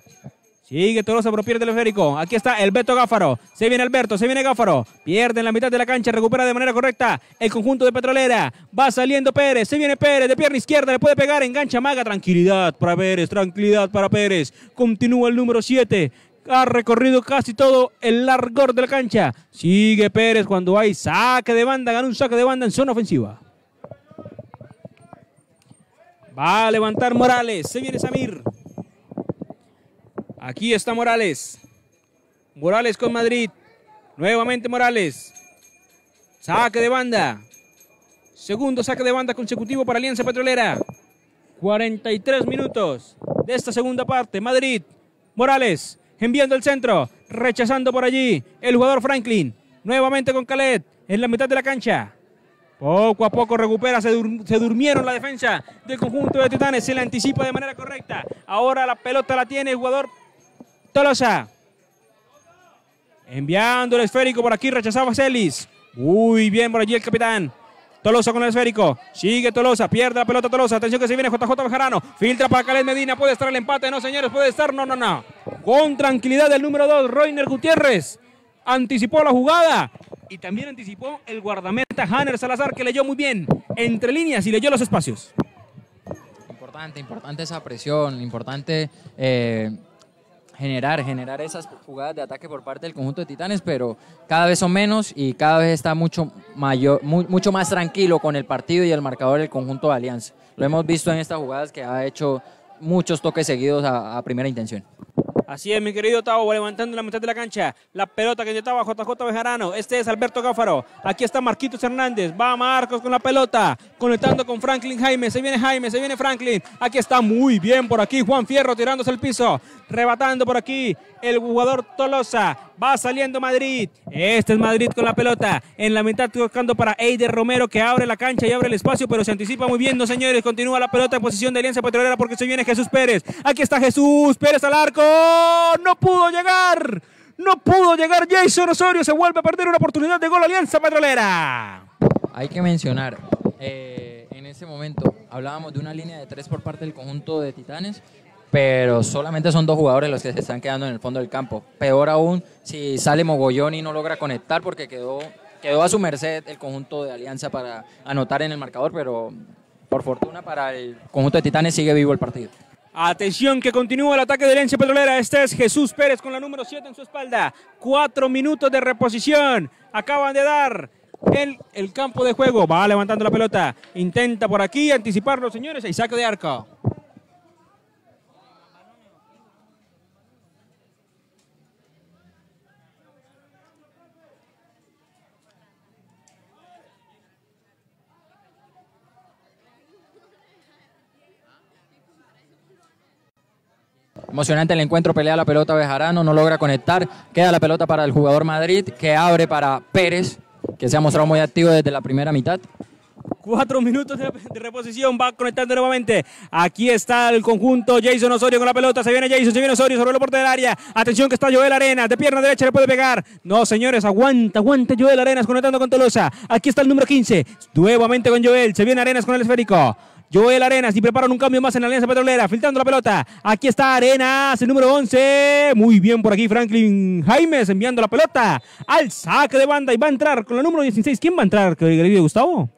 Sigue Tolosa, pero pierde el esférico. Aquí está el Beto Gáfaro. Se viene Alberto, se viene Gáfaro. Pierde en la mitad de la cancha, recupera de manera correcta el conjunto de Petrolera. Va saliendo Pérez, se viene Pérez de pierna izquierda, le puede pegar, engancha Maga. Tranquilidad para Pérez, tranquilidad para Pérez. Continúa el número 7. Ha recorrido casi todo el largor de la cancha. Sigue Pérez cuando hay saque de banda, gana un saque de banda en zona ofensiva. Va a levantar Morales, se viene Samir. Aquí está Morales. Morales con Madrid. Nuevamente Morales. Saque de banda. Segundo saque de banda consecutivo para Alianza Petrolera. 43 minutos de esta segunda parte. Madrid. Morales enviando el centro. Rechazando por allí el jugador Franklin. Nuevamente con Khaled en la mitad de la cancha. Poco a poco recupera, se durmieron la defensa del conjunto de Titanes, se la anticipa de manera correcta. Ahora la pelota la tiene el jugador Tolosa. Enviando el esférico por aquí, rechazaba Celis. Muy bien por allí el capitán. Tolosa con el esférico. Sigue Tolosa, pierde la pelota Tolosa. Atención que se viene JJ Bejarano. Filtra para Caled Medina. Puede estar el empate. No, señores, puede estar. No, no, no. Con tranquilidad el número 2, Roiner Gutiérrez. Anticipó la jugada. Y también anticipó el guardameta Hanner Salazar, que leyó muy bien entre líneas y leyó los espacios. Importante, importante esa presión, importante eh, generar, generar esas jugadas de ataque por parte del conjunto de Titanes, pero cada vez son menos y cada vez está mucho, mayor, mu- mucho más tranquilo con el partido y el marcador del conjunto de Alianza. Lo hemos visto en estas jugadas que ha hecho muchos toques seguidos a primera intención. Así es, mi querido Tavo, levantando la mitad de la cancha. La pelota que intentaba JJ Bejarano. Este es Alberto Gáfaro. Aquí está Marquitos Hernández. Va Marcos con la pelota. Conectando con Franklin Jaime. Se viene Jaime, se viene Franklin. Aquí está muy bien por aquí Juan Fierro tirándose al piso. Rebatando por aquí el jugador Tolosa. Va saliendo Madrid. Este es Madrid con la pelota. En la mitad tocando para Eider Romero que abre la cancha y abre el espacio, pero se anticipa muy bien, no señores. Continúa la pelota en posición de Alianza Petrolera porque se viene Jesús Pérez. Aquí está Jesús Pérez al arco. No pudo llegar. No pudo llegar Jason Osorio. Se vuelve a perder una oportunidad de gol Alianza Petrolera. Hay que mencionar, eh, en ese momento hablábamos de una línea de tres por parte del conjunto de Titanes, pero solamente son dos jugadores los que se están quedando en el fondo del campo. Peor aún si sale Mogollón y no logra conectar porque quedó, quedó a su merced el conjunto de Alianza para anotar en el marcador, pero por fortuna para el conjunto de Titanes sigue vivo el partido. Atención que continúa el ataque de Alianza Petrolera. Este es Jesús Pérez con la número 7 en su espalda. Cuatro minutos de reposición. Acaban de dar en el campo de juego. Va levantando la pelota. Intenta por aquí anticiparlo, señores. Y saque de arco. Emocionante el encuentro, pelea la pelota Bejarano, no logra conectar, queda la pelota para el jugador Madrid, que abre para Pérez, que se ha mostrado muy activo desde la primera mitad. Cuatro minutos de, reposición, va conectando nuevamente. Aquí está el conjunto Jason Osorio con la pelota. Se viene Jason, se viene Osorio sobre el borde del área. Atención que está Joel Arenas, de pierna derecha le puede pegar. No, señores, aguanta, aguanta Joel Arenas conectando con Tolosa. Aquí está el número 15, nuevamente con Joel. Se viene Arenas con el esférico. Joel Arenas y preparan un cambio más en la Alianza Petrolera, filtrando la pelota. Aquí está Arenas, el número 11. Muy bien por aquí Franklin Jaimes enviando la pelota al saque de banda y va a entrar con la número 16. ¿Quién va a entrar, querido Gustavo?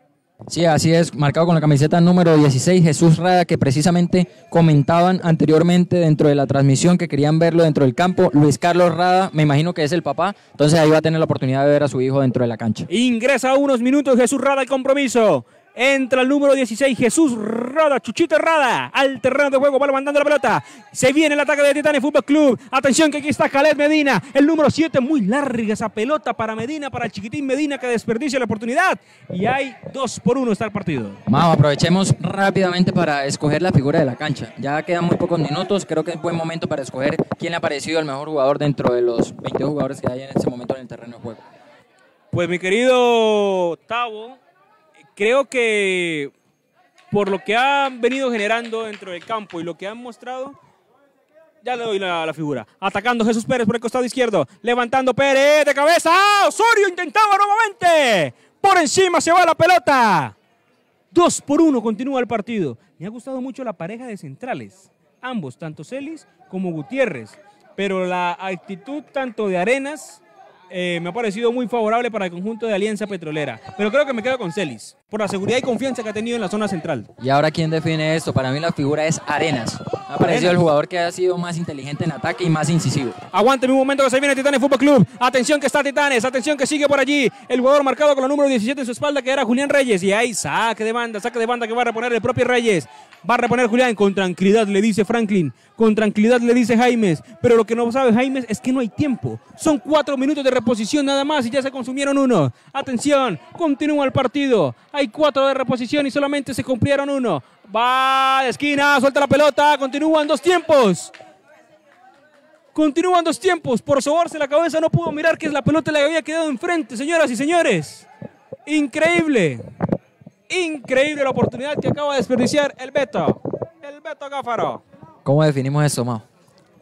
Sí, así es, marcado con la camiseta número 16, Jesús Rada, que precisamente comentaban anteriormente dentro de la transmisión que querían verlo dentro del campo. Luis Carlos Rada, me imagino que es el papá, entonces ahí va a tener la oportunidad de ver a su hijo dentro de la cancha. Ingresa unos minutos Jesús Rada al compromiso. Entra el número 16, Jesús Rada, Chuchito Rada, al terreno de juego, va mandando la pelota. Se viene el ataque de Titanes Fútbol Club. Atención que aquí está Caled Medina, el número 7, muy larga esa pelota para Medina, para el chiquitín Medina que desperdicia la oportunidad. Y hay dos por uno está el partido. Vamos, aprovechemos rápidamente para escoger la figura de la cancha. Ya quedan muy pocos minutos, creo que es buen momento para escoger quién le ha parecido el mejor jugador dentro de los 22 jugadores que hay en este momento en el terreno de juego. Pues mi querido Tavo, creo que por lo que han venido generando dentro del campo y lo que han mostrado, ya le doy la, figura. Atacando Jesús Pérez por el costado izquierdo. Levantando Pérez de cabeza. ¡Ah! Osorio intentaba nuevamente. Por encima se va la pelota. Dos por uno continúa el partido. Me ha gustado mucho la pareja de centrales. Ambos, tanto Celis como Gutiérrez. Pero la actitud tanto de Arenas eh, me ha parecido muy favorable para el conjunto de Alianza Petrolera. Pero creo que me quedo con Celis, por la seguridad y confianza que ha tenido en la zona central. Y ahora, ¿quién define esto? Para mí la figura es Arenas. Ha parecido el jugador que ha sido más inteligente en ataque y más incisivo. Aguánteme un momento que se viene Titanes Fútbol Club. Atención que está Titanes, atención que sigue por allí. El jugador marcado con la número 17 en su espalda que era Julián Reyes. Y ahí saque de banda, saque de banda que va a reponer el propio Reyes. Va a reponer Julián con tranquilidad, le dice Franklin. Con tranquilidad le dice Jaimes. Pero lo que no sabe Jaimes es que no hay tiempo. Son cuatro minutos de reposición nada más y ya se consumieron uno. Atención, continúa el partido. Hay cuatro de reposición y solamente se cumplieron uno. Va de esquina, suelta la pelota. Continúan dos tiempos. Continúan dos tiempos. Por sobarse la cabeza no pudo mirar que la pelota le había quedado enfrente, señoras y señores. Increíble. Increíble la oportunidad que acaba de desperdiciar el Beto. El Beto Gáfaro. ¿Cómo definimos eso, Mao?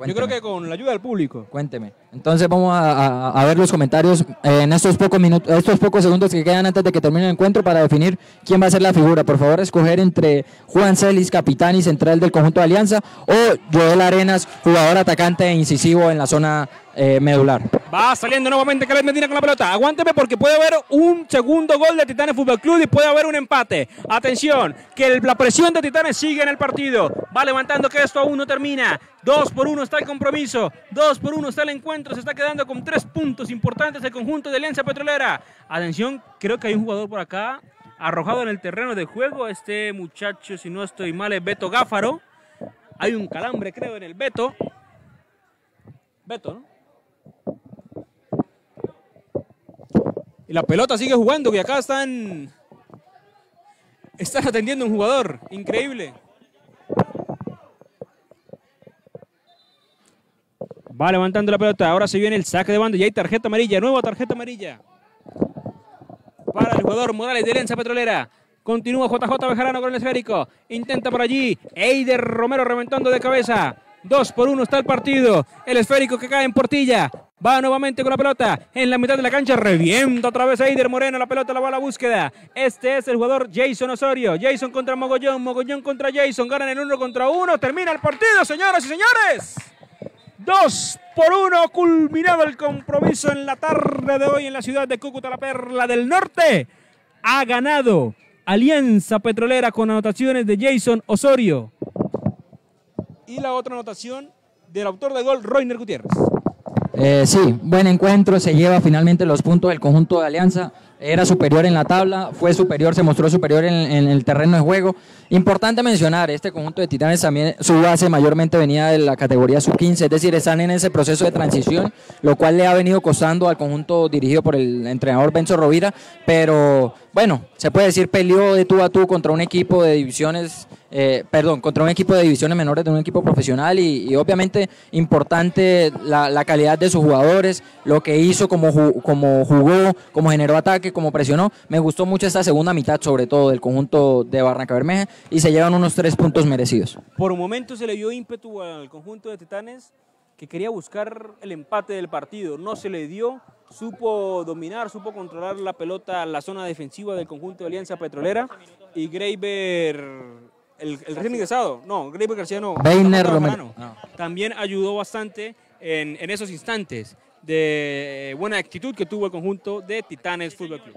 Yo creo que con la ayuda del público. Cuénteme. Entonces vamos a, a- a ver los comentarios en estos pocos minutos, estos pocos segundos que quedan antes de que termine el encuentro para definir quién va a ser la figura. Por favor, escoger entre Juan Celis, capitán y central del conjunto de Alianza, o Joel Arenas, jugador atacante e incisivo en la zona eh, medular. Va saliendo nuevamente Caleb Medina con la pelota. Aguánteme porque puede haber un segundo gol de Titanes Fútbol Club y puede haber un empate. Atención, que la presión de Titanes sigue en el partido. Va levantando que esto aún no termina. Dos por uno está el compromiso. Dos por uno está el encuentro. Se está quedando con tres puntos importantes el conjunto de Alianza Petrolera. Atención, creo que hay un jugador por acá arrojado en el terreno de juego. Este muchacho, si no estoy mal, es Beto Gáfaro. Hay un calambre, creo, en el Beto. Beto, ¿no? Y la pelota sigue jugando, que acá están. Están atendiendo un jugador. Increíble. Va levantando la pelota. Ahora se viene el saque de banda. Y hay tarjeta amarilla. Nueva tarjeta amarilla. Para el jugador Morales de Alianza Petrolera. Continúa JJ Bejarano con el esférico. Intenta por allí. Eider Romero reventando de cabeza. Dos por uno está el partido. El esférico que cae en Portilla. Va nuevamente con la pelota en la mitad de la cancha. Revienta otra vez Eider Moreno. La pelota la va a la búsqueda. Este es el jugador Jason Osorio. Jason contra Mogollón. Mogollón contra Jason. Ganan el uno contra uno. Termina el partido, señoras y señores. Dos por uno. Culminado el compromiso en la tarde de hoy en la ciudad de Cúcuta, la perla del norte. Ha ganado Alianza Petrolera con anotaciones de Jason Osorio. Y la otra anotación del autor de gol, Roiner Gutiérrez. Eh, sí, buen encuentro, se lleva finalmente los puntos del conjunto de Alianza, era superior en la tabla, fue superior, se mostró superior en, en el terreno de juego. Importante mencionar, este conjunto de Titanes también, su base mayormente venía de la categoría sub-15, es decir, están en ese proceso de transición, lo cual le ha venido costando al conjunto dirigido por el entrenador Benzo Rovira, pero bueno, se puede decir peleó de tú a tú contra un equipo de divisiones eh, perdón, contra un equipo de divisiones menores de un equipo profesional y, obviamente importante la, calidad de sus jugadores, lo que hizo, como, ju como jugó, como generó ataque, como presionó. Me gustó mucho esta segunda mitad, sobre todo del conjunto de Barranca Bermeja y se llevan unos tres puntos merecidos. Por un momento se le dio ímpetu al conjunto de Titanes que quería buscar el empate del partido, no se le dio, supo dominar, supo controlar la pelota, la zona defensiva del conjunto de Alianza Petrolera y Graver el, el recién ingresado, no, Graver García no. Weiner Romero. No. También ayudó bastante en, en, esos instantes de buena actitud que tuvo el conjunto de Titanes Fútbol Club.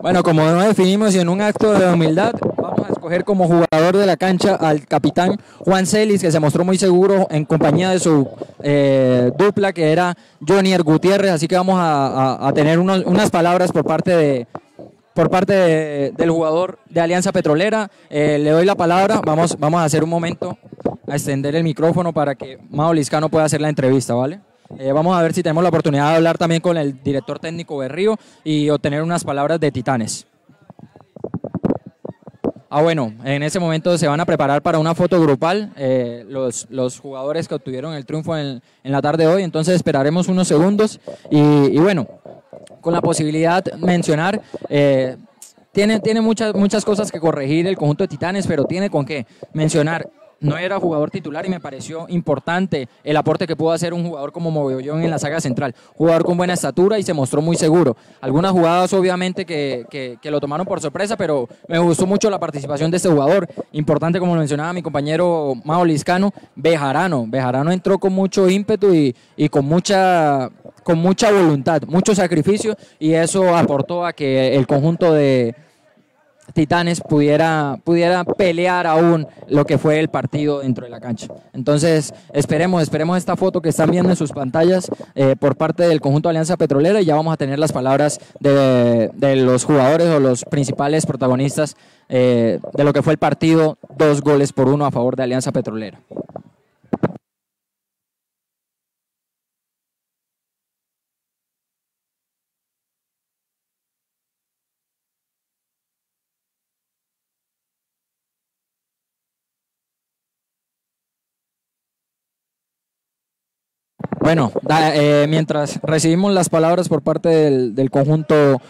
Bueno, como no definimos y en un acto de humildad, vamos a escoger como jugador de la cancha al capitán Juan Celis, que se mostró muy seguro en compañía de su eh, dupla, que era Jonier Gutiérrez. Así que vamos a, a, a tener unos, unas palabras por parte de, por parte de, del jugador de Alianza Petrolera. Eh, le doy la palabra. Vamos, vamos a hacer un momento a extender el micrófono para que Mao Liscano pueda hacer la entrevista, ¿vale? Eh, vamos a ver si tenemos la oportunidad de hablar también con el director técnico Berrío y obtener unas palabras de Titanes. Ah, bueno, en ese momento se van a preparar para una foto grupal eh, los, los, jugadores que obtuvieron el triunfo en, en, la tarde de hoy, entonces esperaremos unos segundos y, bueno, con la posibilidad mencionar, eh, tiene, tiene muchas, muchas cosas que corregir el conjunto de Titanes, pero tiene con qué mencionar no era jugador titular y me pareció importante el aporte que pudo hacer un jugador como Mogollón en la saga central. Jugador con buena estatura y se mostró muy seguro. Algunas jugadas obviamente que, que, lo tomaron por sorpresa, pero me gustó mucho la participación de este jugador. Importante como lo mencionaba mi compañero Mao Liscano, Bejarano. Bejarano entró con mucho ímpetu y, y con mucha con mucha voluntad, mucho sacrificio y eso aportó a que el conjunto de, Titanes pudiera, pudiera pelear aún lo que fue el partido dentro de la cancha. Entonces, esperemos, esperemos esta foto que están viendo en sus pantallas eh, por parte del conjunto Alianza Petrolera y ya vamos a tener las palabras de, de los jugadores o los principales protagonistas eh, de lo que fue el partido, dos goles por uno a favor de Alianza Petrolera. Bueno, eh, mientras recibimos las palabras por parte del, conjunto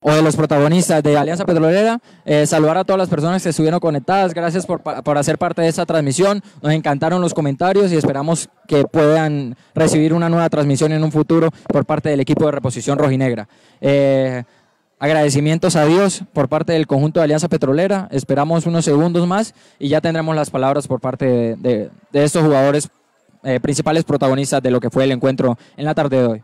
o de los protagonistas de Alianza Petrolera, eh, saludar a todas las personas que estuvieron conectadas, gracias por, por, hacer parte de esta transmisión, nos encantaron los comentarios y esperamos que puedan recibir una nueva transmisión en un futuro por parte del equipo de reposición rojinegra. Eh, agradecimientos a Dios por parte del conjunto de Alianza Petrolera, esperamos unos segundos más y ya tendremos las palabras por parte de, de estos jugadores eh, principales protagonistas de lo que fue el encuentro en la tarde de hoy.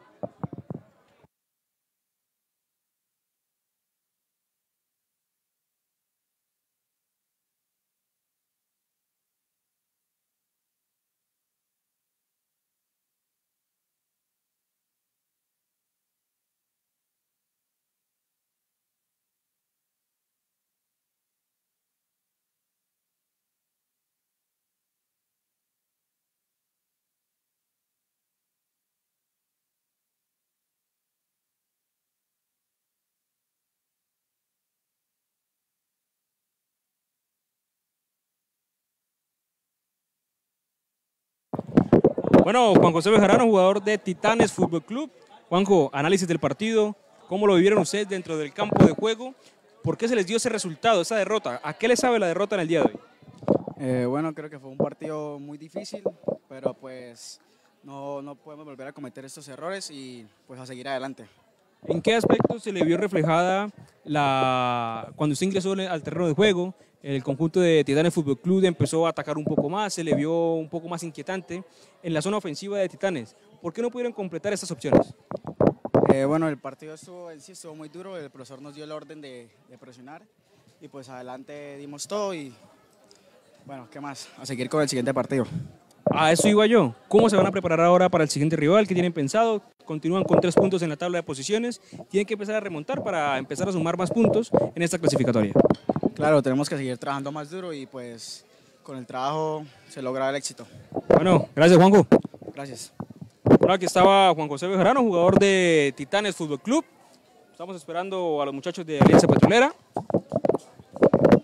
Bueno, Juan José Bejarano, jugador de Titanes Fútbol Club. Juanjo, análisis del partido, ¿cómo lo vivieron ustedes dentro del campo de juego? ¿Por qué se les dio ese resultado, esa derrota? ¿A qué les sabe la derrota en el día de hoy? Eh, bueno, creo que fue un partido muy difícil, pero pues no, no podemos volver a cometer estos errores y pues a seguir adelante. ¿En qué aspecto se le vio reflejada la cuando usted ingresó al terreno de juego? El conjunto de Titanes Fútbol Club empezó a atacar un poco más, se le vio un poco más inquietante en la zona ofensiva de Titanes. ¿Por qué no pudieron completar estas opciones? Eh, bueno, el partido estuvo, en sí estuvo muy duro, el profesor nos dio el orden de, de presionar y pues adelante dimos todo y bueno, ¿qué más? A seguir con el siguiente partido. A eso iba yo. ¿Cómo se van a preparar ahora para el siguiente rival? ¿Qué tienen pensado? Continúan con tres puntos en la tabla de posiciones. Tienen que empezar a remontar para empezar a sumar más puntos en esta clasificatoria. Claro, tenemos que seguir trabajando más duro y pues con el trabajo se logra el éxito. Bueno, gracias Juanjo. Gracias. Bueno, aquí estaba Juan José Bejarano, jugador de Titanes Fútbol Club. Estamos esperando a los muchachos de Alianza Petrolera.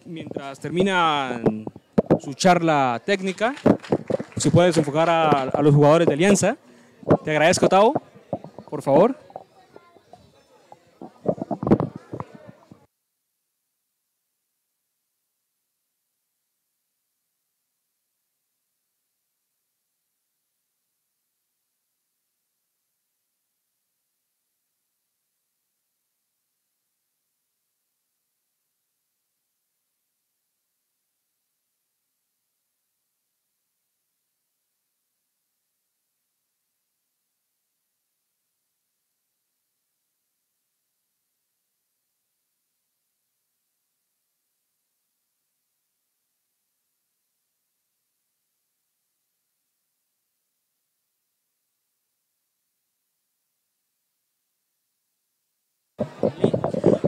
Mientras terminan su charla técnica, si puedes enfocar a, a los jugadores de Alianza. Te agradezco, Tavo, por favor.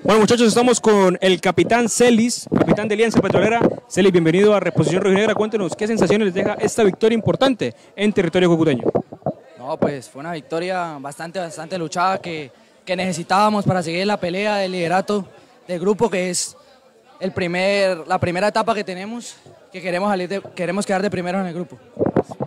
Bueno, muchachos, estamos con el capitán Celis, capitán de Alianza Petrolera. Celis, bienvenido a Reposición Rojinegra. Cuéntenos qué sensaciones les deja esta victoria importante en territorio cocuteño. No, pues fue una victoria bastante, bastante luchada que, que necesitábamos para seguir la pelea del liderato del grupo, que es el primer, la primera etapa que tenemos, que queremos, salir de- queremos quedar de primero en el grupo.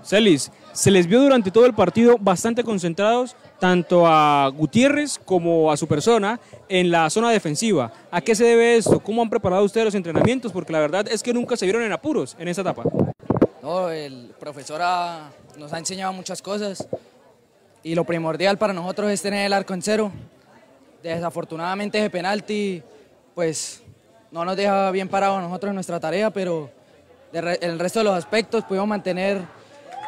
Celis, se les vio durante todo el partido bastante concentrados, tanto a Gutiérrez como a su persona, en la zona defensiva. ¿A qué se debe esto? ¿Cómo han preparado ustedes los entrenamientos? Porque la verdad es que nunca se vieron en apuros en esta etapa. No, el profesor ha- nos ha enseñado muchas cosas y lo primordial para nosotros es tener el arco en cero. Desafortunadamente ese penalti, pues no nos deja bien parados nosotros en nuestra tarea, pero re- el resto de los aspectos pudimos mantener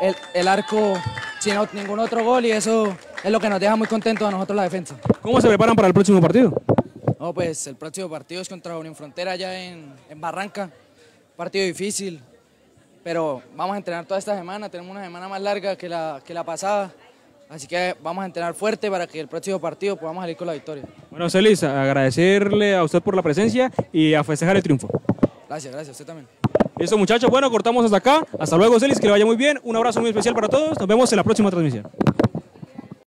el, el arco sin ningún otro gol y eso es lo que nos deja muy contentos a nosotros la defensa. ¿Cómo se preparan para el próximo partido? No, pues el próximo partido es contra Unión Frontera allá en, en Barranca. Partido difícil, pero vamos a entrenar toda esta semana. Tenemos una semana más larga que la, que la pasada. Así que vamos a entrenar fuerte para que el próximo partido podamos salir con la victoria. Bueno, Celis, agradecerle a usted por la presencia y a festejar el triunfo. Gracias, gracias. Usted también. Listo, muchachos. Bueno, cortamos hasta acá. Hasta luego, Celis. Que le vaya muy bien. Un abrazo muy especial para todos. Nos vemos en la próxima transmisión.